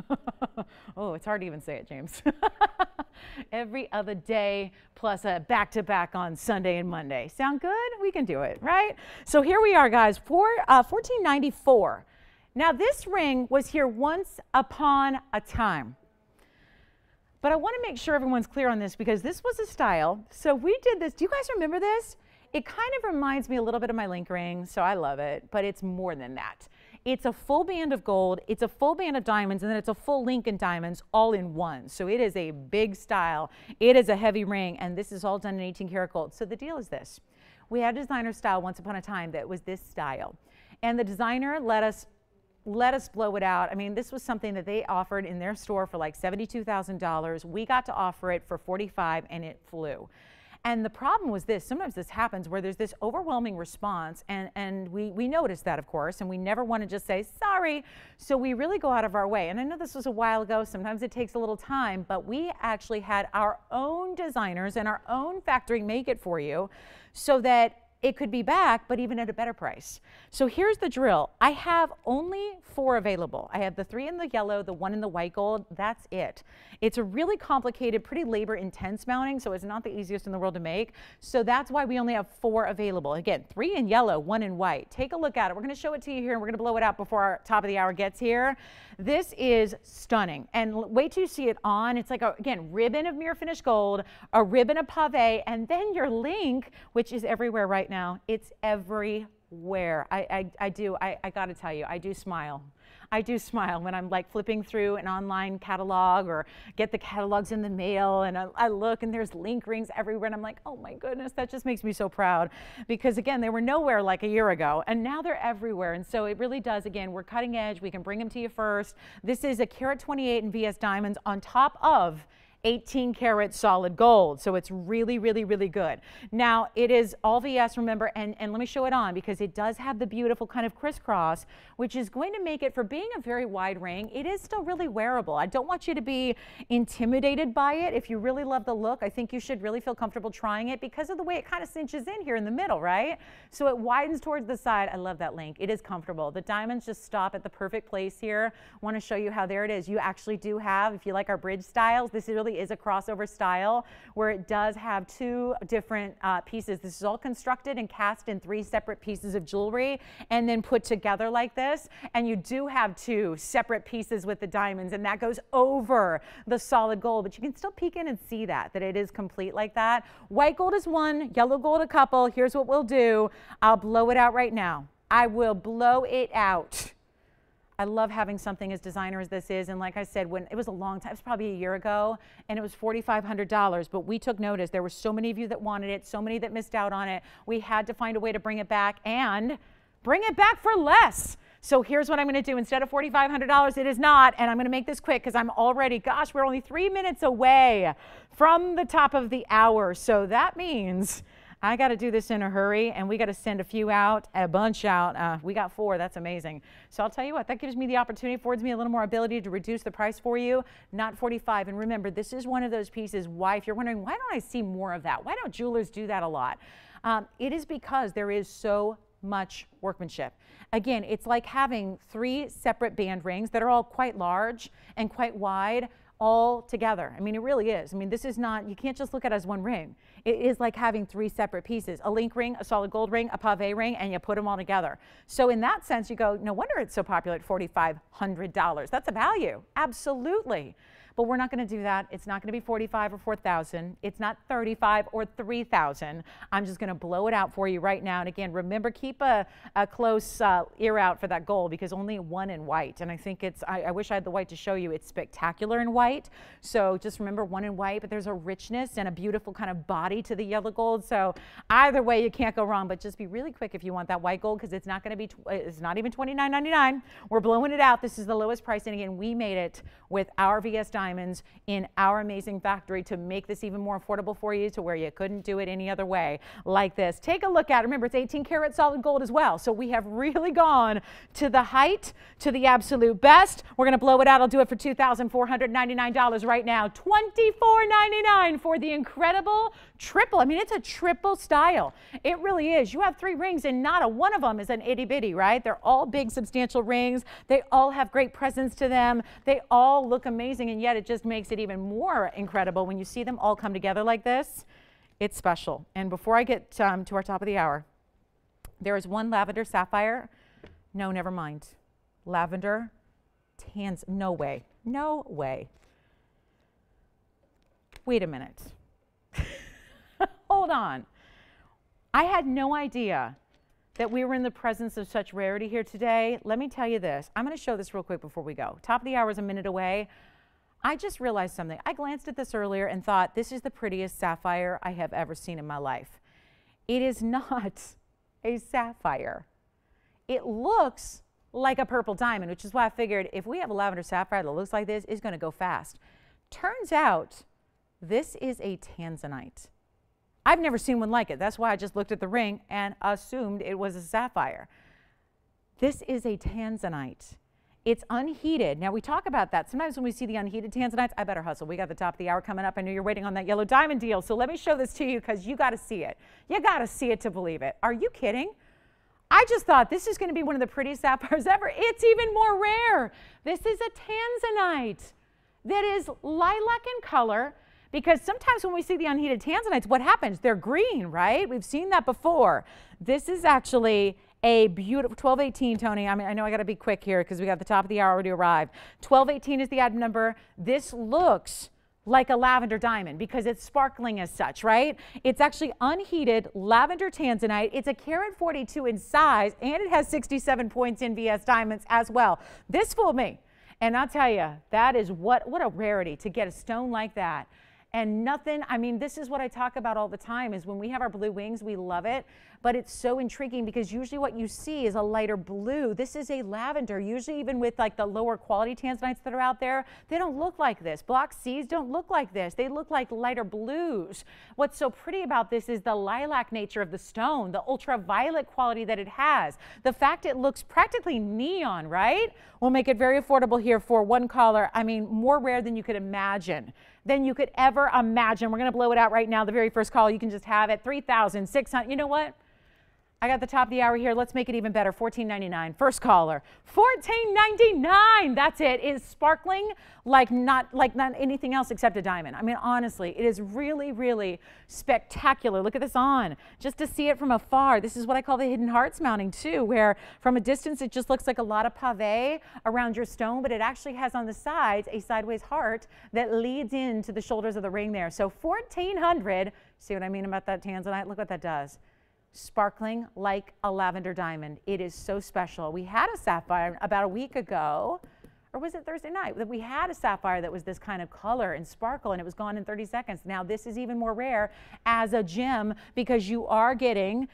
oh, it's hard to even say it, James. every other day plus a back to back on Sunday and Monday. Sound good? We can do it, right? So here we are, guys. For uh, 1494. Now, this ring was here once upon a time. But I want to make sure everyone's clear on this because this was a style. So we did this. Do you guys remember this? It kind of reminds me a little bit of my link ring, so I love it, but it's more than that. It's a full band of gold, it's a full band of diamonds, and then it's a full link in diamonds all in one. So it is a big style. It is a heavy ring, and this is all done in 18 karat gold. So the deal is this. We had a designer style once upon a time that was this style. And the designer let us let us blow it out. I mean, this was something that they offered in their store for like $72,000. We got to offer it for 45 and it flew. And the problem was this, sometimes this happens where there's this overwhelming response and, and we, we notice that of course, and we never want to just say, sorry. So we really go out of our way. And I know this was a while ago, sometimes it takes a little time, but we actually had our own designers and our own factory make it for you so that it could be back, but even at a better price. So here's the drill. I have only four available. I have the three in the yellow, the one in the white gold. That's it. It's a really complicated, pretty labor intense mounting, so it's not the easiest in the world to make. So that's why we only have four available. Again, three in yellow, one in white. Take a look at it. We're gonna show it to you here and we're gonna blow it out before our top of the hour gets here. This is stunning. And wait till you see it on. It's like, a, again, ribbon of mirror finish gold, a ribbon of pave, and then your link, which is everywhere right now. It's everywhere. I, I, I do, I, I gotta tell you, I do smile. I do smile when I'm like flipping through an online catalog or get the catalogs in the mail and I, I, look and there's link rings everywhere and I'm like, oh my goodness, that just makes me so proud because again, they were nowhere like a year ago and now they're everywhere. And so it really does, again, we're cutting edge. We can bring them to you first. This is a carat 28 in VS diamonds on top of 18 karat solid gold. So it's really, really, really good. Now it is all VS, remember, and, and let me show it on because it does have the beautiful kind of crisscross, which is going to make it, for being a very wide ring, it is still really wearable. I don't want you to be intimidated by it. If you really love the look, I think you should really feel comfortable trying it because of the way it kind of cinches in here in the middle, right? So it widens towards the side. I love that link. It is comfortable. The diamonds just stop at the perfect place here. want to show you how there it is. You actually do have, if you like our bridge styles, this is really is a crossover style where it does have two different uh, pieces. This is all constructed and cast in three separate pieces of jewelry and then put together like this. And you do have two separate pieces with the diamonds and that goes over the solid gold, but you can still peek in and see that, that it is complete like that. White gold is one, yellow gold a couple. Here's what we'll do. I'll blow it out right now. I will blow it out. I love having something as designer as this is. And like I said, when it was a long time, it was probably a year ago, and it was $4,500. But we took notice. There were so many of you that wanted it, so many that missed out on it. We had to find a way to bring it back and bring it back for less. So here's what I'm going to do. Instead of $4,500, it is not. And I'm going to make this quick because I'm already, gosh, we're only three minutes away from the top of the hour. So that means I got to do this in a hurry and we got to send a few out, a bunch out. Uh, we got four. That's amazing. So I'll tell you what, that gives me the opportunity, affords me a little more ability to reduce the price for you, not 45. And remember, this is one of those pieces. Why, if you're wondering, why don't I see more of that? Why don't jewelers do that a lot? Um, it is because there is so much workmanship. Again, it's like having three separate band rings that are all quite large and quite wide all together. I mean, it really is. I mean, this is not, you can't just look at it as one ring. It is like having three separate pieces a link ring, a solid gold ring, a pave ring, and you put them all together. So, in that sense, you go, no wonder it's so popular at $4,500. That's a value. Absolutely. But we're not going to do that. It's not going to be 45 or 4,000. It's not 35 or 3,000. I'm just going to blow it out for you right now. And again, remember, keep a, a close uh, ear out for that goal because only one in white. And I think it's, I, I wish I had the white to show you. It's spectacular in white. So just remember one in white, but there's a richness and a beautiful kind of body to the yellow gold. So either way, you can't go wrong. But just be really quick if you want that white gold because it's not going to be, it's not even $29.99. We're blowing it out. This is the lowest price. And again, we made it with our VS Diamond diamonds in our amazing factory to make this even more affordable for you to where you couldn't do it any other way like this. Take a look at it. Remember, it's 18 karat solid gold as well. So we have really gone to the height, to the absolute best. We're going to blow it out. I'll do it for $2,499 right now. $24.99 for the incredible triple. I mean, it's a triple style. It really is. You have three rings and not a one of them is an itty bitty, right? They're all big, substantial rings. They all have great presence to them. They all look amazing and yet it just makes it even more incredible when you see them all come together like this. It's special. And before I get um, to our top of the hour, there is one lavender sapphire. No, never mind. Lavender tans. No way. No way. Wait a minute. Hold on. I had no idea that we were in the presence of such rarity here today. Let me tell you this. I'm going to show this real quick before we go. Top of the hour is a minute away. I just realized something. I glanced at this earlier and thought, this is the prettiest sapphire I have ever seen in my life. It is not a sapphire. It looks like a purple diamond, which is why I figured if we have a lavender sapphire that looks like this, it's going to go fast. Turns out this is a tanzanite. I've never seen one like it. That's why I just looked at the ring and assumed it was a sapphire. This is a tanzanite. It's unheated. Now, we talk about that. Sometimes when we see the unheated tanzanites, I better hustle. We got the top of the hour coming up. I know you're waiting on that yellow diamond deal. So let me show this to you because you got to see it. You got to see it to believe it. Are you kidding? I just thought this is going to be one of the prettiest sapphires ever. It's even more rare. This is a tanzanite that is lilac in color because sometimes when we see the unheated tanzanites, what happens? They're green, right? We've seen that before. This is actually a beautiful 1218 Tony. I mean, I know I got to be quick here because we got the top of the hour already arrived. 1218 is the item number. This looks like a lavender diamond because it's sparkling as such, right? It's actually unheated lavender tanzanite. It's a carat 42 in size and it has 67 points in VS diamonds as well. This fooled me. And I'll tell you, that is what, what a rarity to get a stone like that and nothing i mean this is what i talk about all the time is when we have our blue wings we love it but it's so intriguing because usually what you see is a lighter blue. This is a lavender usually even with like the lower quality tanzanites that are out there they don't look like this. Block c's don't look like this. They look like lighter blues. What's so pretty about this is the lilac nature of the stone the ultraviolet quality that it has. The fact it looks practically neon right? Will make it very affordable here for one collar. i mean more rare than you could imagine than you could ever imagine. We're going to blow it out right now. The very first call, you can just have it 3,600. You know what? I got the top of the hour here. Let's make it even better. $14.99. First caller. $14.99. That's it. Is sparkling like not like not anything else except a diamond. I mean, honestly, it is really, really spectacular. Look at this on. Just to see it from afar. This is what I call the hidden hearts mounting too, where from a distance it just looks like a lot of pave around your stone, but it actually has on the sides a sideways heart that leads into the shoulders of the ring there. So 1400. See what I mean about that tanzanite? Look what that does sparkling like a lavender diamond. It is so special. We had a sapphire about a week ago, or was it Thursday night, that we had a sapphire that was this kind of color and sparkle and it was gone in 30 seconds. Now this is even more rare as a gem because you are getting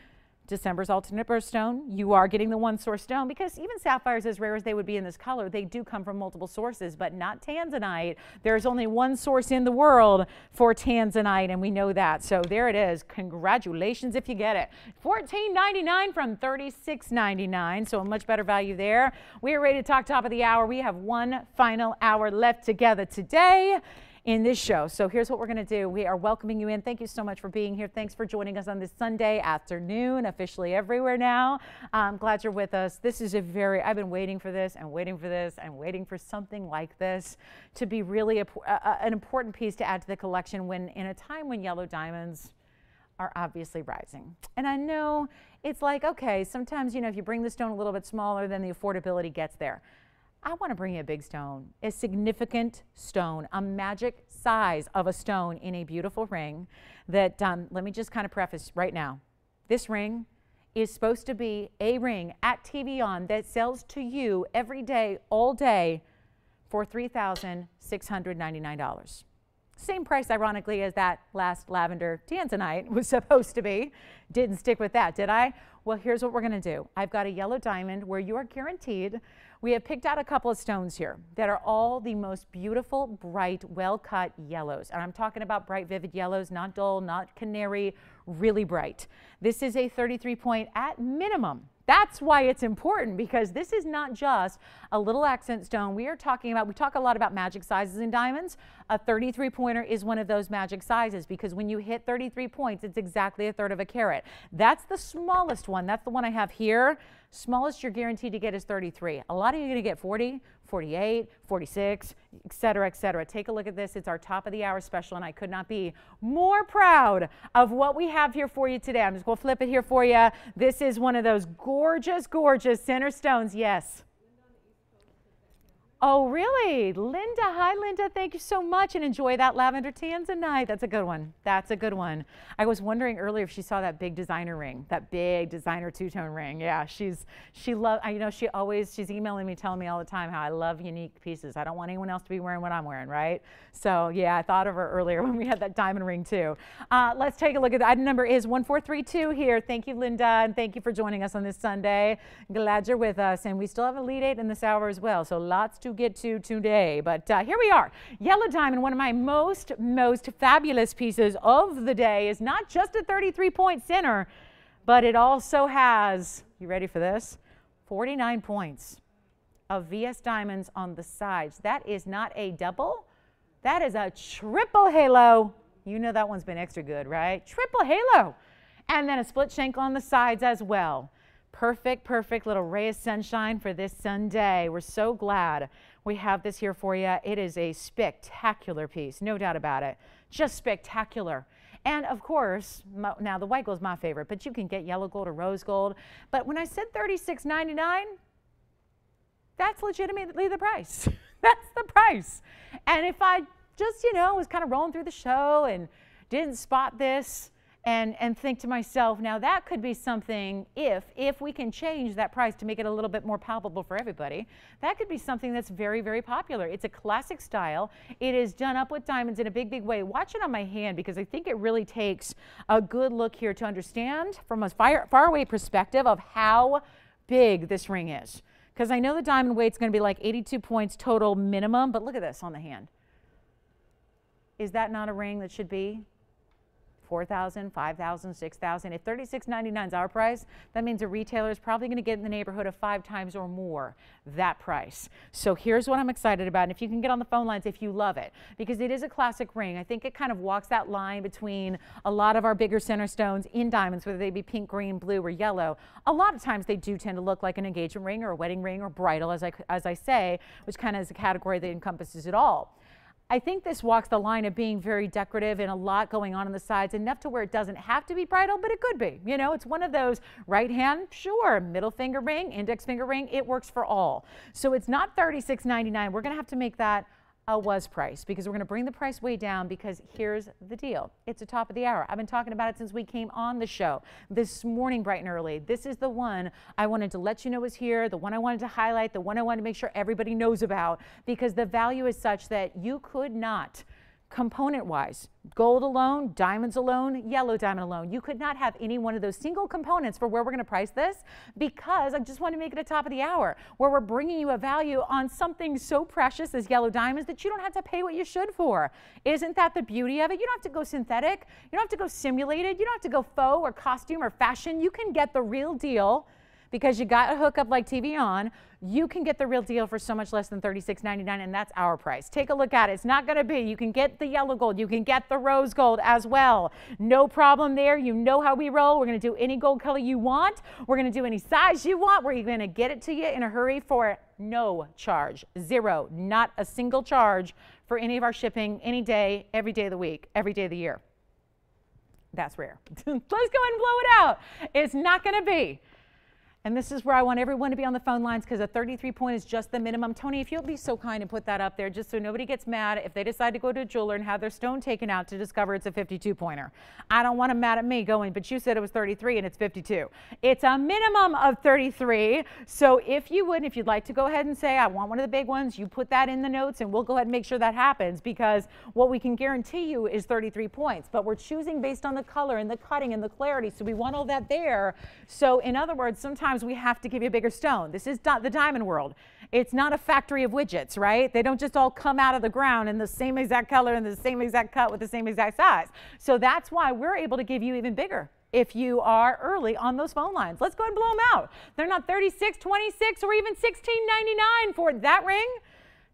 December's alternate birthstone, you are getting the one source stone because even sapphires, as rare as they would be in this color, they do come from multiple sources, but not tanzanite. There's only one source in the world for tanzanite, and we know that. So there it is. Congratulations if you get it. $14.99 from $36.99, so a much better value there. We are ready to talk top of the hour. We have one final hour left together today. In this show. So here's what we're going to do. We are welcoming you in. Thank you so much for being here. Thanks for joining us on this Sunday afternoon, officially everywhere now. I'm glad you're with us. This is a very, I've been waiting for this and waiting for this and waiting for something like this to be really a, a, an important piece to add to the collection when in a time when yellow diamonds are obviously rising. And I know it's like, okay, sometimes, you know, if you bring the stone a little bit smaller, then the affordability gets there. I want to bring you a big stone, a significant stone, a magic size of a stone in a beautiful ring that, um, let me just kind of preface right now. This ring is supposed to be a ring at TVON that sells to you every day, all day, for $3,699. Same price, ironically, as that last lavender tanzanite was supposed to be. Didn't stick with that, did I? Well, here's what we're going to do. I've got a yellow diamond where you are guaranteed we have picked out a couple of stones here that are all the most beautiful, bright, well-cut yellows. And I'm talking about bright, vivid yellows, not dull, not canary, really bright. This is a 33 point at minimum that's why it's important because this is not just a little accent stone. We are talking about, we talk a lot about magic sizes in diamonds. A 33 pointer is one of those magic sizes because when you hit 33 points, it's exactly a third of a carat. That's the smallest one. That's the one I have here. Smallest you're guaranteed to get is 33. A lot of you are going to get 40, 48, 46, et cetera, et cetera. Take a look at this. It's our top of the hour special, and I could not be more proud of what we have here for you today. I'm just going to flip it here for you. This is one of those gorgeous, gorgeous center stones. Yes. Oh, really? Linda. Hi, Linda. Thank you so much. And enjoy that lavender tanzanite. That's a good one. That's a good one. I was wondering earlier if she saw that big designer ring, that big designer two-tone ring. Yeah, she's, she love, you know, she always, she's emailing me, telling me all the time how I love unique pieces. I don't want anyone else to be wearing what I'm wearing, right? So, yeah, I thought of her earlier when we had that diamond ring, too. Uh, let's take a look at the item number is 1432 here. Thank you, Linda. And thank you for joining us on this Sunday. Glad you're with us. And we still have a lead eight in this hour as well. So lots to to get to today. But uh, here we are. Yellow Diamond, one of my most, most fabulous pieces of the day, is not just a 33 point center, but it also has, you ready for this? 49 points of VS diamonds on the sides. That is not a double, that is a triple halo. You know that one's been extra good, right? Triple halo. And then a split shank on the sides as well. Perfect, perfect little ray of sunshine for this Sunday. We're so glad we have this here for you. It is a spectacular piece, no doubt about it. Just spectacular. And of course, now the white gold is my favorite, but you can get yellow gold or rose gold. But when I said $36.99, that's legitimately the price. that's the price. And if I just, you know, was kind of rolling through the show and didn't spot this, and, and think to myself, now that could be something if, if we can change that price to make it a little bit more palpable for everybody, that could be something that's very, very popular. It's a classic style. It is done up with diamonds in a big, big way. Watch it on my hand because I think it really takes a good look here to understand from a far, far away perspective of how big this ring is. Because I know the diamond weight's going to be like 82 points total minimum, but look at this on the hand. Is that not a ring that should be 4,000, 5,000, 6,000. If 36.99 is our price, that means a retailer is probably going to get in the neighborhood of five times or more that price. So here's what I'm excited about. And if you can get on the phone lines if you love it, because it is a classic ring. I think it kind of walks that line between a lot of our bigger center stones in diamonds, whether they be pink, green, blue, or yellow. A lot of times they do tend to look like an engagement ring or a wedding ring or bridal, as I, as I say, which kind of is a category that encompasses it all. I think this walks the line of being very decorative and a lot going on on the sides, enough to where it doesn't have to be bridal, but it could be. You know, it's one of those right hand, sure, middle finger ring, index finger ring, it works for all. So it's not $36.99. We're going to have to make that a was price because we're going to bring the price way down because here's the deal. It's the top of the hour. I've been talking about it since we came on the show this morning bright and early. This is the one I wanted to let you know is here, the one I wanted to highlight, the one I wanted to make sure everybody knows about because the value is such that you could not component wise gold alone diamonds alone yellow diamond alone. You could not have any one of those single components for where we're going to price this because i just want to make it a top of the hour where we're bringing you a value on something so precious as yellow diamonds that you don't have to pay what you should for. Isn't that the beauty of it? You don't have to go synthetic. You don't have to go simulated. You don't have to go faux or costume or fashion. You can get the real deal because you got a hookup like TVON, you can get the real deal for so much less than $36.99, and that's our price. Take a look at it. It's not going to be. You can get the yellow gold. You can get the rose gold as well. No problem there. You know how we roll. We're going to do any gold color you want. We're going to do any size you want. We're going to get it to you in a hurry for no charge. Zero. Not a single charge for any of our shipping any day, every day of the week, every day of the year. That's rare. Let's go ahead and blow it out. It's not going to be. And this is where I want everyone to be on the phone lines because a 33 point is just the minimum. Tony, if you'll be so kind and put that up there just so nobody gets mad if they decide to go to a jeweler and have their stone taken out to discover it's a 52 pointer. I don't want them mad at me going, but you said it was 33 and it's 52. It's a minimum of 33. So if you would, if you'd like to go ahead and say, I want one of the big ones, you put that in the notes and we'll go ahead and make sure that happens because what we can guarantee you is 33 points. But we're choosing based on the color and the cutting and the clarity. So we want all that there. So in other words, sometimes sometimes we have to give you a bigger stone. This is the diamond world. It's not a factory of widgets, right? They don't just all come out of the ground in the same exact color and the same exact cut with the same exact size. So that's why we're able to give you even bigger if you are early on those phone lines. Let's go ahead and blow them out. They're not 36, 26, or even 16.99 for that ring.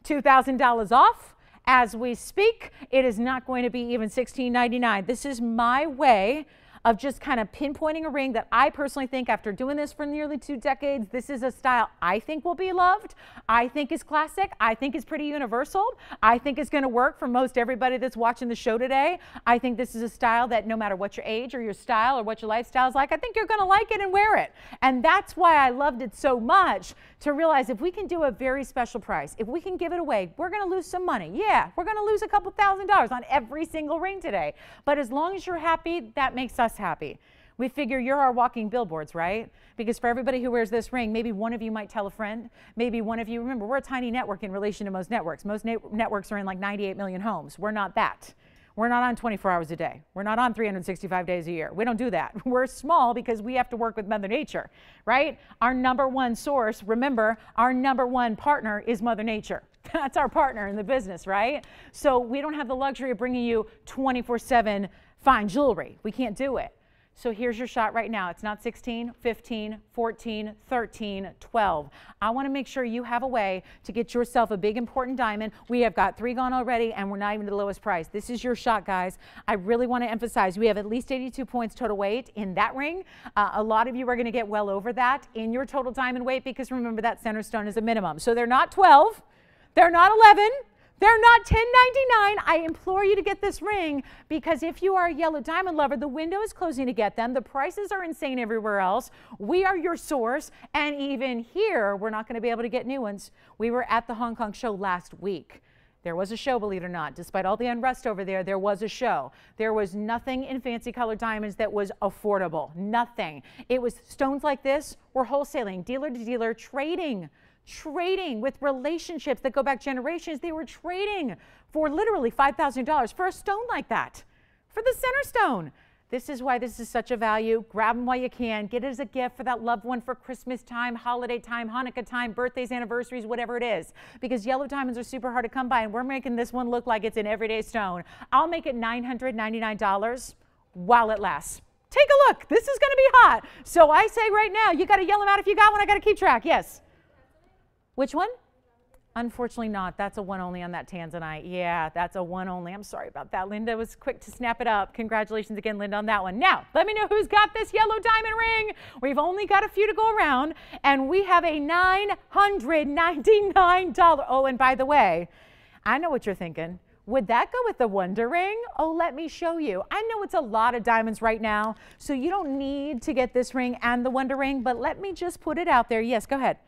$2,000 off. As we speak, it is not going to be even $16.99. This is my way of just kind of pinpointing a ring that I personally think, after doing this for nearly two decades, this is a style I think will be loved. I think is classic. I think is pretty universal. I think is going to work for most everybody that's watching the show today. I think this is a style that no matter what your age or your style or what your lifestyle is like, I think you're going to like it and wear it. And that's why I loved it so much to realize if we can do a very special price, if we can give it away, we're going to lose some money. Yeah, we're going to lose a couple thousand dollars on every single ring today. But as long as you're happy, that makes us happy. We figure you're our walking billboards, right? Because for everybody who wears this ring, maybe one of you might tell a friend. Maybe one of you, remember, we're a tiny network in relation to most networks. Most networks are in like 98 million homes. We're not that. We're not on 24 hours a day. We're not on 365 days a year. We don't do that. We're small because we have to work with Mother Nature, right? Our number one source, remember, our number one partner is Mother Nature. That's our partner in the business, right? So we don't have the luxury of bringing you 24 7 fine jewelry. We can't do it. So here's your shot right now. It's not 16, 15, 14, 13, 12. I want to make sure you have a way to get yourself a big important diamond. We have got three gone already and we're not even the lowest price. This is your shot, guys. I really want to emphasize we have at least 82 points total weight in that ring. Uh, a lot of you are going to get well over that in your total diamond weight because remember that center stone is a minimum. So they're not 12, they're not 11, they're not 1099. I implore you to get this ring because if you are a yellow diamond lover, the window is closing to get them. The prices are insane everywhere else. We are your source. And even here, we're not going to be able to get new ones. We were at the Hong Kong show last week. There was a show, believe it or not. Despite all the unrest over there, there was a show. There was nothing in fancy colored diamonds that was affordable. Nothing. It was stones like this were wholesaling, dealer to dealer, trading trading with relationships that go back generations. They were trading for literally $5,000 for a stone like that, for the center stone. This is why this is such a value. Grab them while you can. Get it as a gift for that loved one for Christmas time, holiday time, Hanukkah time, birthdays, anniversaries, whatever it is. Because yellow diamonds are super hard to come by, and we're making this one look like it's an everyday stone. I'll make it $999 while it lasts. Take a look. This is going to be hot. So I say right now, you got to yell them out if you got one. I got to keep track. Yes. Which one? Unfortunately not. That's a one only on that Tanzanite. Yeah, that's a one only. I'm sorry about that. Linda was quick to snap it up. Congratulations again, Linda, on that one. Now, let me know who's got this yellow diamond ring. We've only got a few to go around, and we have a $999. Oh, and by the way, I know what you're thinking. Would that go with the Wonder Ring? Oh, let me show you. I know it's a lot of diamonds right now, so you don't need to get this ring and the Wonder Ring, but let me just put it out there. Yes, go ahead.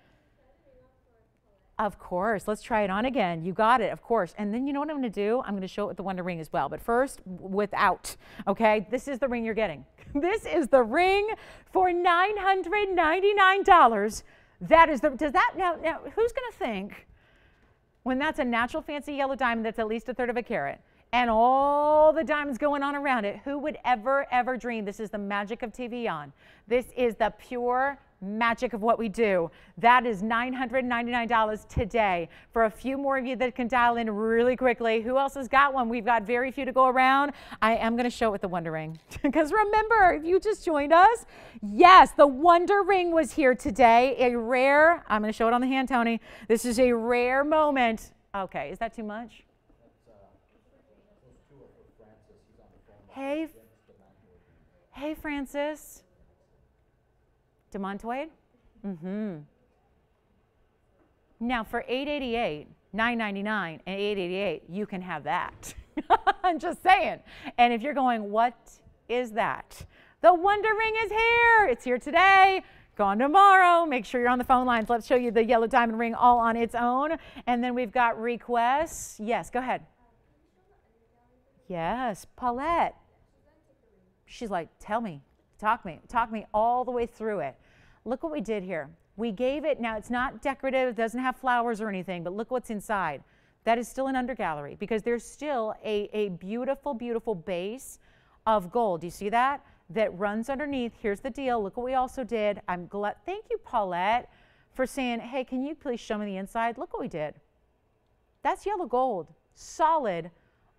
Of course. Let's try it on again. You got it, of course. And then you know what I'm to do? I'm to show it with the Wonder Ring as well. But first, without. Okay, this is the ring you're getting. This is the ring for $999. That is the, does that, now, now who's to think when that's a natural fancy yellow diamond that's at least a third of a carat and all the diamonds going on around it, who would ever, ever dream this is the magic of TVON? This is the pure magic of what we do. That is $999 today. For a few more of you that can dial in really quickly, who else has got one? We've got very few to go around. I am going to show it with the Wonder Ring. Because remember, if you just joined us, yes, the Wonder Ring was here today. A rare, I'm going to show it on the hand, Tony. This is a rare moment. Okay, is that too much? Hey, hey, Francis. Demantoid? Mm-hmm. Now for 888, 999 and 888, you can have that. I'm just saying. And if you're going, what is that? The Wonder Ring is here. It's here today. Gone tomorrow. Make sure you're on the phone lines. Let's show you the yellow diamond ring all on its own. And then we've got requests. Yes, go ahead. Yes, Paulette. She's like, tell me, talk me, talk me all the way through it. Look what we did here. We gave it, now it's not decorative, it doesn't have flowers or anything, but look what's inside. That is still an undergallery because there's still a, a beautiful, beautiful base of gold. Do you see that? That runs underneath. Here's the deal. Look what we also did. I'm glad. Thank you, Paulette, for saying, hey, can you please show me the inside? Look what we did. That's yellow gold, solid,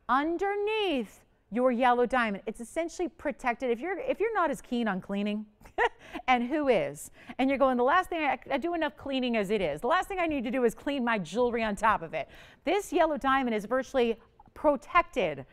underneath your yellow diamond. It's essentially protected. If you're if you're not as keen on cleaning, and who is, and you're going, the last thing I, I, do enough cleaning as it is. The last thing I need to do is clean my jewelry on top of it. This yellow diamond is virtually protected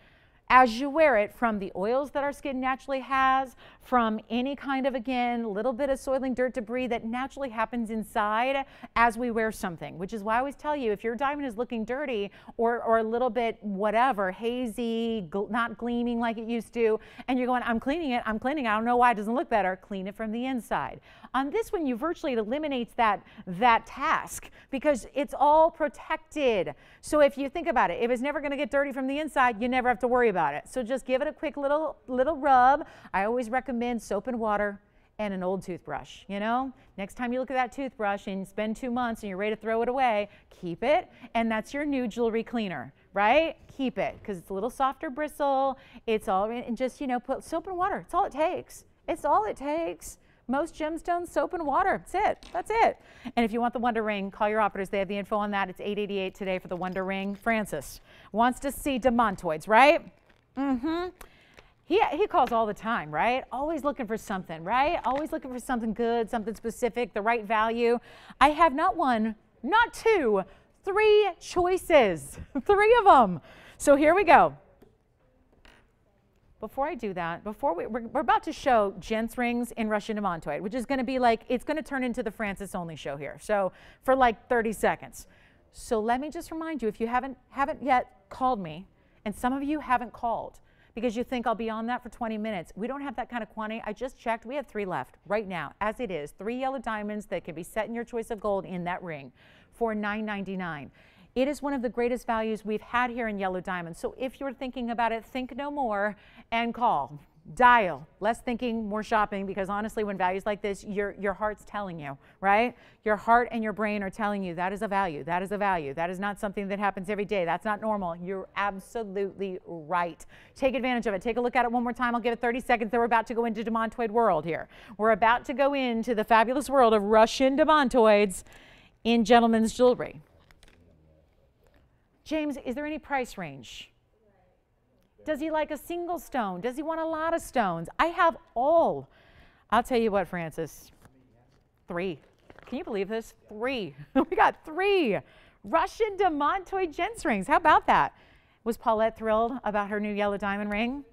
as you wear it from the oils that our skin naturally has, from any kind of, again, little bit of soiling dirt debris that naturally happens inside as we wear something, which is why I always tell you if your diamond is looking dirty or, or a little bit whatever, hazy, gl not gleaming like it used to, and you're going, I'm cleaning it, I'm cleaning it, I don't know why it doesn't look better, clean it from the inside. On this one, you virtually, eliminates that, that task because it's all protected. So if you think about it, if it's never going to get dirty from the inside, you never have to worry about it. So just give it a quick little, little rub. I always recommend soap and water and an old toothbrush. You know, next time you look at that toothbrush and spend two months and you're ready to throw it away, keep it, and that's your new jewelry cleaner, right? Keep it because it's a little softer bristle. It's all, and just you know, put soap and water. It's all it takes. It's all it takes. Most gemstones, soap and water. That's it. That's it. And if you want the Wonder Ring, call your operators. They have the info on that. It's 888 today for the Wonder Ring. Francis wants to see demantoids, right? Mm-hmm. He, he calls all the time, right? Always looking for something, right? Always looking for something good, something specific, the right value. I have not one, not two, three choices, three of them. So here we go before I do that, before we, we're, we're about to show gents rings in Russian demantoid, which is going to be like, it's going to turn into the Francis only show here. So for like 30 seconds. So let me just remind you, if you haven't, haven't yet called me, and some of you haven't called because you think I'll be on that for 20 minutes. We don't have that kind of quantity. I just checked. We have three left right now, as it is. Three yellow diamonds that can be set in your choice of gold in that ring for $9.99. It is one of the greatest values we've had here in Yellow Diamond. So if you're thinking about it, think no more and call. Dial. Less thinking, more shopping, because honestly, when values like this, your, your heart's telling you, right? Your heart and your brain are telling you that is a value, that is a value. That is not something that happens every day. That's not normal. You're absolutely right. Take advantage of it. Take a look at it one more time. I'll give it 30 seconds. Then we're about to go into Demantoid world here. We're about to go into the fabulous world of Russian Demantoids in gentlemen's jewelry. James, is there any price range? Does he like a single stone? Does he want a lot of stones? I have all. I'll tell you what, Francis. Three. Can you believe this? Three. we got three Russian Demantoid gents rings. How about that? Was Paulette thrilled about her new yellow diamond ring?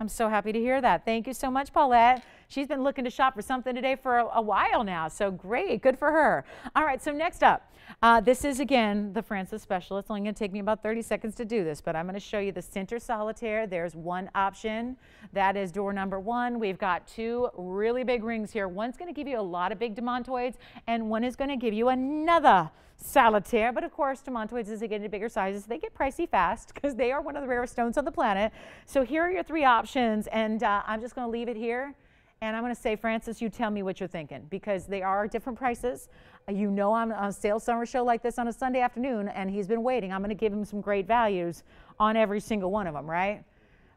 I'm so happy to hear that. Thank you so much, Paulette. She's been looking to shop for something today for a, a while now, so great. Good for her. All right, so next up, uh, this is again the Francis Special. It's only going to take me about 30 seconds to do this, but I'm going to show you the center solitaire. There's one option. That is door number one. We've got two really big rings here. One's going to give you a lot of big demantoids, and one is going to give you another solitaire. But of course, demantoids, as they get into bigger sizes, they get pricey fast because they are one of the rarest stones on the planet. So here are your three options, and uh, I'm just going to leave it here. And I'm going to say, Francis, you tell me what you're thinking because they are different prices. Uh, you know I'm on a sales summer show like this on a Sunday afternoon, and he's been waiting. I'm going to give him some great values on every single one of them, right?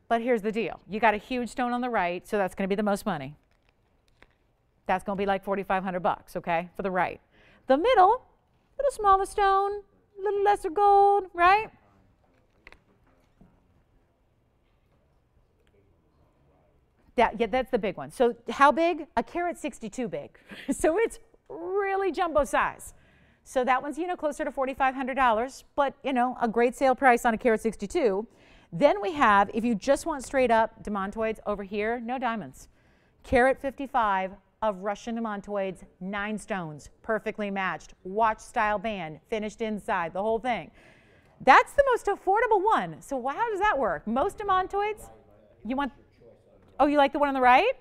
But here's the deal. You got a huge stone on the right, so that's going to be the most money. That's going to be like 4,500 bucks, okay, for the right. The middle, little smaller stone, little lesser gold, right? That, yeah, that's the big one. So how big? A carat 62 big. so it's really jumbo size. So that one's, you know, closer to $4,500, but, you know, a great sale price on a carat 62. Then we have, if you just want straight up demantoids over here, no diamonds. Carat 55 of Russian demantoids, nine stones, perfectly matched, watch style band, finished inside, the whole thing. That's the most affordable one. So how does that work? Most demantoids, you want, oh, you like the one on the right?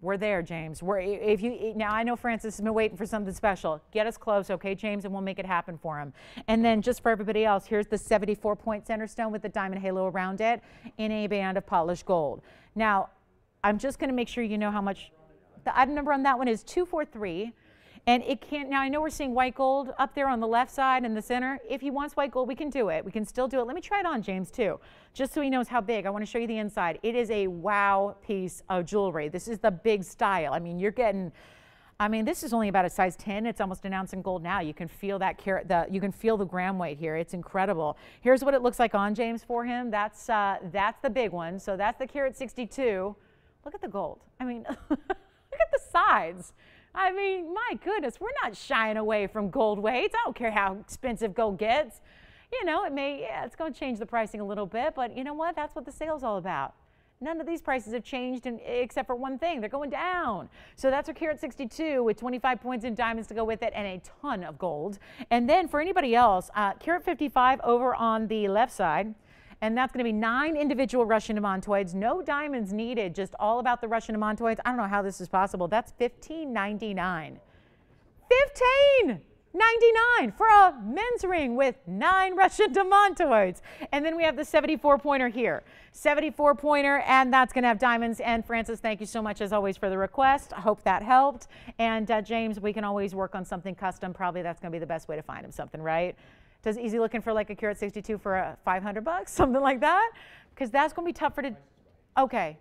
We're there, James. We're, if you now, I know Francis has been waiting for something special. Get us close, okay, James, and we'll make it happen for him. And then just for everybody else, here's the 74 point center stone with the diamond halo around it in a band of polished gold. Now, I'm just going to make sure you know how much. The item number on that one is 243. And it can't, now I know we're seeing white gold up there on the left side in the center. If he wants white gold, we can do it. We can still do it. Let me try it on, James, too, just so he knows how big. I want to show you the inside. It is a wow piece of jewelry. This is the big style. I mean, you're getting, I mean, this is only about a size 10. It's almost an ounce in gold now. You can feel that carat, the, you can feel the gram weight here. It's incredible. Here's what it looks like on James for him. That's, uh, that's the big one. So that's the carat 62. Look at the gold. I mean, look at the sides. I mean, my goodness, we're not shying away from gold weights. I don't care how expensive gold gets. You know, it may, yeah, it's going to change the pricing a little bit, but you know what? That's what the sale's all about. None of these prices have changed in, except for one thing. They're going down. So that's our carat 62 with 25 points in diamonds to go with it and a ton of gold. And then for anybody else, uh, carat 55 over on the left side and that's going to be nine individual Russian demantoids, no diamonds needed, just all about the Russian demantoids. I don't know how this is possible. That's $15.99. $15.99 for a men's ring with nine Russian demantoids. And then we have the 74 pointer here. 74 pointer, and that's going to have diamonds. And Francis, thank you so much as always for the request. I hope that helped. And uh, James, we can always work on something custom. Probably that's going to be the best way to find him something, right? Does Easy looking for like a carat 62 for uh, a 500 bucks, something like that? Because that's going to be tough for to. Okay,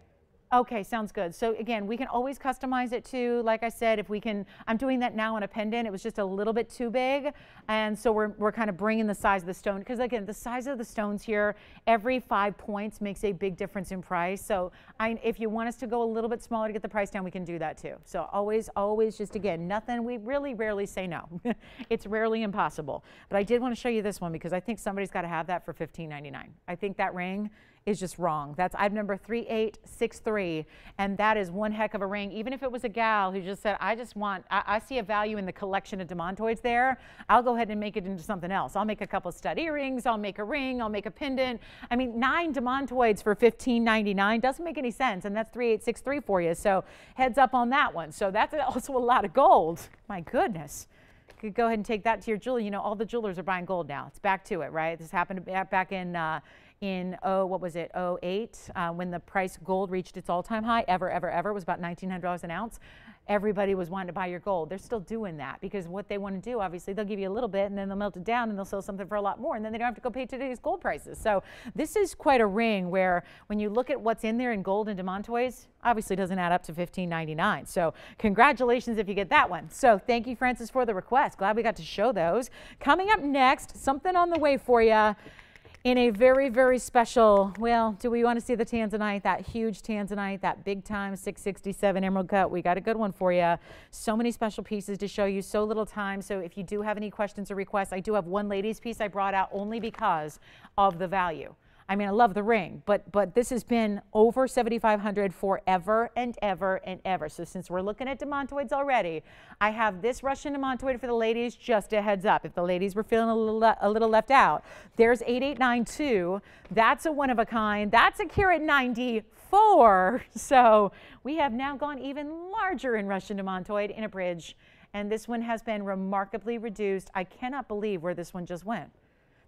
Okay, sounds good. So again, we can always customize it too. Like I said, if we can, I'm doing that now on a pendant. It was just a little bit too big. And so we're, we're kind of bringing the size of the stone. Because again, the size of the stones here, every five points makes a big difference in price. So I, if you want us to go a little bit smaller to get the price down, we can do that too. So always, always just again, nothing, we really rarely say no. it's rarely impossible. But I did want to show you this one because I think somebody's got to have that for $15.99. I think that ring is just wrong. That's item number 3863, and that is one heck of a ring. Even if it was a gal who just said, I just want, I, I see a value in the collection of demantoids there, I'll go ahead and make it into something else. I'll make a couple stud earrings, I'll make a ring, I'll make a pendant. I mean, nine demantoids for $15.99 doesn't make any sense, and that's 3863 for you. So heads up on that one. So that's also a lot of gold. My goodness could go ahead and take that to your jeweler. You know, all the jewelers are buying gold now. It's back to it, right? This happened back in uh, in oh what was it 08 uh, when the price gold reached its all-time high ever ever ever was about $1900 an ounce everybody was wanting to buy your gold. They're still doing that because what they want to do obviously they'll give you a little bit and then they'll melt it down and they'll sell something for a lot more and then they don't have to go pay today's gold prices. So this is quite a ring where when you look at what's in there in gold and demantoids obviously doesn't add up to 15.99 so congratulations if you get that one. So thank you francis for the request. Glad we got to show those. Coming up next something on the way for you in a very, very special, well, do we want to see the Tanzanite, that huge Tanzanite, that big time 667 emerald cut? We got a good one for you. So many special pieces to show you, so little time. So if you do have any questions or requests, I do have one ladies piece I brought out only because of the value. I mean, I love the ring, but but this has been over 7,500 forever and ever and ever. So since we're looking at demantoids already, I have this Russian demantoid for the ladies. Just a heads up, if the ladies were feeling a little a little left out, there's 8892. That's a one of a kind. That's a carat 94. So we have now gone even larger in Russian demantoid in a bridge, and this one has been remarkably reduced. I cannot believe where this one just went.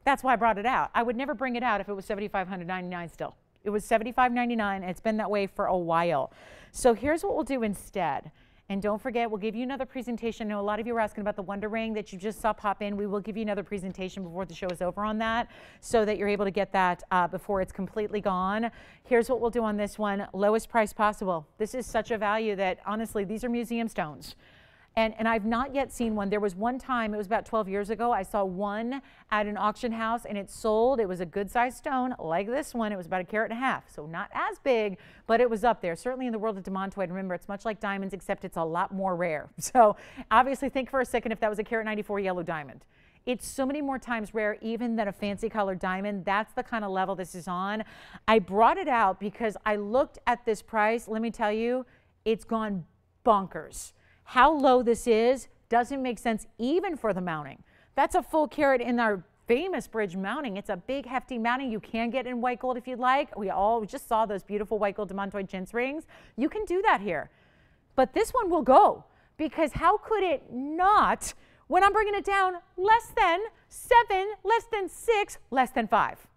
That's why I brought it out. I would never bring it out if it was 7,599 still. It was $75.99 and it's been that way for a while. So here's what we'll do instead. And don't forget, we'll give you another presentation. I know a lot of you were asking about the Wonder Ring that you just saw pop in. We will give you another presentation before the show is over on that so that you're able to get that uh, before it's completely gone. Here's what we'll do on this one lowest price possible. This is such a value that honestly, these are museum stones. And, and I've not yet seen one. There was one time, it was about 12 years ago, I saw one at an auction house and it sold. It was a good sized stone like this one. It was about a carat and a half. So not as big, but it was up there. Certainly in the world of demantoid, remember, it's much like diamonds, except it's a lot more rare. So obviously think for a second if that was a carat 94 yellow diamond. It's so many more times rare even than a fancy colored diamond. That's the kind of level this is on. I brought it out because I looked at this price. Let me tell you, it's gone bonkers. How low this is doesn't make sense even for the mounting. That's a full carat in our famous bridge mounting. It's a big, hefty mounting. You can get in white gold if you'd like. We all just saw those beautiful white gold demantoid chintz rings. You can do that here. But this one will go because how could it not when I'm bringing it down less than seven, less than six, less than five?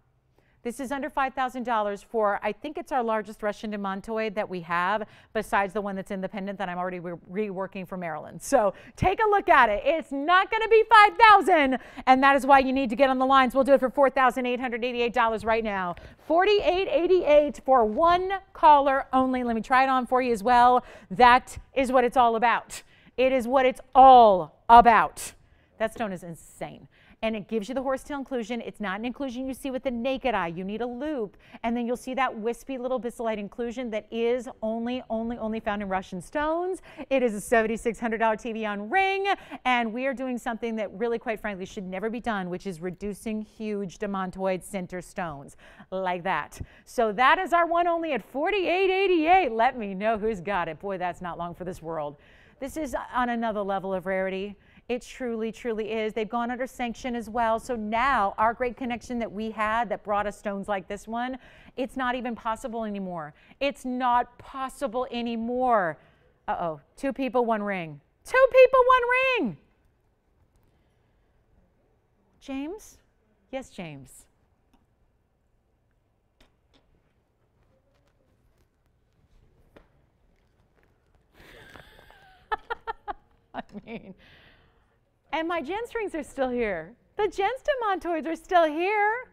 This is under $5,000 for, I think it's our largest Russian demantoid that we have, besides the one that's independent that I'm already re reworking for Marilyn. So take a look at it. It's not going to be 5000 and that is why you need to get on the lines. We'll do it for $4,888 right now. 4888 for one caller only. Let me try it on for you as well. That is what it's all about. It is what it's all about. That stone is insane and it gives you the horsetail inclusion. It's not an inclusion you see with the naked eye. You need a loupe, and then you'll see that wispy little byssolite inclusion that is only, only, only found in Russian stones. It is a $7,600 TVON ring, and we are doing something that really, quite frankly, should never be done, which is reducing huge demantoid center stones like that. So that is our one only at 48.88. Let me know who's got it. Boy, that's not long for this world. This is on another level of rarity. It truly, truly is. They've gone under sanction as well. So now our great connection that we had that brought us stones like this one, it's not even possible anymore. It's not possible anymore. Uh-oh, two people, one ring. Two people, one ring. James? Yes, James. I mean, and my gen strings are still here. The gens demantoids are still here.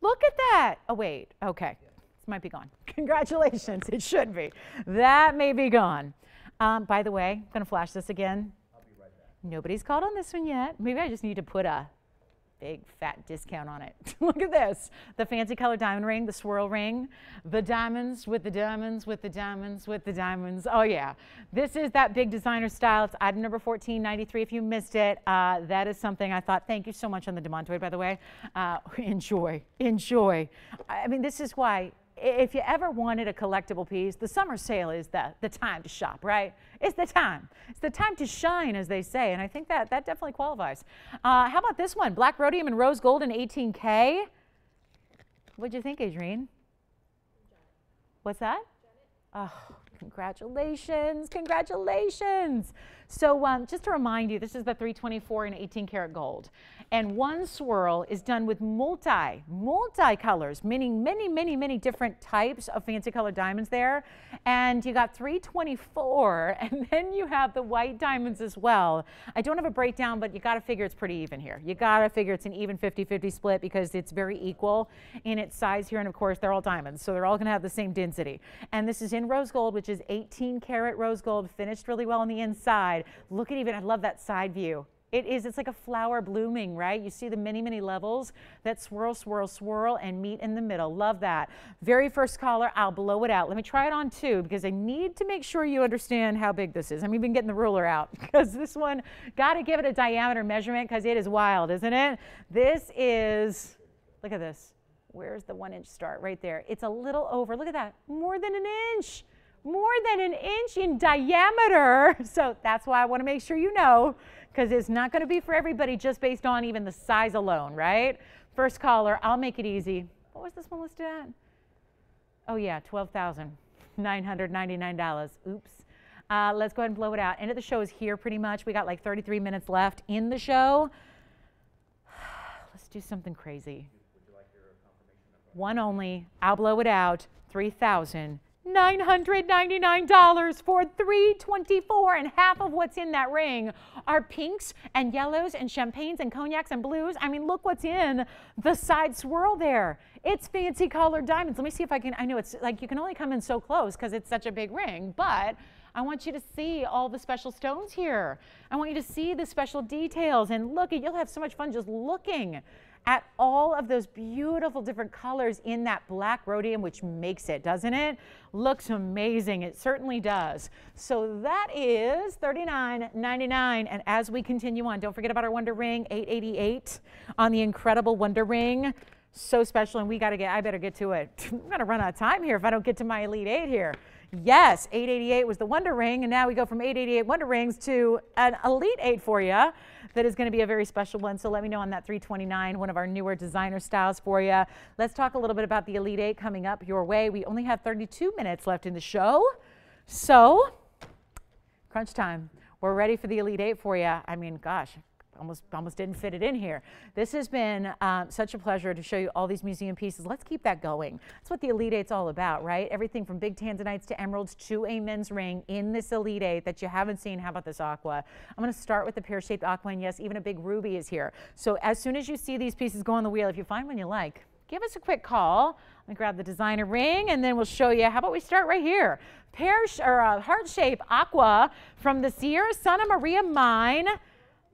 Look at that. Oh, wait. Okay. This might be gone. Congratulations. It should be. That may be gone. Um, by the way, I'm going to flash this again. Right Nobody's called on this one yet. Maybe I just need to put a big fat discount on it. Look at this. The fancy color diamond ring, the swirl ring, the diamonds with the diamonds with the diamonds with the diamonds. Oh yeah. This is that big designer style. It's item number 1493 if you missed it. Uh, that is something I thought, thank you so much on the Demantoid, by the way. Uh, enjoy, enjoy. I mean, this is why if you ever wanted a collectible piece, the summer sale is the, the time to shop, right? It's the time. It's the time to shine, as they say. And I think that that definitely qualifies. Uh, how about this one? Black rhodium and rose gold in 18K. What'd you think, Adrienne? What's that? Oh, congratulations, congratulations. So um, just to remind you, this is the 324 and 18 karat gold. And one swirl is done with multi, multi colors, meaning many, many, many different types of fancy colored diamonds there. And you got 324, and then you have the white diamonds as well. I don't have a breakdown, but you got to figure it's pretty even here. You got to figure it's an even 50-50 split because it's very equal in its size here. And of course, they're all diamonds, so they're all going to have the same density. And this is in rose gold, which is 18 karat rose gold, finished really well on the inside. Look at even, I love that side view. It is, it's like a flower blooming, right? You see the many, many levels that swirl, swirl, swirl and meet in the middle. Love that. Very first color, I'll blow it out. Let me try it on too because I need to make sure you understand how big this is. I'm even getting the ruler out because this one, got to give it a diameter measurement because it is wild, isn't it? This is, look at this. Where's the one inch start? Right there. It's a little over, look at that, more than an inch more than an inch in diameter. So that's why I want to make sure you know because it's not going to be for everybody just based on even the size alone, right? First caller, I'll make it easy. What was this one listed at? Oh, yeah, $12,999. Oops. Uh, let's go ahead and blow it out. End of the show is here pretty much. We got like 33 minutes left in the show. Let's do something crazy. One only. I'll blow it out. 3000 $999 for 324 and half of what's in that ring are pinks and yellows and champagnes and cognacs and blues. I mean, look what's in the side swirl there. It's fancy colored diamonds. Let me see if I can, I know it's like you can only come in so close because it's such a big ring, but I want you to see all the special stones here. I want you to see the special details and look, you'll have so much fun just looking at all of those beautiful different colors in that black rhodium, which makes it, doesn't it? Looks amazing. It certainly does. So that is $39.99. And as we continue on, don't forget about our Wonder Ring, 888 on the incredible Wonder Ring. So special, and we got to get, I better get to it. I'm going to run out of time here if I don't get to my Elite 8 here. Yes, 888 was the Wonder Ring, and now we go from 888 Wonder Rings to an Elite 8 for you that is going to be a very special one. So let me know on that 329, one of our newer designer styles for you. Let's talk a little bit about the Elite 8 coming up your way. We only have 32 minutes left in the show. So, crunch time. We're ready for the Elite 8 for you. I mean, gosh, almost almost didn't fit it in here. This has been um, such a pleasure to show you all these museum pieces. Let's keep that going. That's what the Elite Eight's all about, right? Everything from big tanzanites to emeralds to a men's ring in this Elite Eight that you haven't seen. How about this aqua? I'm going to start with the pear-shaped aqua, and yes, even a big ruby is here. So as soon as you see these pieces go on the wheel, if you find one you like, give us a quick call. Let me grab the designer ring and then we'll show you. How about we start right here? Pear or uh, heart shape aqua from the Sierra Santa Maria mine.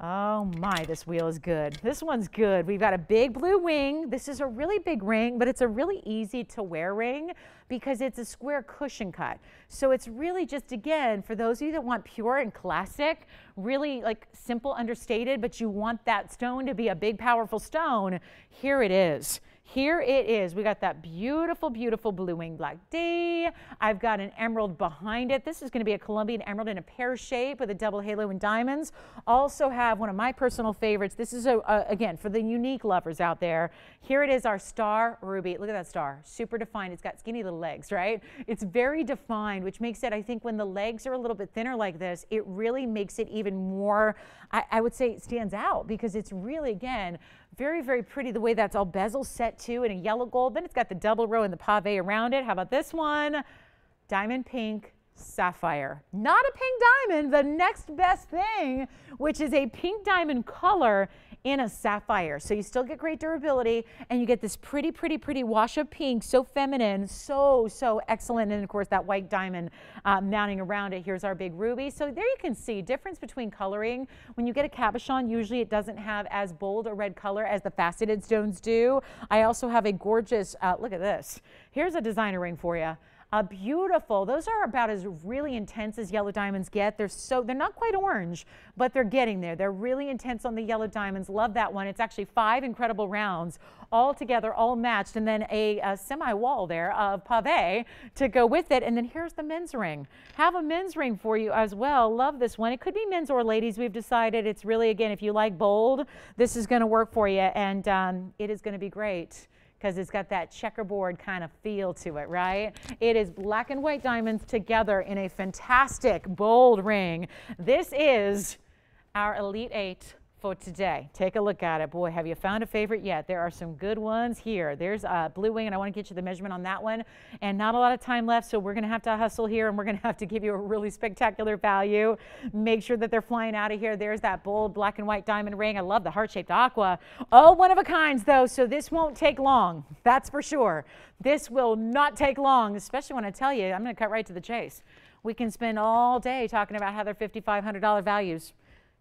Oh my, this wheel is good. This one's good. We've got a big blue wing. This is a really big ring, but it's a really easy to wear ring because it's a square cushion cut. So it's really just, again, for those of you that want pure and classic, really like simple, understated, but you want that stone to be a big, powerful stone, here it is. Here it is. We got that beautiful, beautiful blue wing Block D. I've got an emerald behind it. This is going to be a Colombian emerald in a pear shape with a double halo and diamonds. Also have one of my personal favorites. This is, a, a, again, for the unique lovers out there. Here it is, our star ruby. Look at that star. Super defined. It's got skinny little legs, right? It's very defined, which makes it, I think, when the legs are a little bit thinner like this, it really makes it even more, I, I would say it stands out because it's really, again, very, very pretty the way that's all bezel set too in a yellow gold. Then it's got the double row and the pave around it. How about this one? Diamond pink sapphire. Not a pink diamond, the next best thing, which is a pink diamond color in a sapphire. So you still get great durability and you get this pretty, pretty, pretty wash of pink, so feminine, so, so excellent. And of course that white diamond uh, mounting around it. Here's our big ruby. So there you can see difference between coloring. When you get a cabochon, usually it doesn't have as bold a red color as the faceted stones do. I also have a gorgeous, uh, look at this. Here's a designer ring for you. A beautiful. Those are about as really intense as yellow diamonds get. They're so they're not quite orange, but they're getting there. They're really intense on the yellow diamonds. Love that one. It's actually five incredible rounds all together, all matched, and then a, a semi-wall there of pave to go with it. And then here's the men's ring. Have a men's ring for you as well. Love this one. It could be men's or ladies. We've decided it's really again if you like bold, this is going to work for you, and um, it is going to be great because it's got that checkerboard kind of feel to it, right? It is black and white diamonds together in a fantastic bold ring. This is our Elite 8 for today. Take a look at it. Boy, have you found a favorite yet? There are some good ones here. There's a Blue Wing, and I want to get you the measurement on that one. And not a lot of time left, so we're going to have to hustle here, and we're going to have to give you a really spectacular value. Make sure that they're flying out of here. There's that bold black and white diamond ring. I love the heart-shaped aqua. All one of a kinds, though, so this won't take long. That's for sure. This will not take long, especially when I tell you, I'm going to cut right to the chase. We can spend all day talking about how they're $5,500 values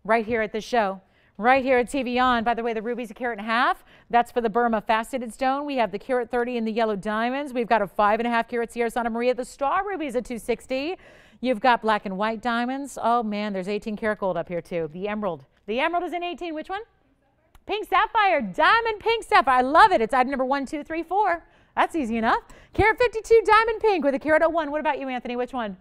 right here at this show right here at TVON. By the way, the ruby's a carat and a half. That's for the Burma faceted stone. We have the carat 30 in the yellow diamonds. We've got a five and a half carat Sierra Santa Maria. The star ruby is a 260. You've got black and white diamonds. Oh man, there's 18 karat gold up here too. The emerald. The emerald is an 18. Which one? Pink sapphire, diamond pink sapphire. I love it. It's item number one, two, three, four. That's easy enough. Carat 52 diamond pink with a carat 01. What about you, Anthony? Which one?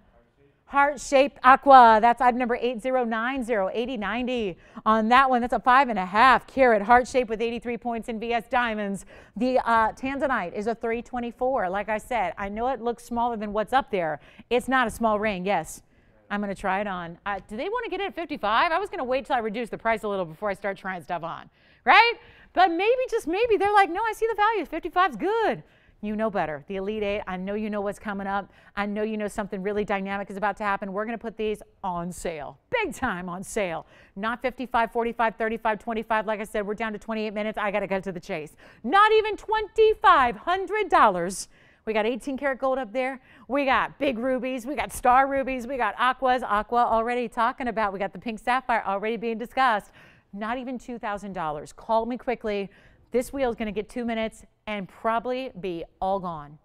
Heart-shaped aqua. That's item number 8090, 8090. On that one, that's a five and a half carat heart shape with 83 points in VS diamonds. The uh, Tanzanite is a 324. Like I said, I know it looks smaller than what's up there. It's not a small ring, yes. I'm going to try it on. Uh, do they want to get it at 55? I was going to wait till I reduce the price a little before I start trying stuff on, right? But maybe, just maybe, they're like, no, I see the value. 55 is good. You know better. The Elite Eight, I know you know what's coming up. I know you know something really dynamic is about to happen. We're going to put these on sale, big time on sale. Not 55, 45, 35, 25. Like I said, we're down to 28 minutes. I got to get to the chase. Not even $2,500. We got 18 karat gold up there. We got big rubies. We got star rubies. We got aquas. Aqua already talking about. We got the pink sapphire already being discussed. Not even $2,000. Call me quickly. This wheel is going to get two minutes and probably be all gone.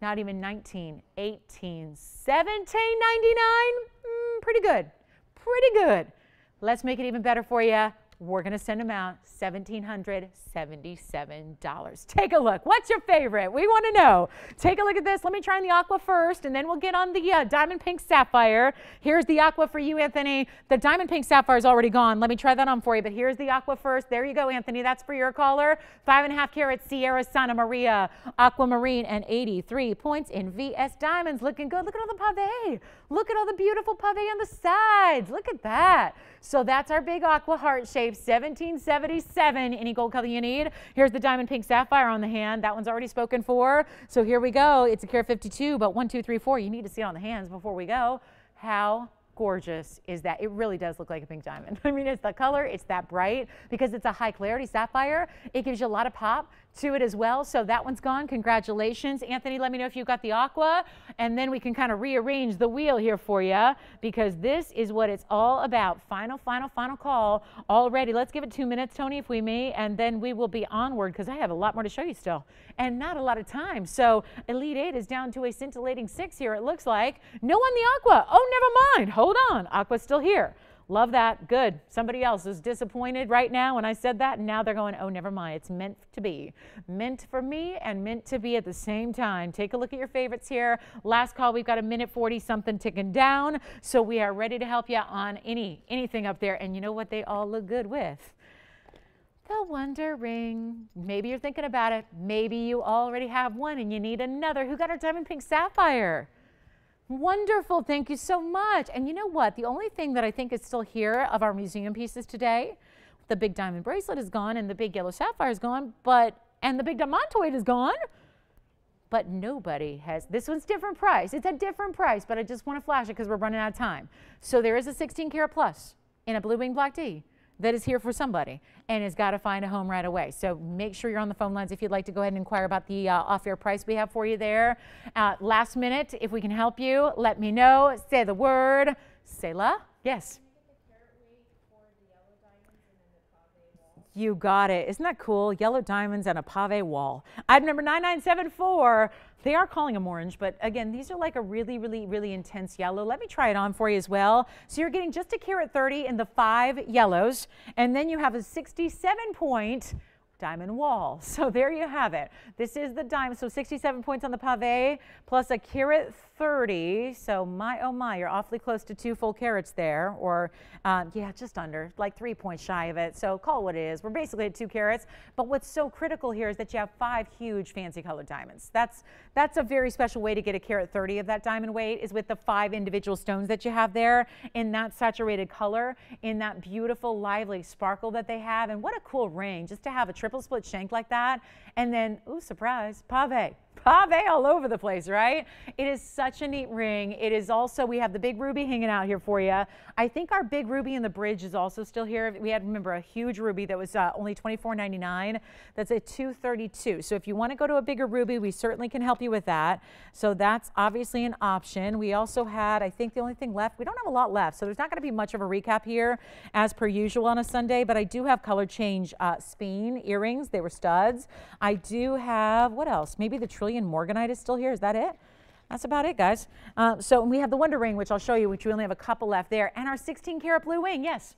Not even 19, 18, 17, 99. Mm, pretty good. Pretty good. Let's make it even better for you we're going to send them out $1,777. Take a look. What's your favorite? We want to know. Take a look at this. Let me try on the aqua first, and then we'll get on the uh, diamond pink sapphire. Here's the aqua for you, Anthony. The diamond pink sapphire is already gone. Let me try that on for you, but here's the aqua first. There you go, Anthony. That's for your caller. Five and a half carat Sierra Santa Maria aquamarine and 83 points in VS diamonds. Looking good. Look at all the pave. Look at all the beautiful pave on the sides. Look at that. So that's our big aqua heart shape, 1777. Any gold color you need. Here's the diamond pink sapphire on the hand. That one's already spoken for. So here we go. It's a carat 52, but one, two, three, four. You need to see it on the hands before we go. How gorgeous is that? It really does look like a pink diamond. I mean, it's the color, it's that bright because it's a high clarity sapphire. It gives you a lot of pop to it as well. So that one's gone. Congratulations. Anthony, let me know if you've got the aqua and then we can kind of rearrange the wheel here for you because this is what it's all about. Final, final, final call already. Let's give it two minutes, Tony, if we may, and then we will be onward because I have a lot more to show you still and not a lot of time. So Elite Eight is down to a scintillating six here, it looks like. No on the aqua. Oh, never mind. Hold on. Aqua's still here. Love that. Good. Somebody else is disappointed right now when I said that, and now they're going, oh, never mind. It's meant to be. Meant for me and meant to be at the same time. Take a look at your favorites here. Last call, we've got a minute 40 something ticking down. So we are ready to help you on any anything up there. And you know what they all look good with? The Wonder Ring. Maybe you're thinking about it. Maybe you already have one and you need another. Who got our diamond pink sapphire? Wonderful. Thank you so much. And you know what? The only thing that I think is still here of our museum pieces today, the big diamond bracelet is gone and the big yellow sapphire is gone, but and the big demantoid is gone. But nobody has, this one's different price. It's a different price, but I just want to flash it because we're running out of time. So there is a 16 karat plus in a blue wing Block D that is here for somebody and has got to find a home right away. So make sure you're on the phone lines if you'd like to go ahead and inquire about the uh, off-air price we have for you there. Uh, last minute, if we can help you, let me know. Say the word. Selah. Yes. You got it. Isn't that cool? Yellow diamonds and a pave wall. Item number 9974. They are calling them orange, but again, these are like a really, really, really intense yellow. Let me try it on for you as well. So you're getting just a carat 30 in the five yellows, and then you have a 67 point diamond wall. So there you have it. This is the diamond. So 67 points on the pave plus a carat 30. So my, oh my, you're awfully close to two full carats there, or um, yeah, just under, like three points shy of it. So call what it is. We're basically at two carats. But what's so critical here is that you have five huge fancy colored diamonds. That's, that's a very special way to get a carat 30 of that diamond weight is with the five individual stones that you have there in that saturated color, in that beautiful, lively sparkle that they have. And what a cool ring just to have a triple split shank like that. And then, ooh, surprise, pave pave all over the place, right? It is such a neat ring. It is also, we have the big ruby hanging out here for you. I think our big ruby in the bridge is also still here. We had, remember, a huge ruby that was uh, only $24.99. That's a 232. So if you want to go to a bigger ruby, we certainly can help you with that. So that's obviously an option. We also had, I think the only thing left, we don't have a lot left. So there's not going to be much of a recap here as per usual on a Sunday, but I do have color change uh, speen earrings. They were studs. I do have, what else? Maybe the trillion morganite is still here. Is that it? That's about it, guys. Uh, so we have the Wonder Ring, which I'll show you, which we only have a couple left there, and our 16 karat blue wing. Yes.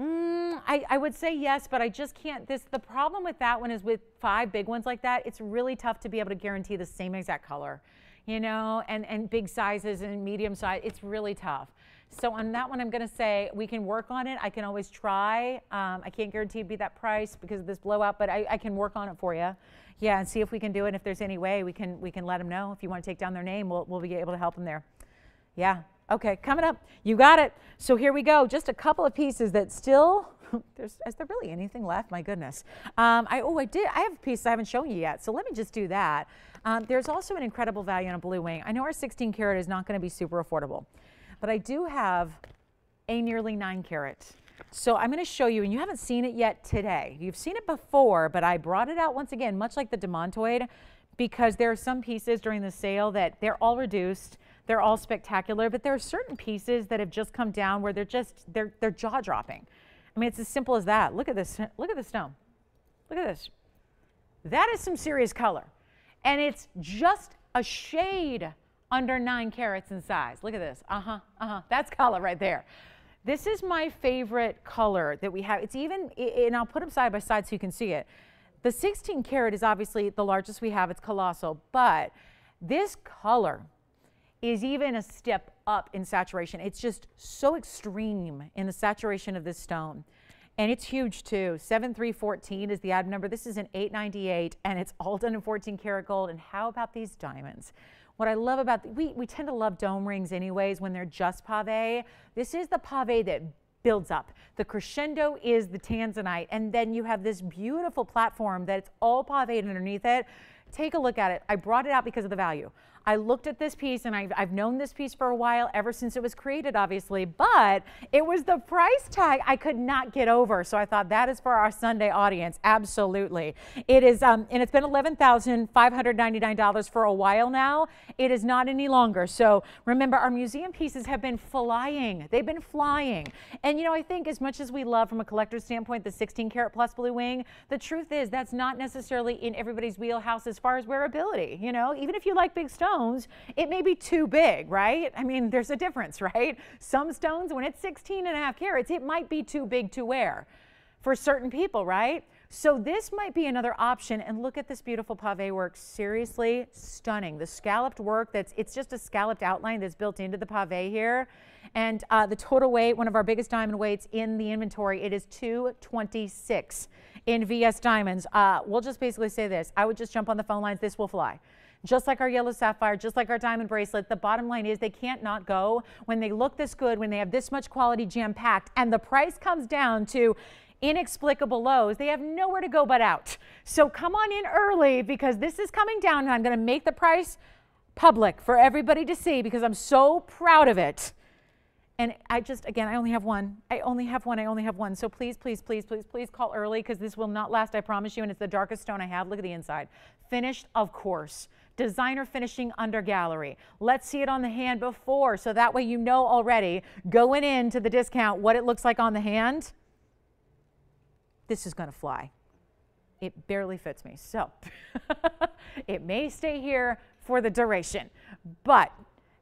Mm, I, I, would say yes, but I just can't. This the problem with that one is with five big ones like that. It's really tough to be able to guarantee the same exact color, you know, and and big sizes and medium size. It's really tough. So on that one, I'm going to say we can work on it. I can always try. Um, I can't guarantee it'd be that price because of this blowout, but I, I, can work on it for you. Yeah, and see if we can do it. If there's any way, we can we can let them know. If you want to take down their name, we'll, we'll be able to help them there. Yeah. Okay, coming up. You got it. So here we go. Just a couple of pieces that still there's, is there really anything left? My goodness. Um, I, oh, I did. I have a piece I haven't shown you yet. So let me just do that. Um, there's also an incredible value on a blue wing. I know our 16 karat is not going to be super affordable, but I do have a nearly 9 carat. So I'm going to show you, and you haven't seen it yet today. You've seen it before, but I brought it out once again, much like the Demantoid, because there are some pieces during the sale that they're all reduced. They're all spectacular, but there are certain pieces that have just come down where they're just, they're, they're jaw dropping. I mean, it's as simple as that. Look at this. Look at the stone. Look at this. That is some serious color. And it's just a shade under nine carats in size. Look at this. Uh-huh, uh-huh. That's color right there. This is my favorite color that we have. It's even, and I'll put them side by side so you can see it. The 16 karat is obviously the largest we have. It's colossal, but this color is even a step up in saturation. It's just so extreme in the saturation of this stone. And it's huge too. 7314 is the ad number. This is an 898 and it's all done in 14 karat gold. And how about these diamonds? What I love about, the, we, we tend to love dome rings anyways when they're just pave. This is the pave that builds up. The crescendo is the tanzanite, and then you have this beautiful platform that it's all paved underneath it. Take a look at it. I brought it out because of the value. I looked at this piece and I've, I've, known this piece for a while, ever since it was created, obviously, but it was the price tag I could not get over. So I thought that is for our Sunday audience. Absolutely. It is, um, and it's been $11,599 for a while now. It is not any longer. So remember, our museum pieces have been flying. They've been flying. And, you know, I think as much as we love from a collector's standpoint the 16 karat plus blue wing, the truth is that's not necessarily in everybody's wheelhouse as far as wearability. You know, even if you like big stones, stones, it may be too big, right? I mean, there's a difference, right? Some stones, when it's 16 and a half carats, it might be too big to wear for certain people, right? So this might be another option. And look at this beautiful pave work. Seriously stunning. The scalloped work that's, it's just a scalloped outline that's built into the pave here. And uh, the total weight, one of our biggest diamond weights in the inventory, it is 226 in VS Diamonds. Uh, we'll just basically say this. I would just jump on the phone lines. This will fly just like our yellow sapphire, just like our diamond bracelet. The bottom line is they can't not go when they look this good, when they have this much quality jam packed, and the price comes down to inexplicable lows, they have nowhere to go but out. So come on in early because this is coming down and I'm going to make the price public for everybody to see because I'm so proud of it. And I just, again, I only have one. I only have one. I only have one. So please, please, please, please, please call early because this will not last, I promise you. And it's the darkest stone I have. Look at the inside. Finished, of course designer finishing under gallery. Let's see it on the hand before, so that way you know already going into the discount what it looks like on the hand. This is going to fly. It barely fits me, so it may stay here for the duration. But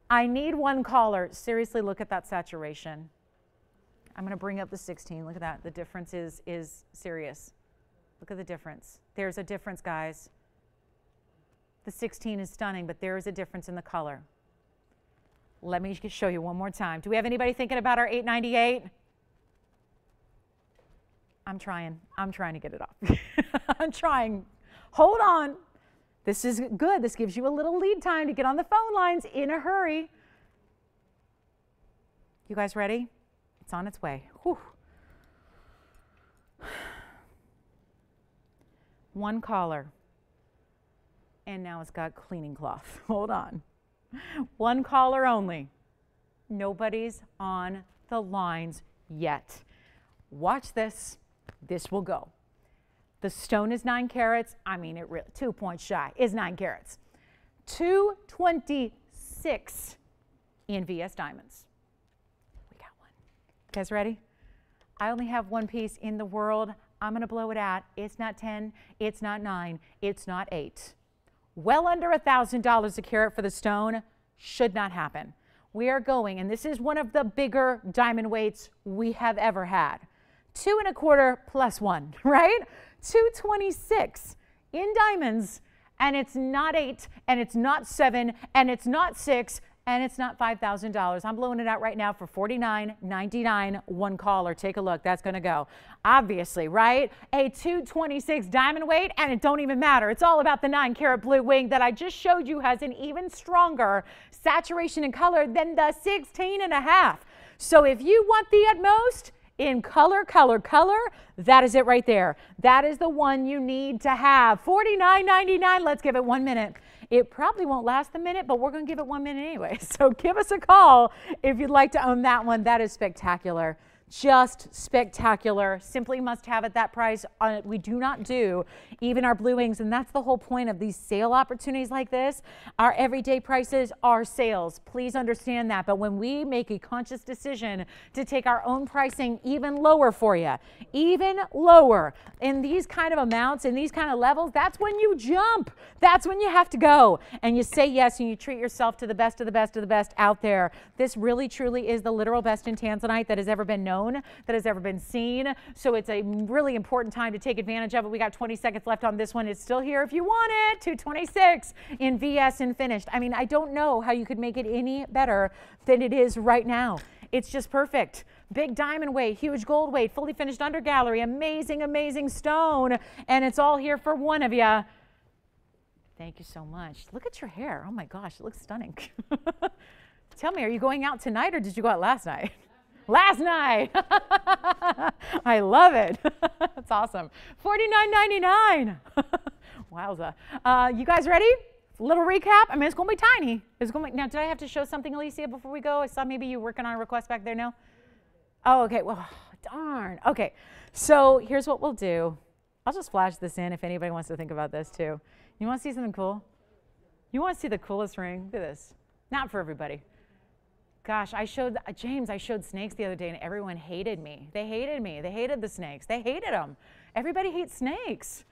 I need one caller. Seriously, look at that saturation. I'm going to bring up the 16. Look at that. The difference is, is serious. Look at the difference. There's a difference, guys. The 16 is stunning, but there is a difference in the color. Let me show you one more time. Do we have anybody thinking about our 898? I'm trying. I'm trying to get it off. I'm trying. Hold on. This is good. This gives you a little lead time to get on the phone lines in a hurry. You guys ready? It's on its way. Whew. One caller and now it's got cleaning cloth. Hold on. One caller only. Nobody's on the lines yet. Watch this. This will go. The stone is nine carats. I mean, it really, two points shy is nine carats. 226 in VS Diamonds. We got one. You guys ready? I only have one piece in the world. I'm going to blow it out. It's not 10. It's not 9. It's not 8 well under $1,000 a carat for the stone should not happen. We are going, and this is one of the bigger diamond weights we have ever had. Two and a quarter plus one, right? 226 in diamonds, and it's not eight, and it's not seven, and it's not six, and it's not $5,000. I'm blowing it out right now for $49.99. One caller. Take a look. That's going to go. Obviously, right? A 226 diamond weight, and it don't even matter. It's all about the 9 carat blue wing that I just showed you has an even stronger saturation and color than the 16 and a half. So if you want the utmost, in color, color, color, that is it right there. That is the one you need to have. $49.99. Let's give it one minute. It probably won't last the minute, but we're going to give it one minute anyway. So give us a call if you'd like to own that one. That is spectacular just spectacular. Simply must have at that price. Uh, we do not do even our blue wings, and that's the whole point of these sale opportunities like this. Our everyday prices are sales. Please understand that. But when we make a conscious decision to take our own pricing even lower for you, even lower in these kind of amounts, in these kind of levels, that's when you jump. That's when you have to go and you say yes and you treat yourself to the best of the best of the best out there. This really, truly is the literal best in Tanzanite that has ever been known known, that has ever been seen. So it's a really important time to take advantage of it. We got 20 seconds left on this one. It's still here if you want it. 226 in VS and finished. I mean, I don't know how you could make it any better than it is right now. It's just perfect. Big diamond weight, huge gold weight, fully finished under gallery, amazing, amazing stone. And it's all here for one of you. Thank you so much. Look at your hair. Oh my gosh, it looks stunning. Tell me, are you going out tonight or did you go out last night? last night. I love it. That's awesome. $49.99. Wowza. Uh, you guys ready? Little recap. I mean, it's going to be tiny. It's going to be, now, did I have to show something, Alicia, before we go? I saw maybe you working on a request back there now. Oh, okay. Well, darn. Okay. So here's what we'll do. I'll just flash this in if anybody wants to think about this too. You want to see something cool? You want to see the coolest ring? Look at this. Not for everybody. Gosh, I showed uh, James, I showed snakes the other day and everyone hated me. They hated me. They hated the snakes. They hated them. Everybody hates snakes.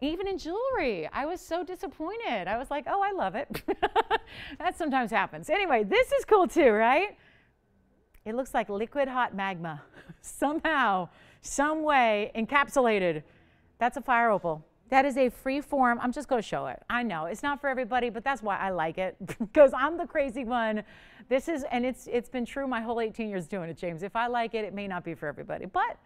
Even in jewelry. I was so disappointed. I was like, oh, I love it. that sometimes happens. Anyway, this is cool too, right? It looks like liquid hot magma. Somehow, some way encapsulated. That's a fire opal. That is a free form. I'm just going to show it. I know it's not for everybody, but that's why I like it because I'm the crazy one this is, and it's, it's been true my whole 18 years doing it, James. If I like it, it may not be for everybody, but,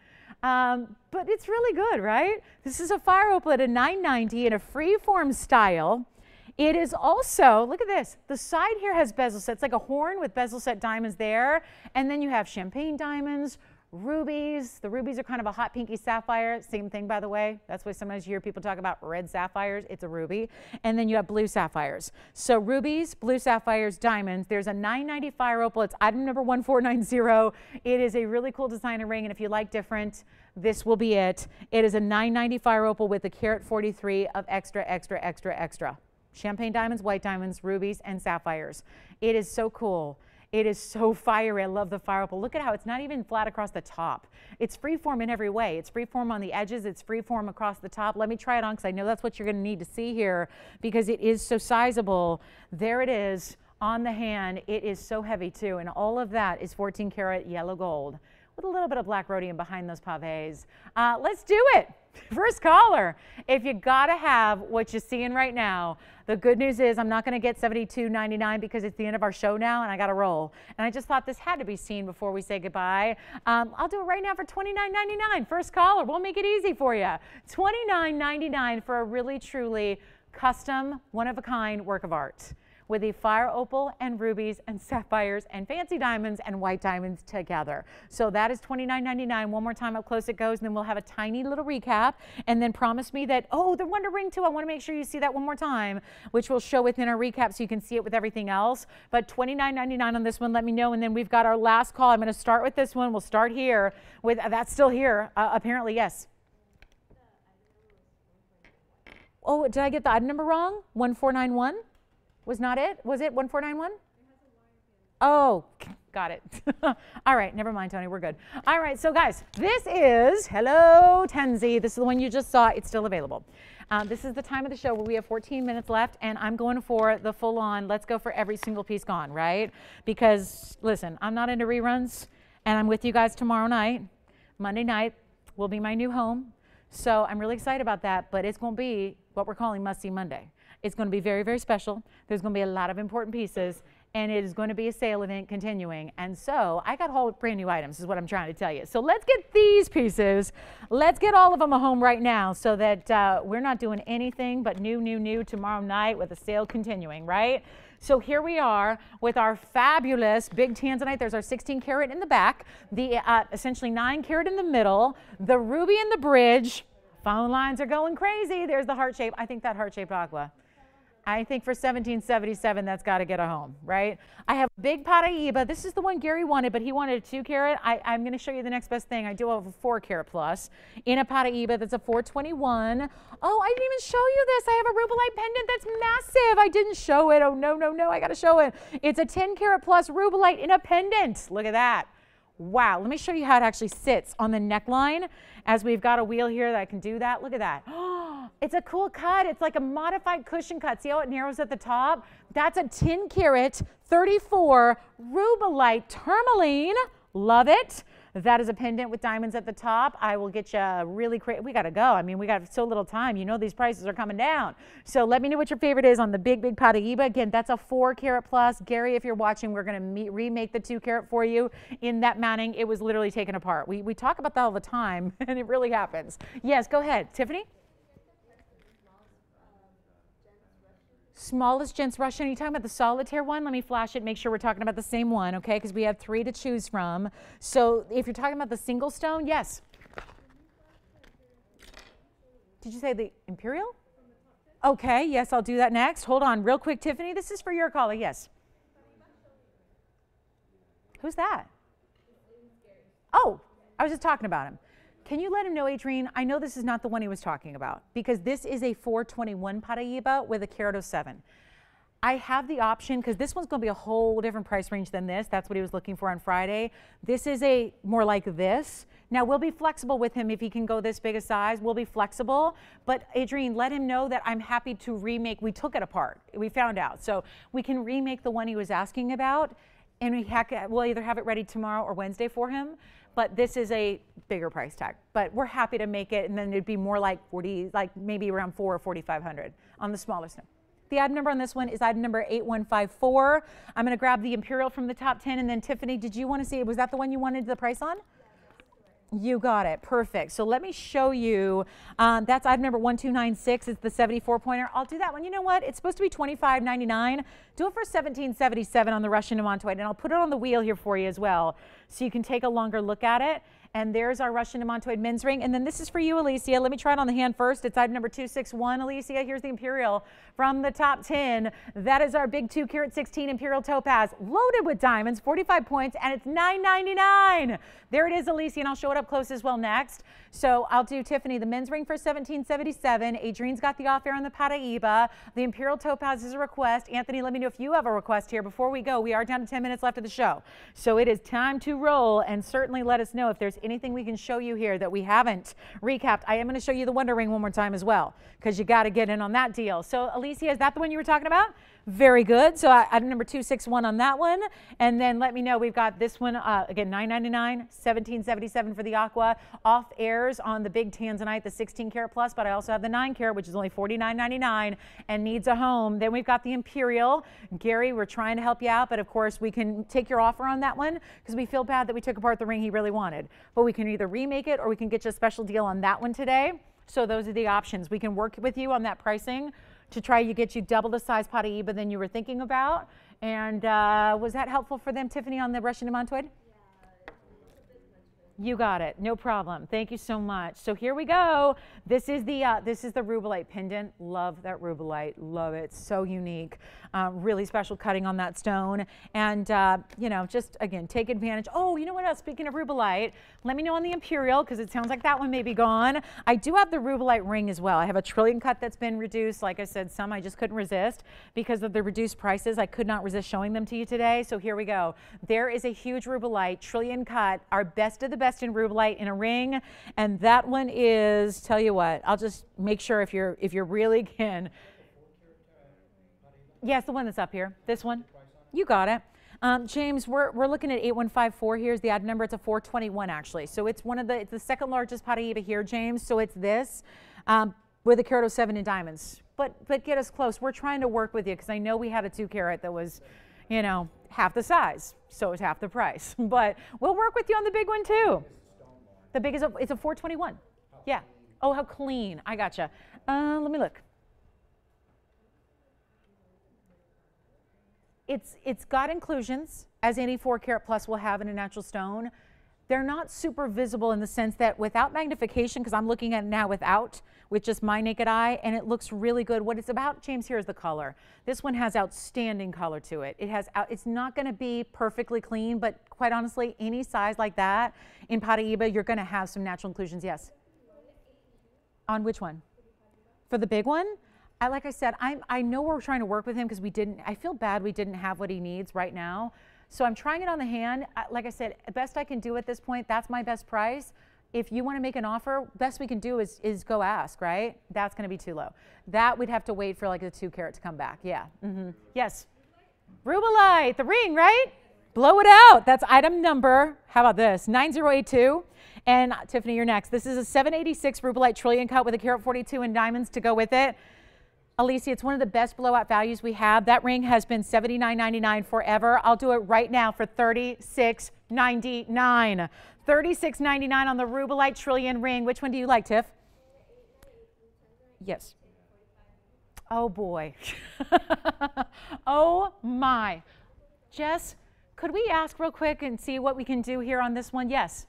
um, but it's really good, right? This is a fire opal at a 990 in a free form style. It is also, look at this, the side here has bezel set. It's like a horn with bezel set diamonds there. And then you have champagne diamonds, rubies. The rubies are kind of a hot pinky sapphire. Same thing, by the way. That's why sometimes you hear people talk about red sapphires. It's a ruby. And then you have blue sapphires. So rubies, blue sapphires, diamonds. There's a 990 fire opal. It's item number 1490. It is a really cool designer ring. And if you like different, this will be it. It is a 990 fire opal with a carat 43 of extra, extra, extra, extra. Champagne diamonds, white diamonds, rubies, and sapphires. It is so cool. It is so fiery. I love the fire opal. Look at how it's not even flat across the top. It's freeform in every way. It's freeform on the edges. It's freeform across the top. Let me try it on because I know that's what you're going to need to see here because it is so sizable. There it is on the hand. It is so heavy too. And all of that is 14 karat yellow gold with a little bit of black rhodium behind those pavés. Uh, let's do it. First caller. If you got to have what you're seeing right now, the good news is I'm not going to get $72.99 because it's the end of our show now and I got to roll. And I just thought this had to be seen before we say goodbye. Um, I'll do it right now for $29.99. First caller. We'll make it easy for you. $29.99 for a really, truly custom, one of a kind work of art with a fire opal and rubies and sapphires and fancy diamonds and white diamonds together. So that is $29.99. One more time, up close it goes, and then we'll have a tiny little recap. And then promise me that, oh, the Wonder Ring too. I want to make sure you see that one more time, which we'll show within our recap so you can see it with everything else. But $29.99 on this one, let me know. And then we've got our last call. I'm going to start with this one. We'll start here with, uh, that's still here, uh, apparently, yes. Oh, did I get the item number wrong? 1491? Was not it? Was it 1491? Oh, got it. All right, never mind, Tony. We're good. All right, so guys, this is Hello Tenzi. This is the one you just saw. It's still available. Um, this is the time of the show where we have 14 minutes left, and I'm going for the full on, let's go for every single piece gone, right? Because, listen, I'm not into reruns, and I'm with you guys tomorrow night. Monday night will be my new home. So I'm really excited about that, but it's going to be what we're calling Must See Monday. It's going to be very, very special. There's going to be a lot of important pieces, and it is going to be a sale event continuing. And so I got all brand new items, is what I'm trying to tell you. So let's get these pieces. Let's get all of them home right now so that uh, we're not doing anything but new, new, new tomorrow night with a sale continuing, right? So here we are with our fabulous big tanzanite. There's our 16 karat in the back, the uh, essentially 9 karat in the middle, the ruby in the bridge. Phone lines are going crazy. There's the heart shape. I think that heart shaped aqua. I think for 1777, that's got to get a home, right? I have a big Paraiba. This is the one Gary wanted, but he wanted a two carat. I, am going to show you the next best thing. I do have a four carat plus in a Paraiba that's a 421. Oh, I didn't even show you this. I have a rubellite pendant that's massive. I didn't show it. Oh, no, no, no. I got to show it. It's a 10 carat plus rubellite in a pendant. Look at that. Wow, let me show you how it actually sits on the neckline as we've got a wheel here that I can do that. Look at that. Oh, It's a cool cut. It's like a modified cushion cut. See how it narrows at the top? That's a 10 karat 34 rubellite tourmaline. Love it. That is a pendant with diamonds at the top. I will get you really crazy. We got to go. I mean, we got so little time. You know these prices are coming down. So let me know what your favorite is on the big, big Paraiba. Again, that's a four carat plus. Gary, if you're watching, we're going to remake the two carat for you in that mounting. It was literally taken apart. We, we talk about that all the time, and it really happens. Yes, go ahead. Tiffany? Smallest gents Russian. Are you talking about the solitaire one? Let me flash it, make sure we're talking about the same one, okay? Because we have three to choose from. So if you're talking about the single stone, yes. Did you say the Imperial? Okay, yes, I'll do that next. Hold on, real quick, Tiffany. This is for your caller, yes. Who's that? Oh, I was just talking about him. Can you let him know, Adrienne? I know this is not the one he was talking about because this is a 421 Paraiba with a carat of 7. I have the option because this one's going to be a whole different price range than this. That's what he was looking for on Friday. This is a more like this. Now we'll be flexible with him if he can go this big a size. We'll be flexible, but Adrienne, let him know that I'm happy to remake. We took it apart. We found out, so we can remake the one he was asking about, and we we'll either have it ready tomorrow or Wednesday for him but this is a bigger price tag. But we're happy to make it, and then it'd be more like 40, like maybe around four or 4,500 on the smallest one. The item number on this one is item number 8154. I'm going to grab the Imperial from the top 10, and then Tiffany, did you want to see, was that the one you wanted the price on? You got it. Perfect. So let me show you. Um, that's item number 1296. It's the 74 pointer. I'll do that one. You know what? It's supposed to be 25.99. Do it for 1777 on the Russian Demantoid, and I'll put it on the wheel here for you as well so you can take a longer look at it. And there's our Russian Demantoid men's ring. And then this is for you, Alicia. Let me try it on the hand first. It's item number 261. Alicia, here's the Imperial from the top 10. That is our big 2 carat 16 Imperial Topaz, loaded with diamonds, 45 points, and it's $9.99. There it is, Alicia, and I'll show it up close as well next. So I'll do Tiffany, the men's ring for 1777. Adrienne's got the off air on the Paraiba. The Imperial Topaz is a request. Anthony, let me know if you have a request here before we go. We are down to 10 minutes left of the show. So it is time to roll, and certainly let us know if there's anything we can show you here that we haven't recapped. I am going to show you the Wonder Ring one more time as well because you got to get in on that deal. So Alicia, is that the one you were talking about? Very good. So I, item number 261 on that one. And then let me know, we've got this one, uh, again, 999 1777 for the Aqua. Off airs on the big Tanzanite, the 16 karat plus, but I also have the 9 karat, which is only 49.99 and needs a home. Then we've got the Imperial. Gary, we're trying to help you out, but of course we can take your offer on that one because we feel bad that we took apart the ring he really wanted. But we can either remake it or we can get you a special deal on that one today. So those are the options. We can work with you on that pricing to try to get you double the size Paraiba than you were thinking about. And uh, was that helpful for them, Tiffany, on the Russian Demantoid? You got it. No problem. Thank you so much. So here we go. This is the uh, this is the rubellite pendant. Love that rubellite. Love it. So unique. Uh, really special cutting on that stone. And uh, you know, just again, take advantage. Oh, you know what else? Speaking of rubellite, let me know on the imperial because it sounds like that one may be gone. I do have the rubellite ring as well. I have a trillion cut that's been reduced. Like I said, some I just couldn't resist because of the reduced prices. I could not resist showing them to you today. So here we go. There is a huge rubellite trillion cut. Our best of the best in rubellite in a ring. And that one is, tell you what, I'll just make sure if you're if you're really can. Yes, the one that's up here. This one. You got it. Um, James, we're, we're looking at 8154 here is the ad number. It's a 421 actually. So it's one of the, it's the second largest Paraiba here, James. So it's this um, with a carat of seven in diamonds. But, but get us close. We're trying to work with you because I know we had a two carat that was, you know, half the size, so it's half the price. But we'll work with you on the big one too. The big is a, it's a 421. Yeah. Oh, how clean. I gotcha. Uh, let me look. It's it's got inclusions as any four carat plus will have in a natural stone. They're not super visible in the sense that without magnification, because I'm looking at it now without, with just my naked eye, and it looks really good. What it's about, James, here is the color. This one has outstanding color to it. It has, it's not going to be perfectly clean, but quite honestly, any size like that in Paraiba, you're going to have some natural inclusions. Yes. On which one? For the big one? I, like I said, I'm, I know we're trying to work with him because we didn't, I feel bad we didn't have what he needs right now. So I'm trying it on the hand. Like I said, best I can do at this point, that's my best price. If you want to make an offer, best we can do is, is go ask, right? That's going to be too low. That we'd have to wait for like the two carat to come back. Yeah. Mm-hmm. Yes. Rubellite, the ring, right? Blow it out. That's item number, how about this? 9082. And Tiffany, you're next. This is a 786 Rubellite Trillion cut with a carat 42 and diamonds to go with it. Alicia, it's one of the best blowout values we have. That ring has been $79.99 forever. I'll do it right now for $36.99. $36.99 on the Rubellite Trillion ring. Which one do you like, Tiff? Yes. Oh boy. oh my. Jess, could we ask real quick and see what we can do here on this one? Yes.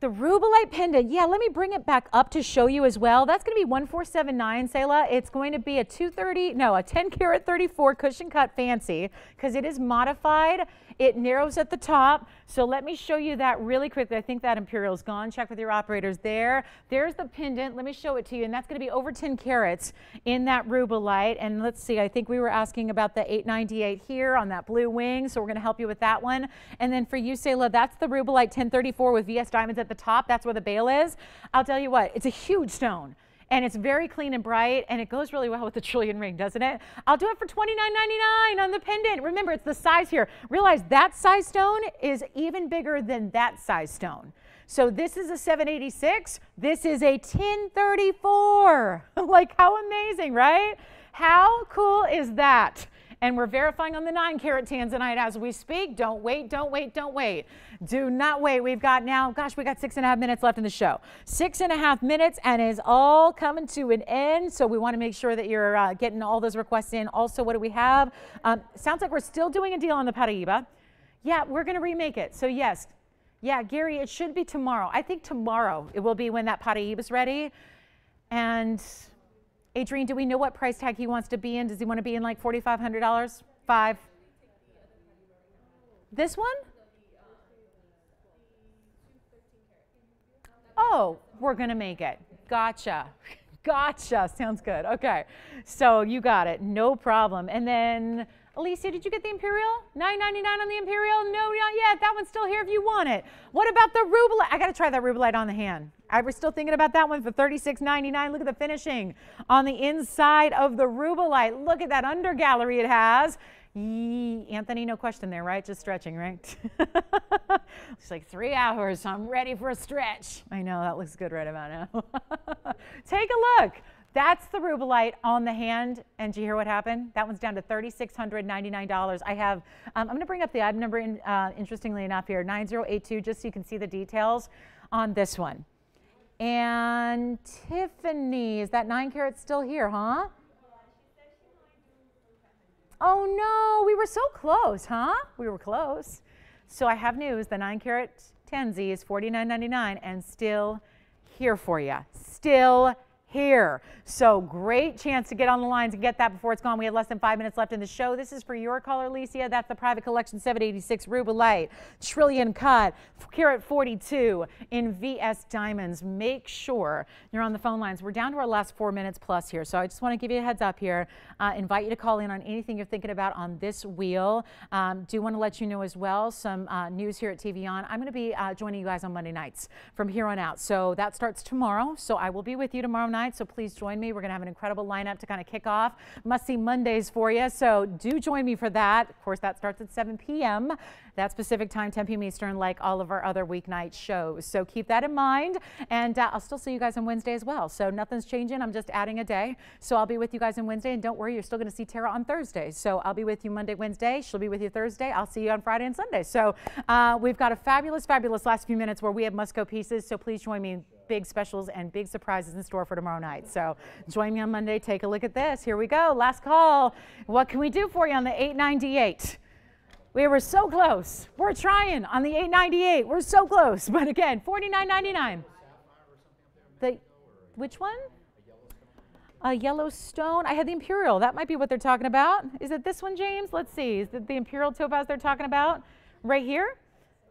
The Rubellite pendant, yeah, let me bring it back up to show you as well. That's going to be 1479, Selah. It's going to be a 230, no, a 10 karat 34 cushion cut fancy because it is modified. It narrows at the top. So let me show you that really quickly. I think that imperial is gone. Check with your operators there. There's the pendant. Let me show it to you. And that's going to be over 10 carats in that Rubellite. And let's see, I think we were asking about the 898 here on that blue wing. So we're going to help you with that one. And then for you, Selah, that's the Rubellite 1034 with VS diamonds at the top. That's where the bail is. I'll tell you what, it's a huge stone and it's very clean and bright and it goes really well with the trillion ring, doesn't it? I'll do it for $29.99 on the pendant. Remember, it's the size here. Realize that size stone is even bigger than that size stone. So this is a 786. This is a 1034. like how amazing, right? How cool is that? And we're verifying on the 9 carat tanzanite as we speak. Don't wait, don't wait, don't wait. Do not wait. We've got now, gosh, we got six and a half minutes left in the show. Six and a half minutes and is all coming to an end. So we want to make sure that you're uh, getting all those requests in. Also, what do we have? Um, sounds like we're still doing a deal on the Paraiba. Yeah, we're going to remake it. So yes, yeah, Gary, it should be tomorrow. I think tomorrow it will be when that Paraiba is ready. And Adrian, do we know what price tag he wants to be in? Does he want to be in like $4,500? Five? This one? Oh, we're going to make it. Gotcha. Gotcha. Sounds good. Okay. So you got it. No problem. And then Alicia, did you get the Imperial? $9.99 on the Imperial? No, not yet. That one's still here if you want it. What about the Rubellite? I got to try that Rubellite on the hand. I was still thinking about that one for $36.99. Look at the finishing on the inside of the Rubellite. Look at that under gallery it has. Yee, Anthony, no question there, right? Just stretching, right? it's like three hours. I'm ready for a stretch. I know that looks good right about now. Take a look. That's the Rubellite on the hand. And do you hear what happened? That one's down to $3,699. I have, um, I'm going to bring up the item number, in, uh, interestingly enough here, 9082, just so you can see the details on this one. And Tiffany, is that nine carats still here, huh? Oh no, we were so close, huh? We were close. So I have news. The nine carat Tenzi is $49.99 and still here for you. Still here. So great chance to get on the lines and get that before it's gone. We have less than five minutes left in the show. This is for your color, Alicia. That's the Private Collection 786 Rubellite, Trillion Cut, Carat 42 in VS Diamonds. Make sure you're on the phone lines. We're down to our last four minutes plus here. So I just want to give you a heads up here. Uh, invite you to call in on anything you're thinking about on this wheel. Um, do want to let you know as well some uh, news here at TVON. I'm going to be uh, joining you guys on Monday nights from here on out. So that starts tomorrow. So I will be with you tomorrow night, so please join me. We're going to have an incredible lineup to kind of kick off Must See Mondays for you, so do join me for that. Of course, that starts at 7 p.m. That specific time, 10 p.m. Eastern, like all of our other weeknight shows. So keep that in mind, and uh, I'll still see you guys on Wednesday as well. So nothing's changing. I'm just adding a day. So I'll be with you guys on Wednesday, and don't worry, you're still going to see Tara on Thursday. So I'll be with you Monday, Wednesday. She'll be with you Thursday. I'll see you on Friday and Sunday. So uh, we've got a fabulous, fabulous last few minutes where we have must go pieces. So please join me big specials and big surprises in store for tomorrow night. So join me on Monday. Take a look at this. Here we go. Last call. What can we do for you on the 898? We were so close. We're trying on the 898. We're so close. But again, 49.99. The which one? A Yellowstone. I had the Imperial. That might be what they're talking about. Is it this one, James? Let's see. Is it the Imperial Topaz they're talking about? Right here?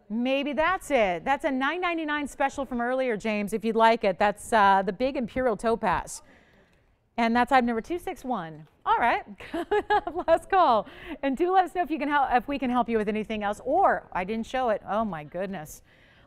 Maybe that's it. That's a $9.99 special from earlier, James, if you'd like it. That's uh, the big Imperial Topaz. And that's item number 261. All right, last call. And do let us know if you can help if we can help you with anything else. Or I didn't show it. Oh my goodness.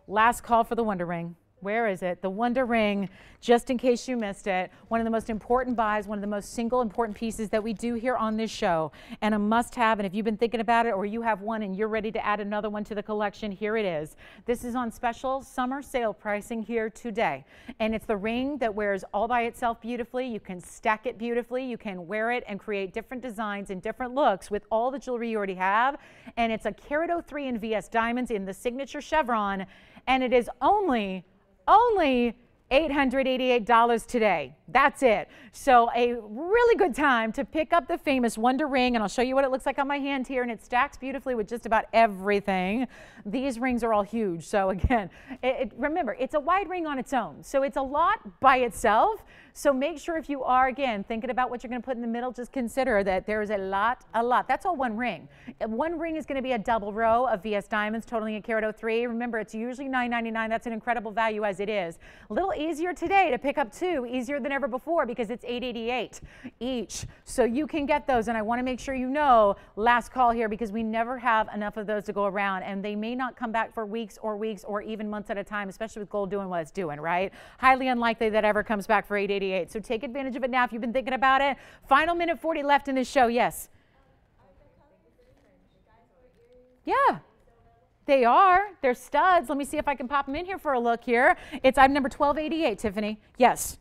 Last call for the Wonder Ring. Where is it? The Wonder Ring, just in case you missed it. One of the most important buys, one of the most single important pieces that we do here on this show, and a must have. And if you've been thinking about it or you have one and you're ready to add another one to the collection, here it is. This is on special summer sale pricing here today. And it's the ring that wears all by itself beautifully. You can stack it beautifully. You can wear it and create different designs and different looks with all the jewelry you already have. And it's a Carat 03 in VS diamonds in the signature chevron. And it is only only $888 today. That's it. So a really good time to pick up the famous Wonder Ring, and I'll show you what it looks like on my hand here, and it stacks beautifully with just about everything. These rings are all huge. So again, it, it, remember, it's a wide ring on its own. So it's a lot by itself. So make sure if you are, again, thinking about what you're going to put in the middle, just consider that there's a lot, a lot. That's all one ring. One ring is going to be a double row of VS diamonds totaling a carat 03. Remember, it's usually $9.99. That's an incredible value as it is. A little easier today to pick up two, easier than ever before because it's 888 each. So you can get those. And I want to make sure you know, last call here, because we never have enough of those to go around. And they may not come back for weeks or weeks or even months at a time, especially with gold doing what it's doing, right? Highly unlikely that ever comes back for 888. So take advantage of it now if you've been thinking about it. Final minute 40 left in this show. Yes. Yeah. They are. They're studs. Let me see if I can pop them in here for a look here. It's item number 1288, Tiffany. Yes.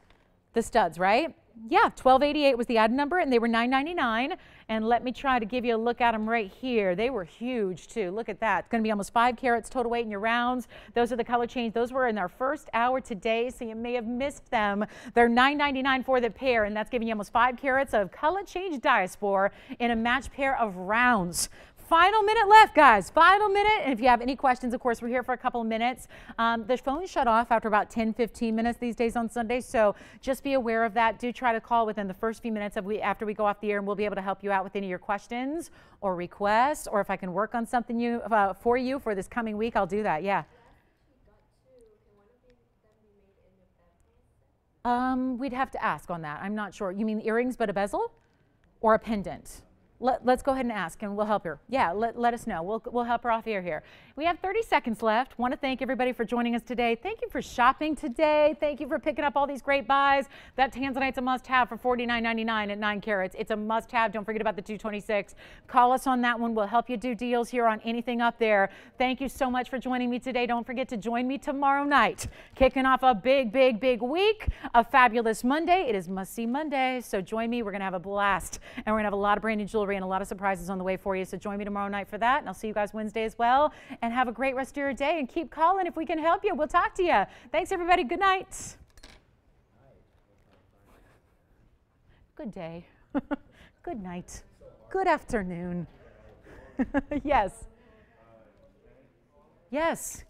The studs, right? Yeah, 1288 was the item number, and they were 999. And let me try to give you a look at them right here. They were huge too. Look at that. It's going to be almost five carats total weight in your rounds. Those are the color change. Those were in our first hour today, so you may have missed them. They're 9.99 for the pair, and that's giving you almost five carats of color change Diaspore in a match pair of rounds final minute left, guys. Final minute. And if you have any questions, of course, we're here for a couple of minutes. Um, the phones shut off after about 10, 15 minutes these days on Sunday. So just be aware of that. Do try to call within the first few minutes of we, after we go off the air, and we'll be able to help you out with any of your questions or requests. Or if I can work on something you uh, for you for this coming week, I'll do that. Yeah. Um, we'd have to ask on that. I'm not sure. You mean earrings but a bezel or a pendant? Let, us go ahead and ask and we'll help her. Yeah, let, let us know. We'll, we'll help her off air here. We have 30 seconds left. Want to thank everybody for joining us today. Thank you for shopping today. Thank you for picking up all these great buys. That Tanzanite's a must have for $49.99 at 9 carats. It's a must have. Don't forget about the 226. Call us on that one. We'll help you do deals here on anything up there. Thank you so much for joining me today. Don't forget to join me tomorrow night. Kicking off a big, big, big week, a fabulous Monday. It is must see Monday. So join me. We're going to have a blast and we're going to have a lot of brand new jewelry and a lot of surprises on the way for you. So join me tomorrow night for that. And I'll see you guys Wednesday as well. And have a great rest of your day. And keep calling if we can help you. We'll talk to you. Thanks, everybody. Good night. Good day. Good night. Good afternoon. yes. Yes.